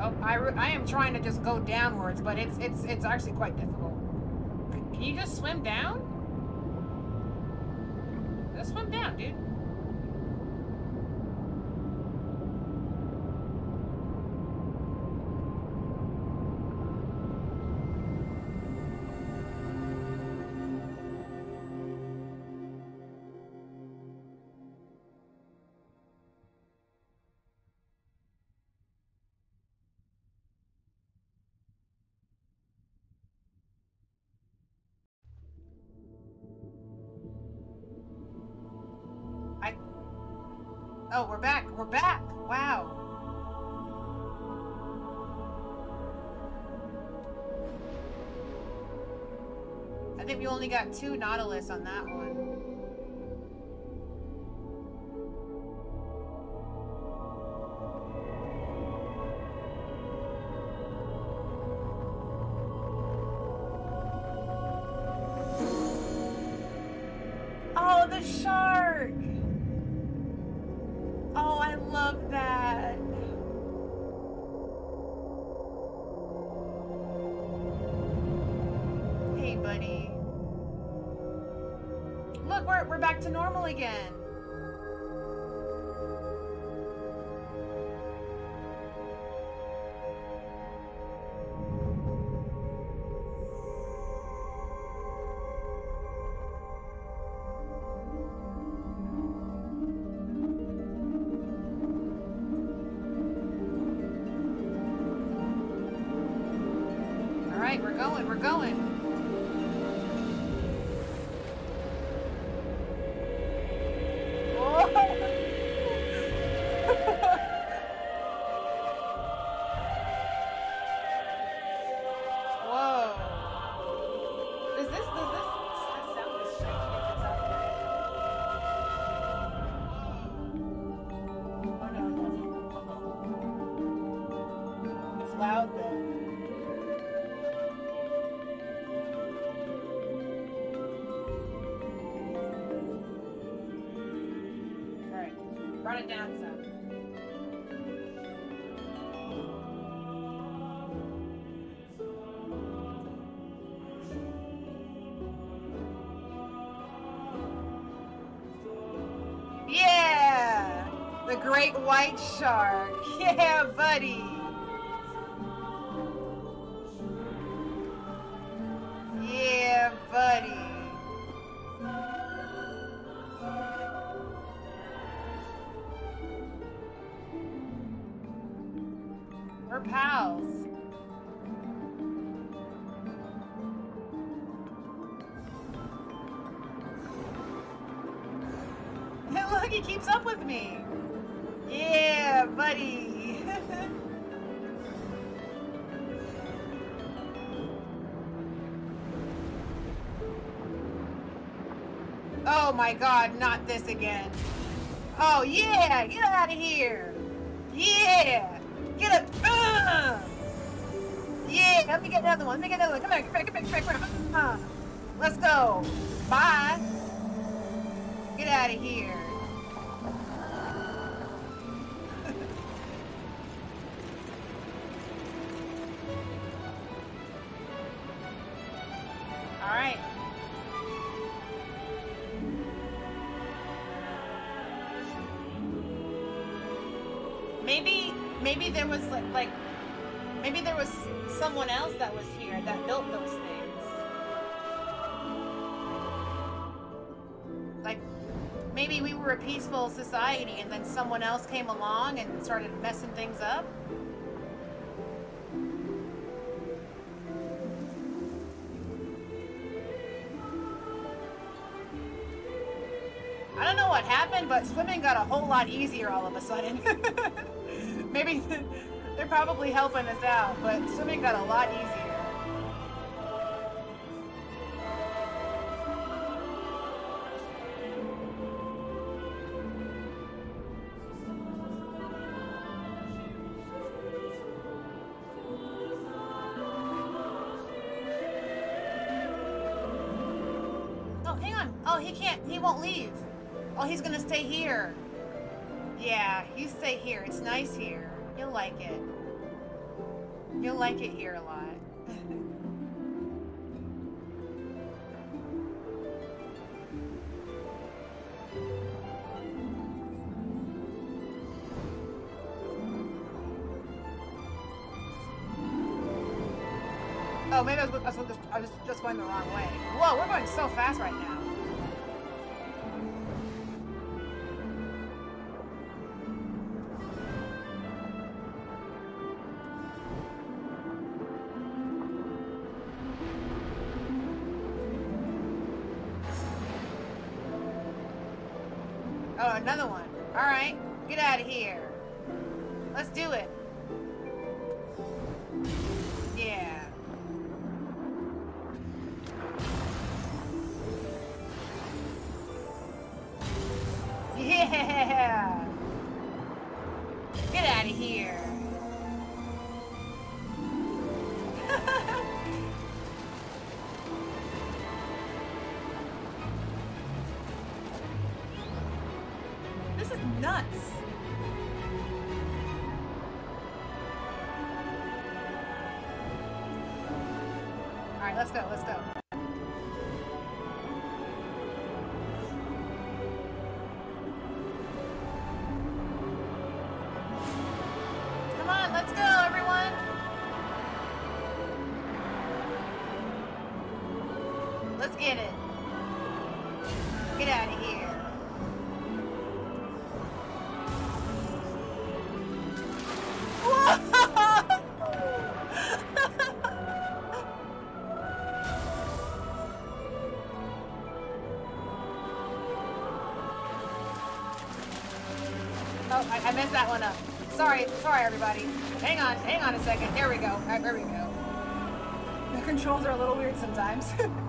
Oh, I, I am trying to just go downwards, but it's it's it's actually quite difficult. Can you just swim down? Just swim down, dude. Only got two Nautilus on that one. Great white shark. Yeah, buddy. Oh my god, not this again. Oh yeah, get out of here. Yeah, get up. Uh. Yeah, let me get another one. Let me get another one. Come here, come here, come here, come here. Come here. Let's go. Bye. Get out of here. Happened, but swimming got a whole lot easier all of a sudden. Maybe they're probably helping us out, but swimming got a lot easier. Like it here a lot. Oh, maybe I was, I was, I was just going the wrong way. Whoa, we're going so fast right now. Let's go, let's go. I, messed that one up. Sorry, sorry, everybody. Hang on, hang on a second. There we go. All right, there we go. The controls are a little weird sometimes.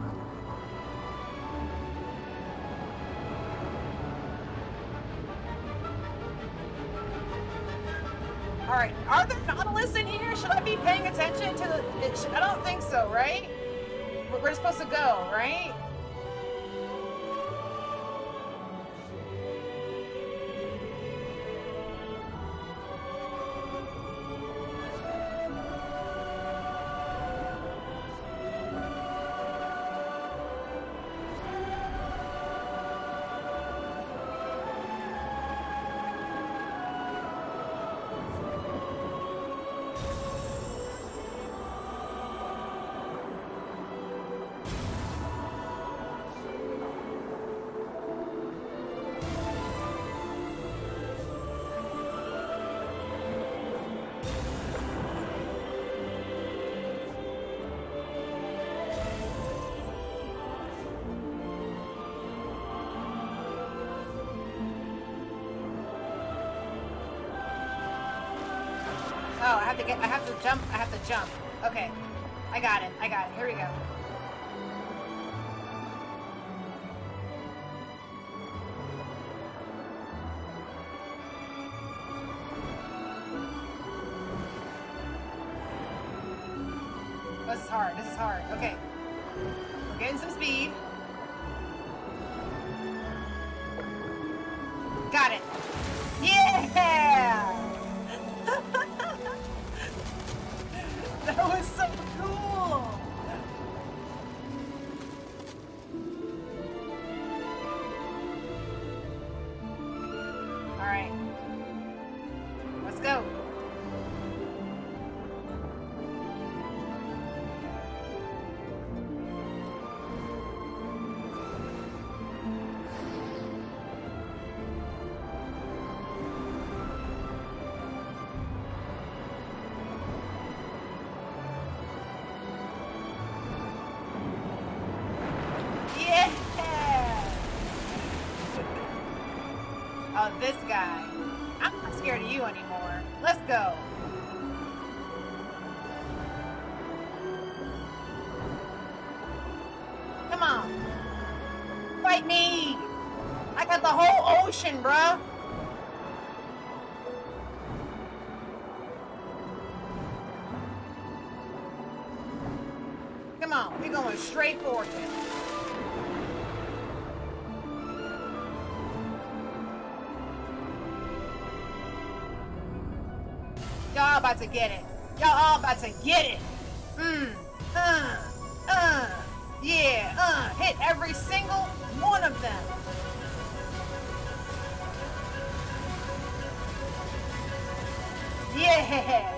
I have to get. I have to jump. I have to jump. Okay, I got it. I got it. To get it. Y'all all about to get it. Mmm. Uh. Uh. Yeah. Uh. Hit every single one of them. Yeah.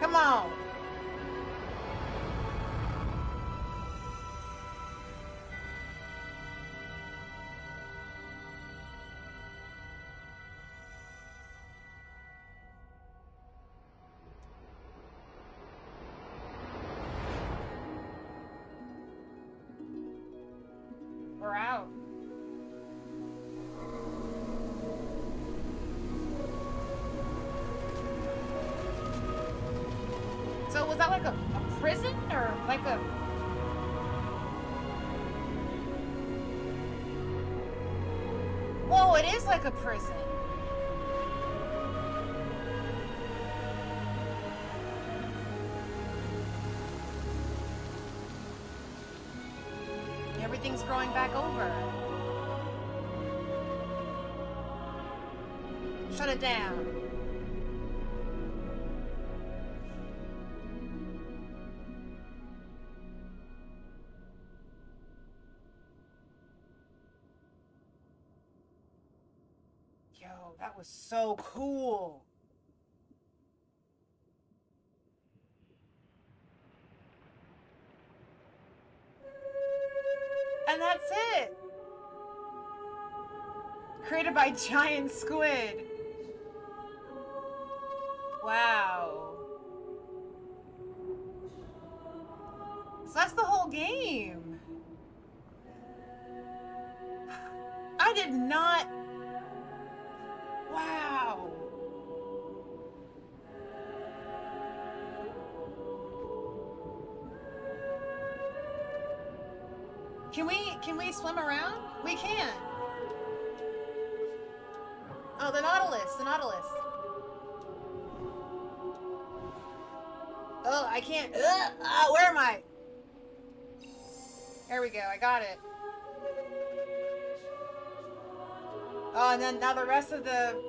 Come on. Like a Whoa, it is like a prison. Everything's growing back over. Shut it down. Was so cool. And that's it. Created by Giant Squid. Of the.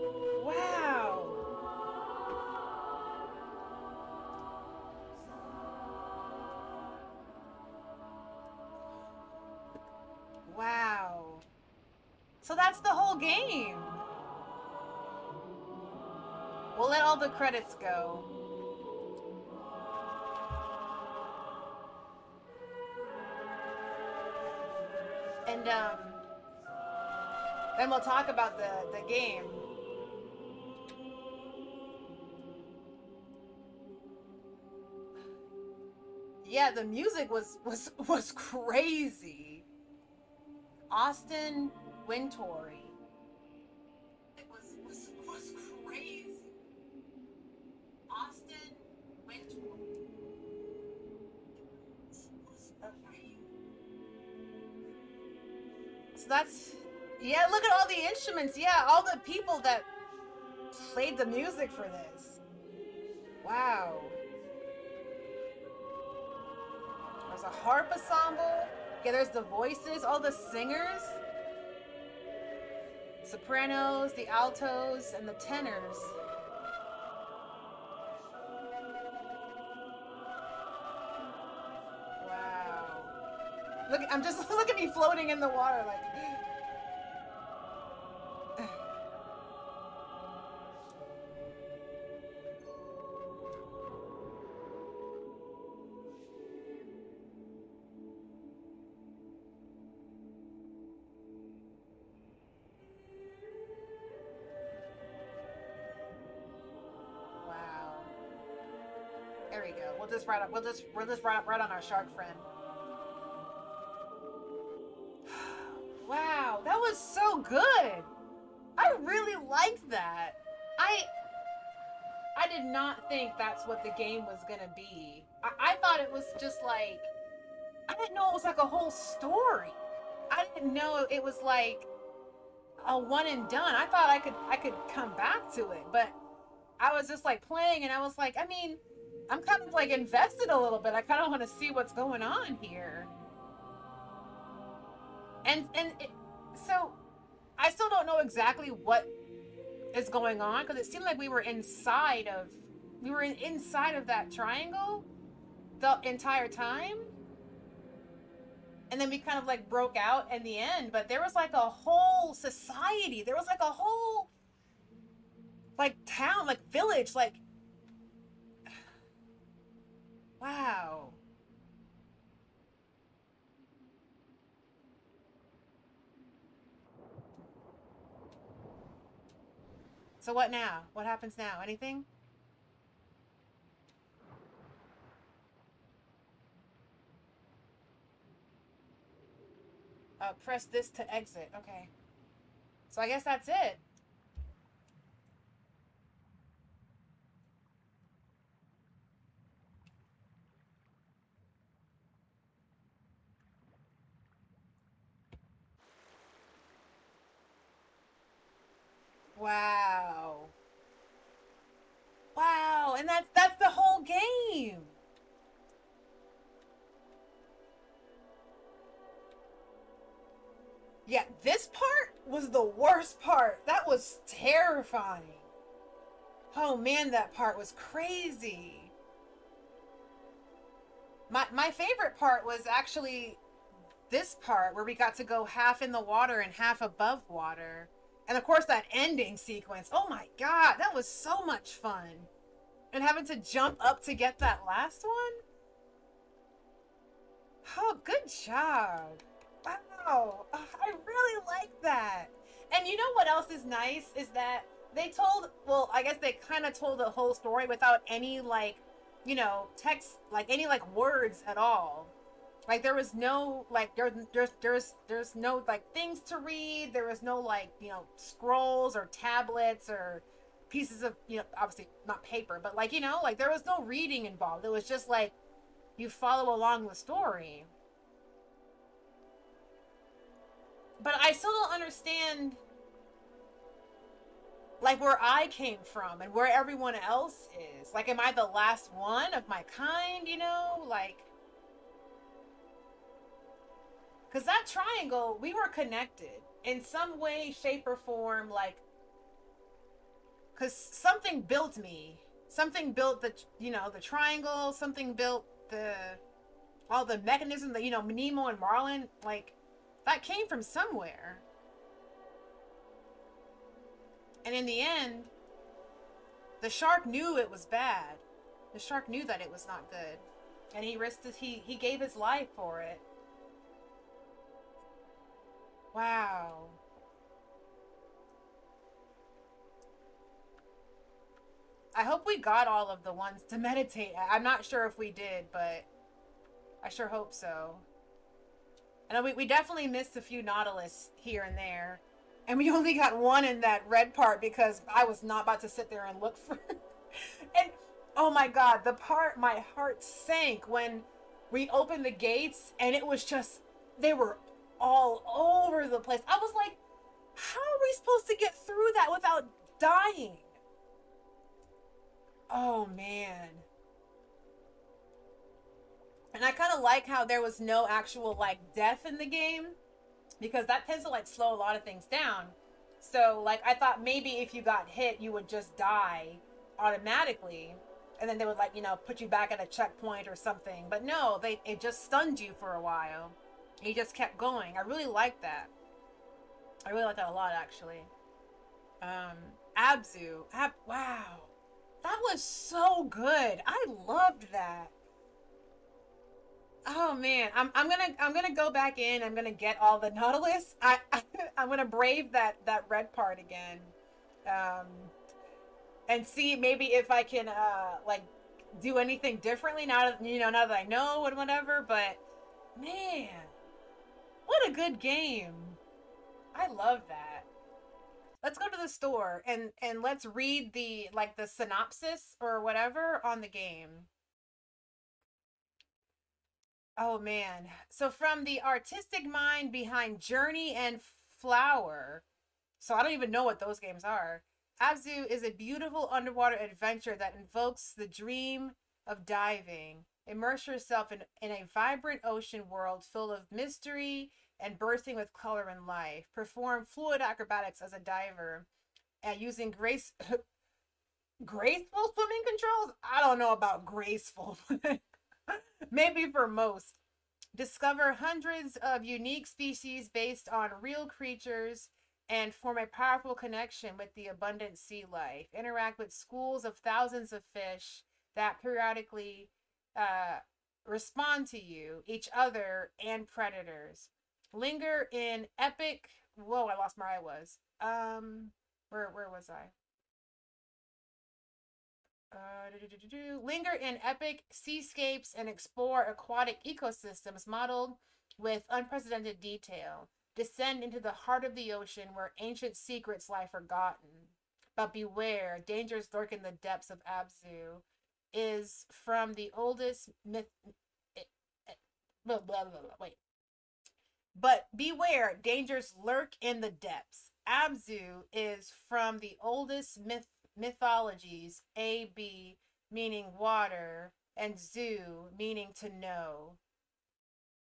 Wow. Wow. So that's the whole game. We'll let all the credits go. Then we'll talk about the the game. Yeah, the music was was was crazy. Austin Wintory. It was was was crazy. Austin Wintory. So that's yeah, look at all the instruments. Yeah, all the people that played the music for this. Wow. There's a harp ensemble. Yeah, there's the voices, all the singers. Sopranos, the altos, and the tenors. Wow. Look, I'm just look at me floating in the water like We'll just. We'll just up right on our shark friend. Wow, that was so good. I really liked that. I I did not think that's what the game was gonna be. I, I thought it was just like I didn't know it was like a whole story. I didn't know it was like a one and done. I thought I could I could come back to it, but I was just like playing and I was like, I mean, I'm kind of like invested a little bit. I kind of want to see what's going on here. And and it, so I still don't know exactly what is going on because it seemed like we were inside of we were in, inside of that triangle the entire time. And then we kind of like broke out in the end, but there was like a whole society. There was like a whole like town, like village, like wow. So what now? What happens now? Anything? Uh, press this to exit. Okay. So I guess that's it. Wow. Wow, and that's that's the whole game. Yeah, this part was the worst part. That was terrifying. Oh man, that part was crazy. My my favorite part was actually this part where we got to go half in the water and half above water. And of course, that ending sequence. Oh my god, that was so much fun. And having to jump up to get that last one? Oh, good job. Wow. I really like that. And you know what else is nice? Is that they told, well, I guess they kind of told the whole story without any, like, you know, text, like any, like, words at all. Like there was no like there, there's there's there's no like things to read. There was no like you know scrolls or tablets or pieces of you know obviously not paper, but like you know like there was no reading involved. It was just like you follow along the story. But I still don't understand like where I came from and where everyone else is. Like am I the last one of my kind, you know? Like because that triangle, we were connected in some way, shape, or form. Like, because something built me. Something built the, you know, the triangle. Something built the, all the mechanism that, you know, Nemo and Marlin. Like, that came from somewhere. And in the end, the shark knew it was bad. The shark knew that it was not good. And he risked his, he, he gave his life for it. Wow. I hope we got all of the ones to meditate. I'm not sure if we did, but I sure hope so. I know we, we definitely missed a few Nautilus here and there. And we only got one in that red part because I was not about to sit there and look for and oh my god, the part my heart sank when we opened the gates and it was just they were all over the place. I was like, how are we supposed to get through that without dying? Oh man. And I kind of like how there was no actual like death in the game because that tends to like slow a lot of things down. So like I thought maybe if you got hit you would just die automatically and then they would like, you know, put you back at a checkpoint or something. But no, they it just stunned you for a while. He just kept going. I really like that. I really like that a lot, actually. Um, Abzu. Ab- wow. That was so good. I loved that. Oh man, I'm I'm gonna I'm gonna go back in. I'm gonna get all the Nautilus. I, I am gonna brave that that red part again, um, and see maybe if I can uh like do anything differently now you know now that I know and whatever. But man, what a good game. I love that. Let's go to the store and and let's read the like the synopsis or whatever on the game. Oh man. So from the artistic mind behind Journey and Flower. So I don't even know what those games are. Abzu is a beautiful underwater adventure that invokes the dream of diving. Immerse yourself in, in a vibrant ocean world full of mystery and bursting with color and life. Perform fluid acrobatics as a diver and using grace graceful swimming controls. I don't know about graceful. Maybe for most. Discover hundreds of unique species based on real creatures and form a powerful connection with the abundant sea life. Interact with schools of thousands of fish that periodically uh, respond to you, each other, and predators. Linger in epic. Whoa, I lost where I was. Um, where where was I? Uh, linger in epic seascapes and explore aquatic ecosystems modeled with unprecedented detail. Descend into the heart of the ocean where ancient secrets lie forgotten. But beware, dangers lurk in the depths of Abzu. Is from the oldest myth. Eh, eh, blah, blah, blah, wait. But beware, dangers lurk in the depths. Abzu is from the oldest myth mythologies, A B meaning water, and Zu meaning to know.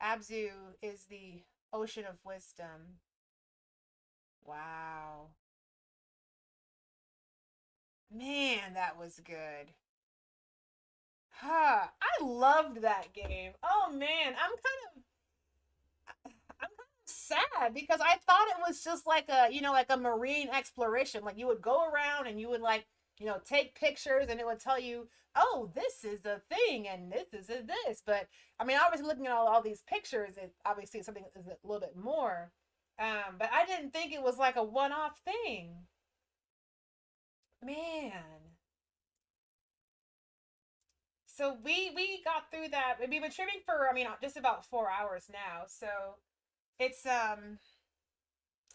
Abzu is the ocean of wisdom. Wow. Man, that was good. Huh. I loved that game. Oh man, I'm kind of sad because I thought it was just like a, you know, like a marine exploration. Like you would go around and you would like, you know, take pictures and it would tell you, oh, this is the thing and this is a this. But I mean, obviously looking at all, all these pictures, it obviously something is a little bit more. Um, but I didn't think it was like a one-off thing. Man. So we we got through that. We've been trimming for I mean just about four hours now. So it's um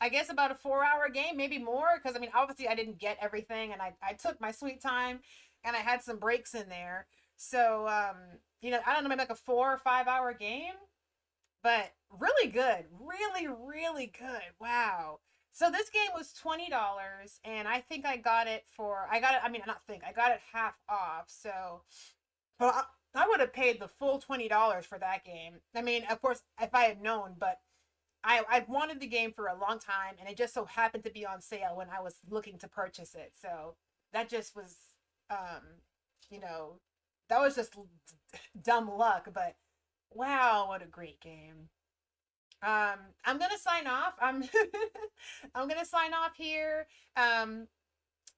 I guess about a four hour game, maybe more, because I mean obviously I didn't get everything and I, I took my sweet time and I had some breaks in there. So um, you know, I don't know, maybe like a four or five hour game. But really good. Really, really good. Wow. So this game was twenty dollars, and I think I got it for I got it. I mean, not think I got it half off. So but I, I would have paid the full twenty dollars for that game. I mean, of course, if I had known, but I I wanted the game for a long time, and it just so happened to be on sale when I was looking to purchase it. So that just was, um, you know, that was just dumb luck. But wow, what a great game! Um, I'm gonna sign off. I'm I'm gonna sign off here. Um,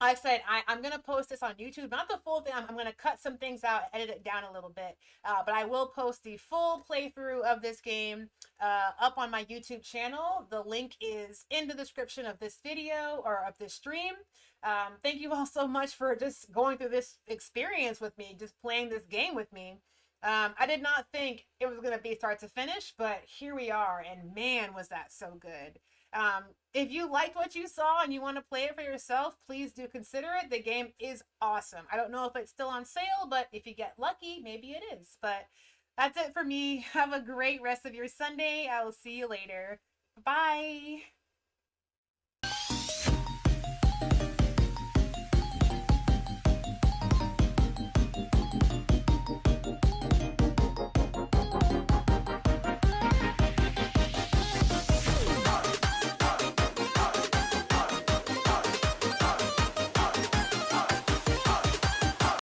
I said I, I'm gonna post this on YouTube, not the full thing. I'm, I'm gonna cut some things out, edit it down a little bit, uh, but I will post the full playthrough of this game uh, up on my YouTube channel. The link is in the description of this video or of this stream. Um, thank you all so much for just going through this experience with me, just playing this game with me. Um, I did not think it was gonna be start to finish, but here we are, and man, was that so good. Um, if you liked what you saw and you want to play it for yourself, please do consider it. The game is awesome. I don't know if it's still on sale, but if you get lucky, maybe it is. But that's it for me. Have a great rest of your Sunday. I will see you later. Bye.